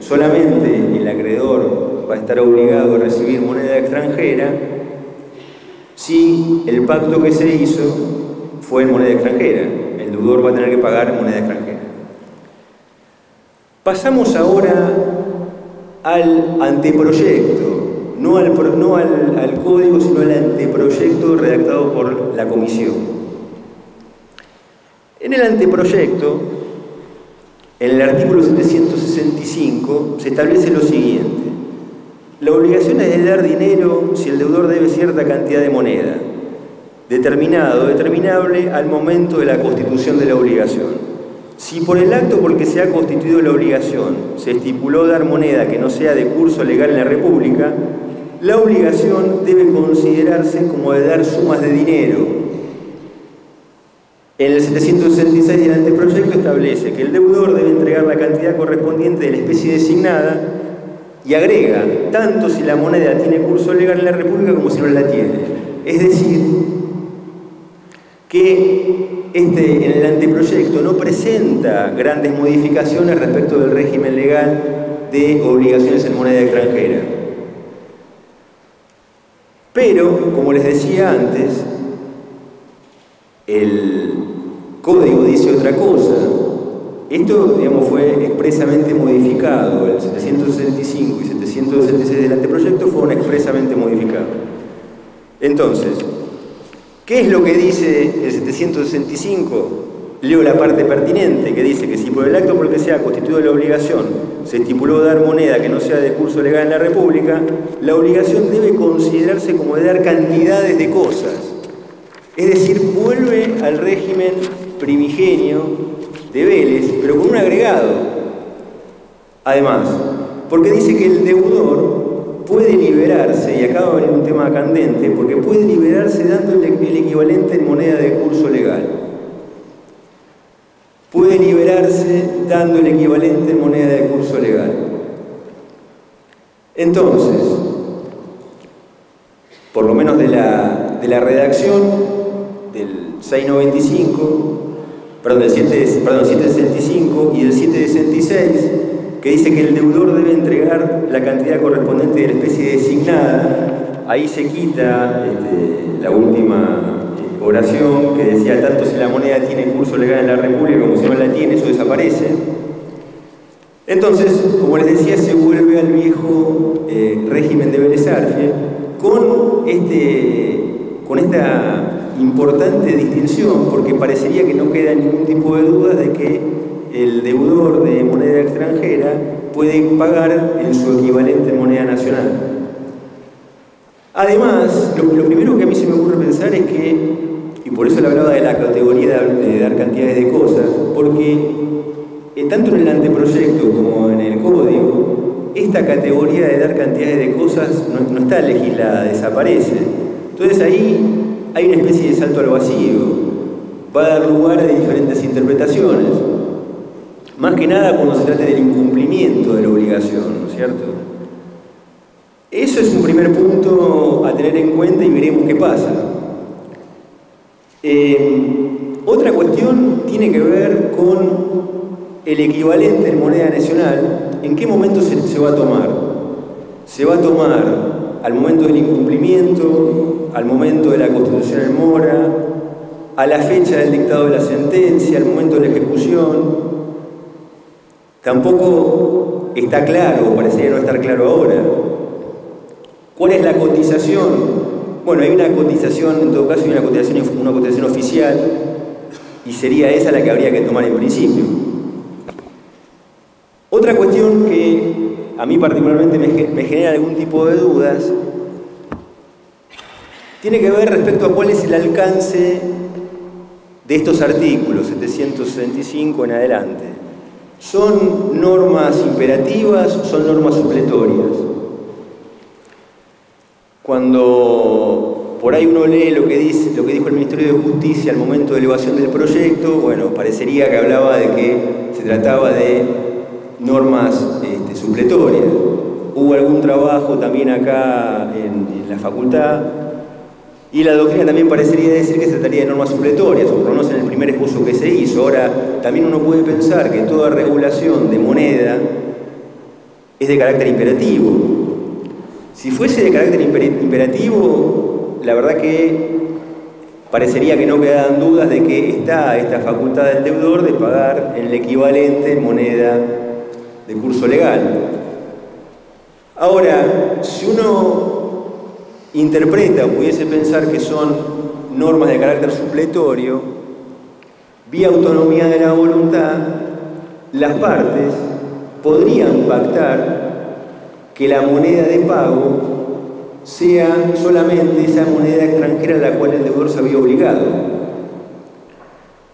solamente el acreedor va a estar obligado a recibir moneda extranjera si el pacto que se hizo fue en moneda extranjera. El deudor va a tener que pagar moneda extranjera. Pasamos ahora al anteproyecto, no, al, no al, código, sino al anteproyecto redactado por la comisión. En el anteproyecto, en el artículo 765, se establece lo siguiente. La obligación es de dar dinero si el deudor debe cierta cantidad de moneda, determinado, determinable al momento de la constitución de la obligación. Si por el acto por el que se ha constituido la obligación se estipuló dar moneda que no sea de curso legal en la República, la obligación debe considerarse como de dar sumas de dinero. En el 766 del anteproyecto establece que el deudor debe entregar la cantidad correspondiente de la especie designada y agrega, tanto si la moneda tiene curso legal en la República como si no la tiene. Es decir, que este, en el anteproyecto no presenta grandes modificaciones respecto del régimen legal de obligaciones en moneda extranjera. Pero, como les decía antes, el código dice otra cosa. Esto, digamos, fue expresamente modificado. El 765 y 766 del anteproyecto fueron expresamente modificados. Entonces, ¿Qué es lo que dice el 765? Leo la parte pertinente que dice que si por el acto por el que sea constituido la obligación se estipuló dar moneda que no sea de curso legal en la República, la obligación debe considerarse como de dar cantidades de cosas. Es decir, vuelve al régimen primigenio de Vélez, pero con un agregado. Además, porque dice que el deudor puede liberarse, y acá va a un tema candente, porque puede liberarse dando el, equivalente en moneda de curso legal. Puede liberarse dando el equivalente en moneda de curso legal. Entonces, por lo menos de la, de la redacción del 695, perdón, del 7, perdón, 765 y del 766, que dice que el deudor debe entregar la cantidad correspondiente de la especie designada. Ahí se quita este, la última eh, oración que decía tanto si la moneda tiene curso legal en la República como si no la tiene, eso desaparece. Entonces, como les decía, se vuelve al viejo eh, régimen de Vélez con, este, con esta importante distinción, porque parecería que no queda ningún tipo de duda de que el deudor de moneda extranjera puede pagar en su equivalente en moneda nacional. Además, lo, primero que a mí se me ocurre pensar es que, y por eso le hablaba de la categoría de, dar cantidades de cosas, porque eh, tanto en el anteproyecto como en el código, esta categoría de dar cantidades de cosas no está legislada, desaparece. Entonces ahí hay una especie de salto al vacío, va a dar lugar a diferentes interpretaciones. Más que nada cuando se trate del incumplimiento de la obligación, ¿no es cierto? Eso es un primer punto a tener en cuenta y veremos qué pasa. Eh, otra cuestión tiene que ver con el equivalente en moneda nacional. ¿En qué momento se, se va a tomar? Se va a tomar al momento del incumplimiento, al momento de la constitución en mora, a la fecha del dictado de la sentencia, al momento de la ejecución. Tampoco está claro, o parecería no estar claro ahora, cuál es la cotización. Bueno, hay una cotización, en todo caso hay una cotización, una cotización oficial, y sería esa la que habría que tomar en principio. Otra cuestión que a mí particularmente me, genera algún tipo de dudas tiene que ver respecto a cuál es el alcance de estos artículos, 765 en adelante. ¿Son normas imperativas son normas supletorias? Cuando por ahí uno lee lo que, dice, lo que dijo el Ministerio de Justicia al momento de elevación del proyecto, bueno, parecería que hablaba de que se trataba de normas este, supletorias. Hubo algún trabajo también acá en, la facultad y la doctrina también parecería decir que se trataría de normas supletorias, o por lo menos en el primer esposo que se hizo. Ahora, también uno puede pensar que toda regulación de moneda es de carácter imperativo. Si fuese de carácter imperativo, la verdad que parecería que no quedan dudas de que está esta facultad del deudor de pagar el equivalente en moneda de curso legal. Ahora, si uno interpreta o pudiese pensar que son normas de carácter supletorio, vía autonomía de la voluntad, las partes podrían pactar que la moneda de pago sea solamente esa moneda extranjera a la cual el deudor se había obligado.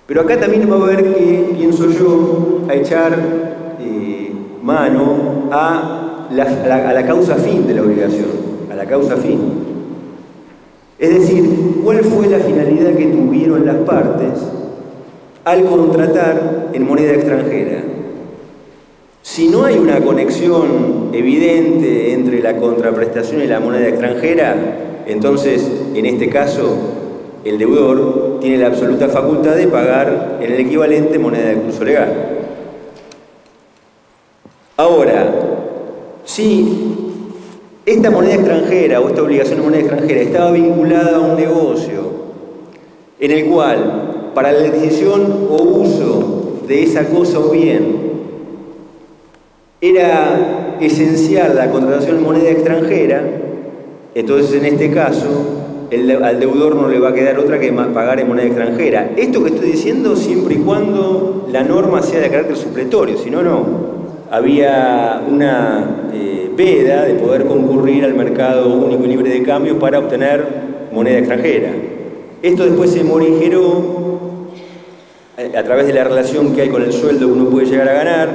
Pero acá también va a haber que, pienso yo, a echar mano a la, causa fin de la obligación, a la causa fin. Es decir, ¿cuál fue la finalidad que tuvieron las partes al contratar en moneda extranjera? Si no hay una conexión evidente entre la contraprestación y la moneda extranjera, entonces, en este caso, el deudor tiene la absoluta facultad de pagar en el equivalente moneda de curso legal. Ahora, si esta moneda extranjera o esta obligación de moneda extranjera estaba vinculada a un negocio en el cual para la adquisición o uso de esa cosa o bien era esencial la contratación de moneda extranjera, entonces en este caso al deudor no le va a quedar otra que pagar en moneda extranjera. Esto que estoy diciendo siempre y cuando la norma sea de carácter supletorio, si no, no había una eh, veda de poder concurrir al mercado único libre de cambio para obtener moneda extranjera. Esto después se morigeró eh, a través de la relación que hay con el sueldo que uno puede llegar a ganar,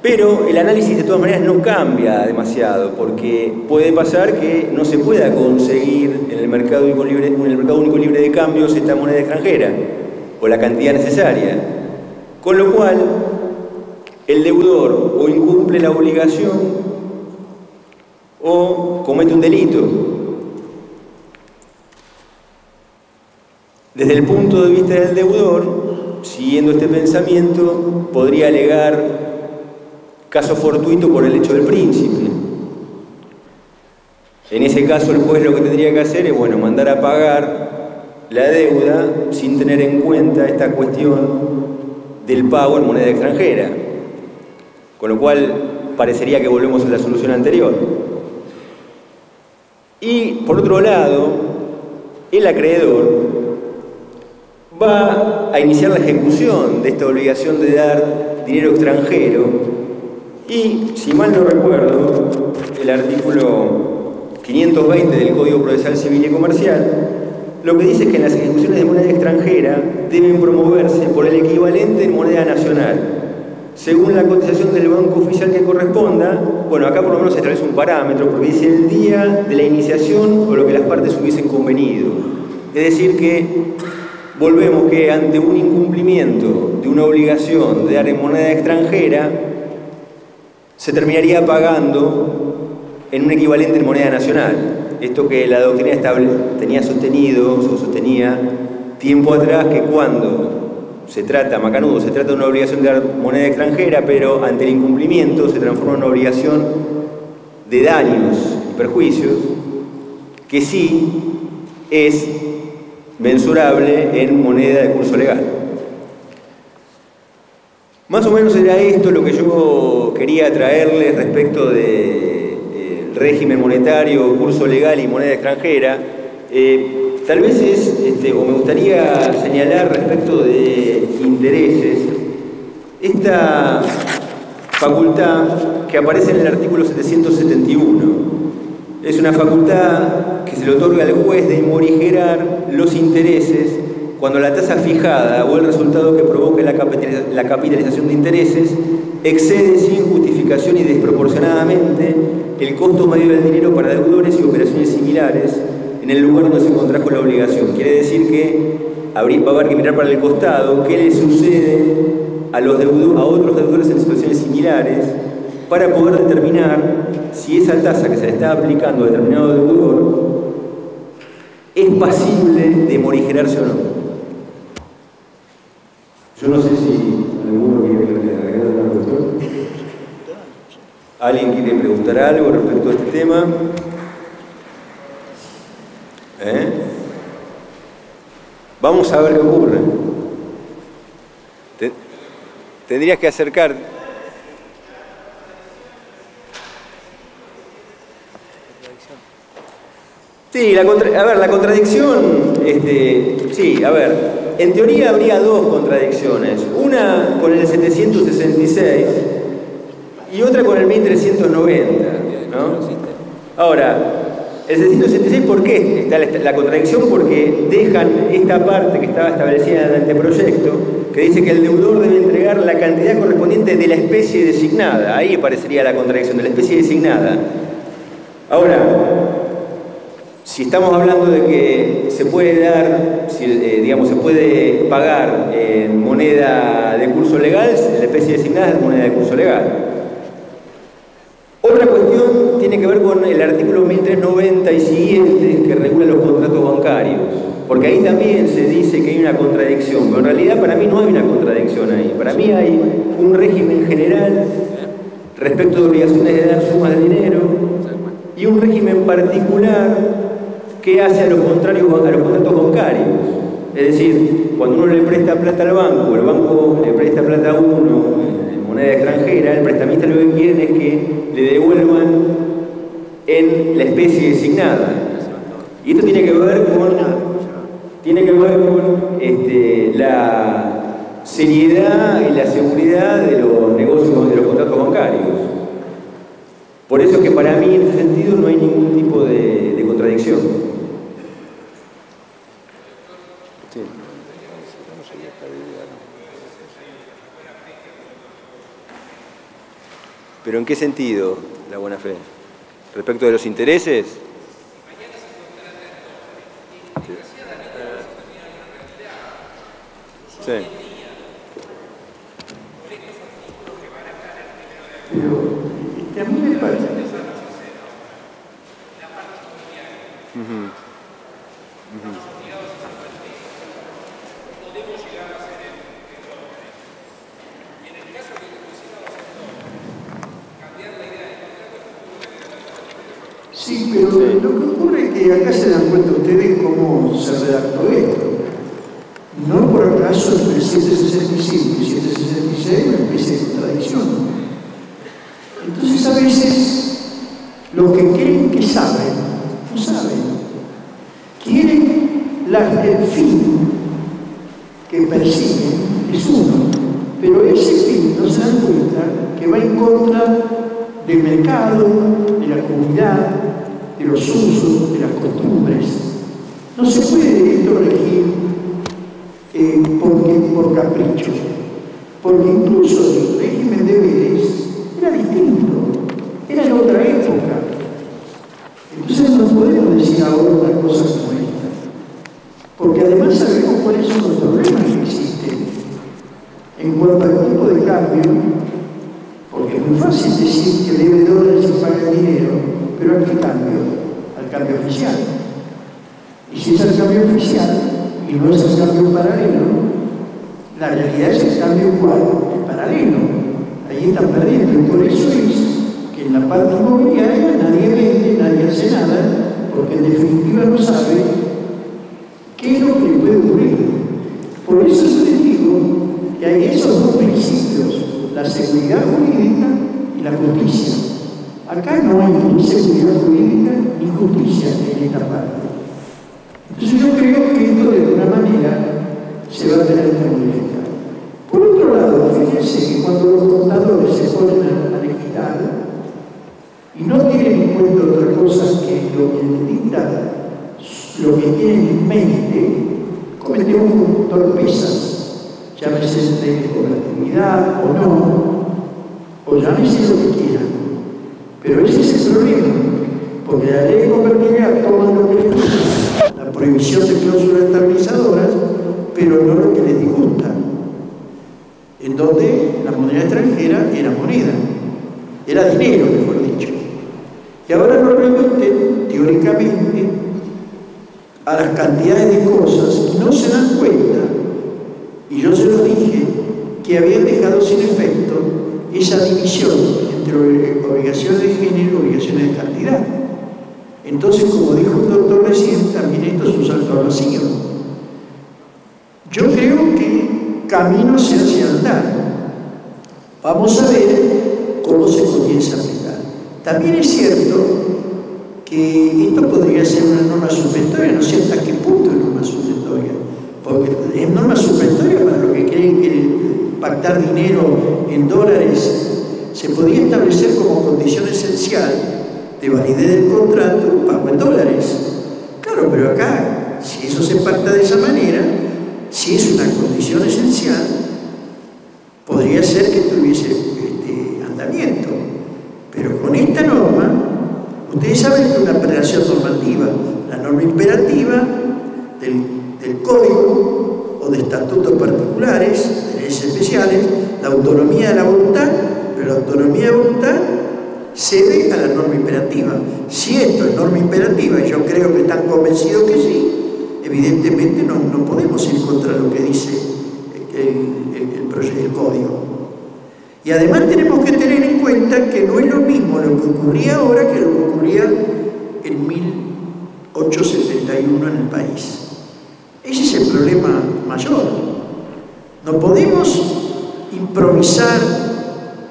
pero el análisis de todas maneras no cambia demasiado, porque puede pasar que no se pueda conseguir en el mercado único libre, en el mercado único libre de cambios esta moneda extranjera, o la cantidad necesaria. Con lo cual, el deudor o incumple la obligación o comete un delito. Desde el punto de vista del deudor, siguiendo este pensamiento, podría alegar caso fortuito por el hecho del príncipe. En ese caso el juez lo que tendría que hacer es, bueno, mandar a pagar la deuda sin tener en cuenta esta cuestión del pago en moneda extranjera. Con lo cual parecería que volvemos a la solución anterior. Y por otro lado, el acreedor va a iniciar la ejecución de esta obligación de dar dinero extranjero y, si mal no recuerdo, el artículo 520 del Código Procesal Civil y Comercial lo que dice es que las ejecuciones de moneda extranjera deben promoverse por el equivalente en moneda nacional según la cotización del banco oficial que corresponda, bueno, acá por lo menos se establece un parámetro, porque dice el día de la iniciación o lo que las partes hubiesen convenido. Es decir, que volvemos que ante un incumplimiento de una obligación de dar en moneda extranjera, se terminaría pagando en un equivalente en moneda nacional. Esto que la doctrina tenía sostenido, o sostenía tiempo atrás, que cuando se trata, macanudo, se trata de una obligación de dar moneda extranjera, pero ante el incumplimiento se transforma en una obligación de daños y perjuicios, que sí es mensurable en moneda de curso legal. Más o menos era esto lo que yo quería traerles respecto del régimen monetario, curso legal y moneda extranjera. Eh, tal vez es, este, o me gustaría señalar respecto de intereses, esta facultad que aparece en el artículo 771 es una facultad que se le otorga al juez de morigerar los intereses cuando la tasa fijada o el resultado que provoque la capitalización de intereses excede sin justificación y desproporcionadamente el costo medio del dinero para deudores y operaciones similares en el lugar donde se contrajo la obligación. Quiere decir que va a haber que mirar para el costado qué le sucede a, los a otros deudores en situaciones similares para poder determinar si esa tasa que se le está aplicando a determinado deudor es pasible de morigerarse o no. Yo no sé si alguno quiere agregar alguna cuestión. ¿Alguien quiere preguntar algo respecto a este tema? ¿Eh? Vamos a ver qué ocurre. Tendrías que acercar Sí, la a ver, la contradicción, este, sí, a ver, en teoría habría dos contradicciones, una con el 766 y otra con el 1390, ¿no? Ahora, el 766, ¿por qué está la, contradicción? Porque dejan esta parte que estaba establecida en el anteproyecto, que dice que el deudor debe entregar la cantidad correspondiente de la especie designada, ahí aparecería la contradicción, de la especie designada. Ahora, si estamos hablando de que se puede dar, eh, digamos, se puede pagar en moneda de curso legal, la especie designada es moneda de curso legal. Otra cuestión tiene que ver con el artículo 1390 y siguientes que regula los contratos bancarios, porque ahí también se dice que hay una contradicción, pero en realidad para mí no hay una contradicción ahí, para mí hay un régimen general respecto de obligaciones de dar sumas de dinero y un régimen particular ¿Qué hace a lo contrario a los contratos bancarios? Es decir, cuando uno le presta plata al banco, el banco le presta plata a uno moneda extranjera, el prestamista lo que quiere es que le devuelvan en la especie designada. Y esto tiene que ver con, tiene que ver con este, la seriedad y la seguridad de los negocios, de los contratos bancarios. Por eso es que para mí en ese sentido no hay ningún tipo de, de contradicción. ¿Pero en qué sentido la buena fe? ¿Respecto de los intereses? Sí. Pero a mí me parece. Sí, pero lo que ocurre es que acá se dan cuenta ustedes cómo se redactó esto. No por acaso entre 765 y 766 una especie de contradicción. Entonces a veces lo que creen que saben, no saben. Quieren el fin que persiguen es uno, pero ese fin no se dan cuenta que va en contra del mercado, de la comunidad, de los usos, de las costumbres. No se puede esto regir eh, porque, por capricho, porque incluso el régimen de Vélez era distinto, era en otra época. Entonces no podemos decir ahora una cosa como esta, porque además sabemos cuáles son los problemas que existen en cuanto al tipo de cambio, muy fácil decir que debe dólares y paga dinero, pero ¿a qué cambio? Al cambio oficial. Y si es el cambio oficial y no es el cambio paralelo, la realidad es el cambio igual, el paralelo. Ahí están perdiendo. Y por eso es que en la parte inmobiliaria nadie vende, nadie hace nada, porque en definitiva no sabe ¿Qué es lo que puede ocurrir? Por eso yo les digo que hay esos dos principios, la seguridad jurídica y la justicia. Acá no hay ni seguridad jurídica ni justicia en esta parte. Entonces yo creo que esto de alguna manera se va a tener que modificar. Por otro lado, fíjense que cuando los contadores se ponen a legislar y no tienen en cuenta otra cosa que lo que les dicta lo que tienen en mente, cometemos torpezas, llámese de conectividad o no, o llámese lo que quieran. Pero ese es el problema, porque la ley de convertibilidad toma lo que les gusta, la prohibición de cláusulas estabilizadoras, pero no lo que les disgusta, en donde la moneda extranjera era moneda, era dinero, mejor dicho. Y ahora lo remiten, teóricamente, a las cantidades de cosas no se dan cuenta, y yo se lo dije, que habían dejado sin efecto esa división entre obligaciones de género y obligaciones de cantidad. Entonces, como dijo el doctor recién, también esto es un salto al vacío. Yo creo que camino se hace andar. Vamos a ver cómo se comienza a aplicar. También es cierto que esto podría ser una norma suspensoria, no sé hasta qué punto es norma suspensoria, porque es norma suspensoria para los que creen que pactar dinero en dólares se podría establecer como condición esencial de validez del contrato pago en dólares. Claro, pero acá, si eso se pacta de esa manera, si es una condición esencial, podría ser que tuviese este andamiento. Pero con esta norma Ustedes saben que una operación normativa, la norma imperativa del, código o de estatutos particulares, de leyes especiales, la autonomía de la voluntad, pero la autonomía de voluntad cede a la norma imperativa. Si esto es norma imperativa, y yo creo que están convencidos que sí, evidentemente no, no podemos ir contra lo que dice el, el, el código. Y además tenemos que tener en cuenta que no es lo mismo lo que ocurría ahora que lo que ocurría en 1871 en el país. Ese es el problema mayor. No podemos improvisar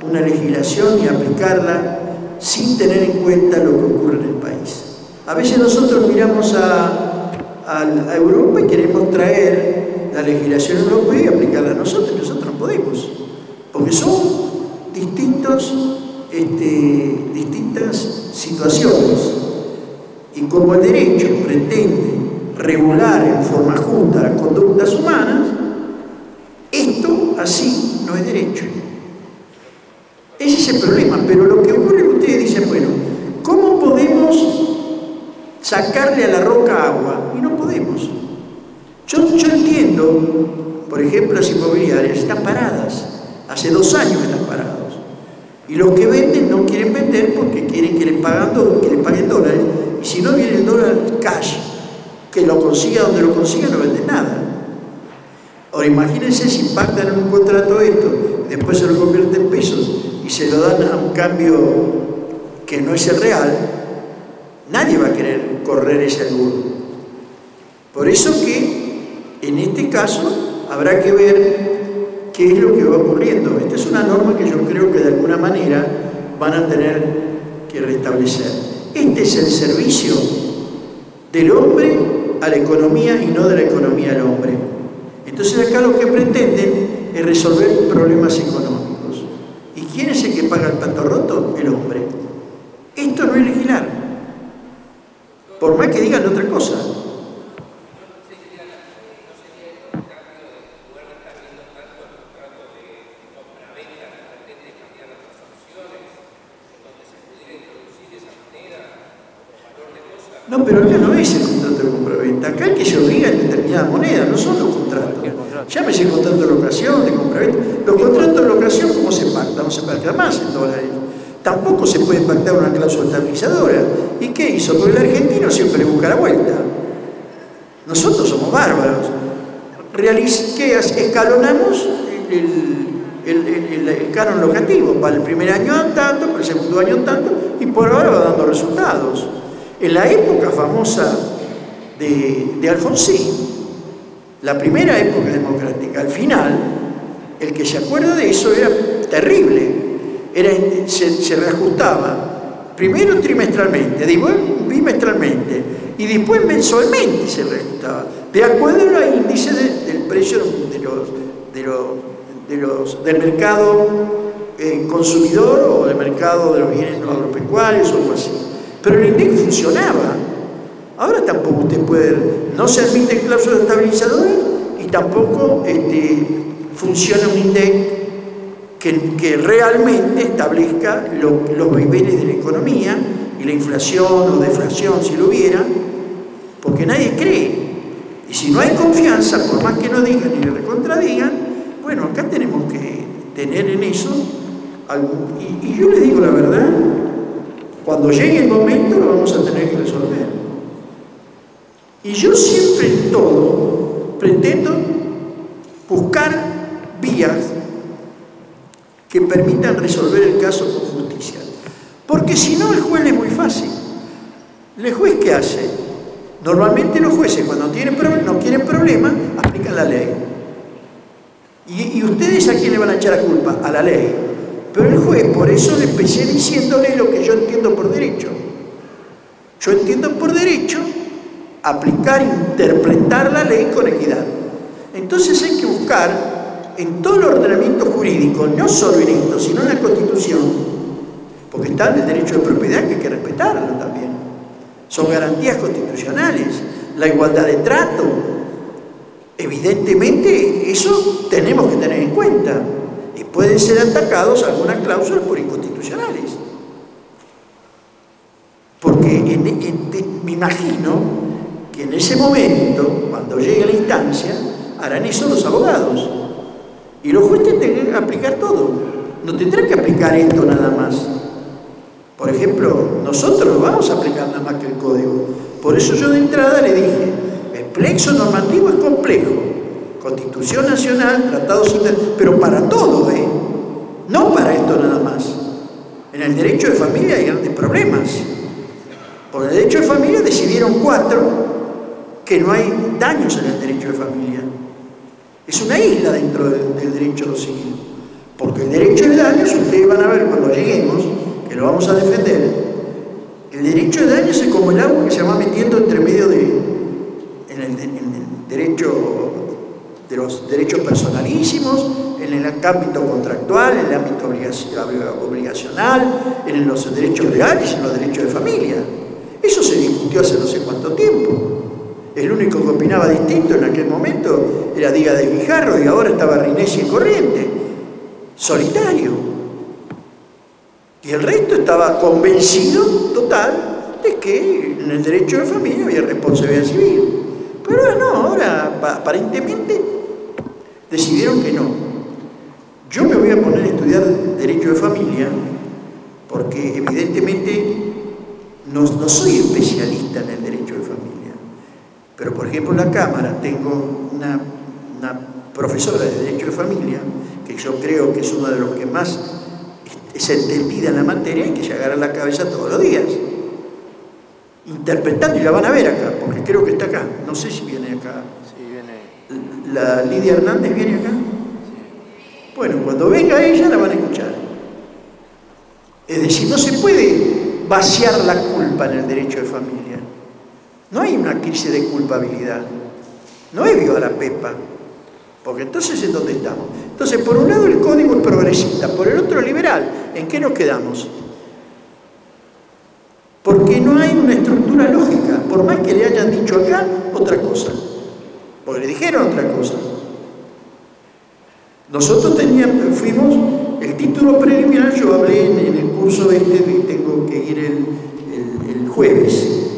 una legislación y aplicarla sin tener en cuenta lo que ocurre en el país. A veces nosotros miramos a, Europa y queremos traer la legislación europea y aplicarla a nosotros, y nosotros no podemos porque son este, distintas situaciones. Y como el derecho pretende regular en forma justa las conductas humanas, esto así no es derecho. Ese es el problema, pero lo que ocurre que ustedes dicen, bueno, ¿cómo podemos sacarle a la roca agua? Y no podemos. Yo, entiendo, por ejemplo, las inmobiliarias están paradas. Hace dos años están parados. Y los que venden no quieren vender porque quieren que les, paguen, que les paguen dólares. Y si no viene el dólar cash, que lo consiga donde lo consiga, no venden nada. Ahora imagínense si pactan en un contrato esto, después se lo convierte en pesos y se lo dan a un cambio que no es el real, nadie va a querer correr ese albur. Por eso que en este caso habrá que ver qué es lo que va ocurriendo. Esta es una norma que yo creo que de alguna manera van a tener que restablecer. Este es el servicio del hombre a la economía y no de la economía al hombre. Entonces acá lo que pretenden es resolver problemas económicos. ¿Y quién es el que paga el pato roto? El hombre. Esto no es legislar. Por más que digan otra cosa. No, pero acá no es el contrato Acá el que se obliga en determinada moneda, no son los contratos. Llámese contrato de locación, de compraventa. Los contratos de locación, ¿cómo se pactan? No se pacta más en dólares. Tampoco se puede pactar una cláusula estabilizadora. ¿Y qué hizo? Porque el argentino siempre busca la vuelta. Nosotros somos bárbaros. ¿Qué escalonamos el, el, el, canon locativo. Para el primer año tanto, para el segundo año tanto, y por ahora va dando resultados. En la época famosa de, Alfonsín, La primera época democrática, al final, el que se acuerda de eso era terrible, era, se, reajustaba, primero trimestralmente, después bimestralmente y después mensualmente se reajustaba, de acuerdo al índice del precio de de los, del mercado eh, consumidor o del mercado de los bienes agropecuarios o algo así. Pero el INDEC funcionaba. Ahora tampoco usted puede, no se admiten cláusulas estabilizadoras y tampoco este, funciona un INDEC que, realmente establezca los vaivenes de la economía y la inflación o deflación, si lo hubiera, porque nadie cree. Y si no hay confianza, por más que no digan ni le contradigan, bueno, acá tenemos que tener en eso. Y, y yo le digo la verdad, cuando llegue el momento lo vamos a tener que resolver. Y yo siempre en todo pretendo buscar vías que permitan resolver el caso con justicia. Porque si no, el juez es muy fácil. ¿El juez qué hace? Normalmente los jueces cuando tienen no quieren problemas, aplican la ley. Y, ustedes a quién le van a echar la culpa? A la ley. Pero el juez, por eso le empecé diciéndole lo que yo entiendo por derecho. Yo entiendo por derecho aplicar, interpretar la ley con equidad. Entonces hay que buscar en todo el ordenamiento jurídico, no solo en esto, sino en la Constitución, porque está el derecho de propiedad que hay que respetarlo también. Son garantías constitucionales, la igualdad de trato. Evidentemente, eso tenemos que tener en cuenta. Y pueden ser atacados algunas cláusulas por inconstitucionales. Porque me imagino en ese momento, cuando llegue la instancia, harán eso los abogados. Y los jueces tendrán que aplicar todo. No tendrán que aplicar esto nada más. Por ejemplo, nosotros no vamos a aplicar nada más que el código. Por eso yo de entrada le dije, el plexo normativo es complejo. Constitución Nacional, tratados internacionales, pero para todo, ¿eh? No para esto nada más. En el derecho de familia hay grandes problemas. Por el derecho de familia decidieron cuatro que no hay daños en el derecho de familia. Es una isla dentro del, derecho civil. Porque el derecho de daños, ustedes van a ver cuando lleguemos, que lo vamos a defender, el derecho de daños es como el agua que se va metiendo entre medio de, en el, derecho de los derechos personalísimos, en el ámbito contractual, en el ámbito obligacional, en los derechos legales, en los derechos de familia. Eso se discutió hace no sé cuánto tiempo. El único que opinaba distinto en aquel momento era Diga de Guijarro y ahora estaba Rinesi en corriente, solitario. Y el resto estaba convencido total de que en el derecho de familia había responsabilidad civil. Pero no, ahora aparentemente decidieron que no. Yo me voy a poner a estudiar derecho de familia porque evidentemente no, no soy especialista en el derecho. Pero, por ejemplo, en la Cámara tengo una, profesora de Derecho de Familia, que yo creo que es una de los que más es entendida en la materia y que se agarra la cabeza todos los días, interpretando, y la van a ver acá, porque creo que está acá. No sé si viene acá. Sí, viene. ¿La Lidia Hernández viene acá? Bueno, cuando venga ella la van a escuchar. Es decir, no se puede vaciar la culpa en el derecho de familia. No hay una crisis de culpabilidad. No he visto a la Pepa. Porque entonces, ¿en dónde estamos? Entonces, por un lado el código es progresista, por el otro liberal. ¿En qué nos quedamos? Porque no hay una estructura lógica, por más que le hayan dicho acá otra cosa. Porque le dijeron otra cosa. Nosotros teníamos, fuimos, el título preliminar, yo hablé en, el curso este, tengo que ir el jueves,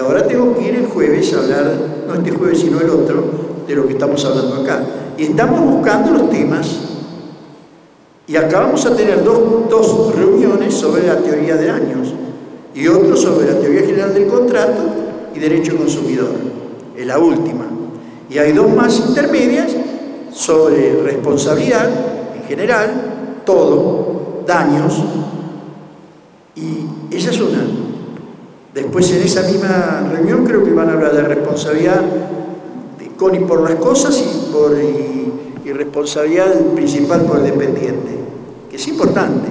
ahora tengo que ir el jueves a hablar, no este jueves sino el otro, de lo que estamos hablando acá. Y estamos buscando los temas y acá vamos a tener dos, reuniones sobre la teoría de años y otro sobre la teoría general del contrato y derecho consumidor, es la última. Y hay dos más intermedias sobre responsabilidad en general, todo, daños, y esa es una. Después en esa misma reunión creo que van a hablar de responsabilidad con y por las cosas y por responsabilidad principal por el dependiente, que es importante.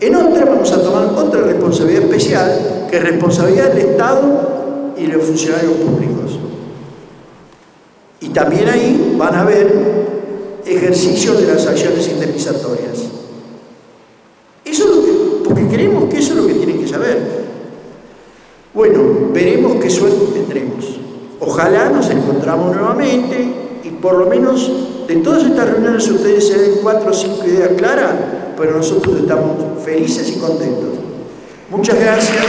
En otra vamos a tomar otra responsabilidad especial, que es responsabilidad del Estado y de los funcionarios públicos. Y también ahí van a haber ejercicios de las acciones indemnizatorias. Eso es lo que, porque creemos que eso es lo que tienen que saber. Bueno, veremos qué suerte tendremos. Ojalá nos encontramos nuevamente y por lo menos de todas estas reuniones ustedes se den cuatro o cinco ideas claras, pero nosotros estamos felices y contentos. Muchas gracias.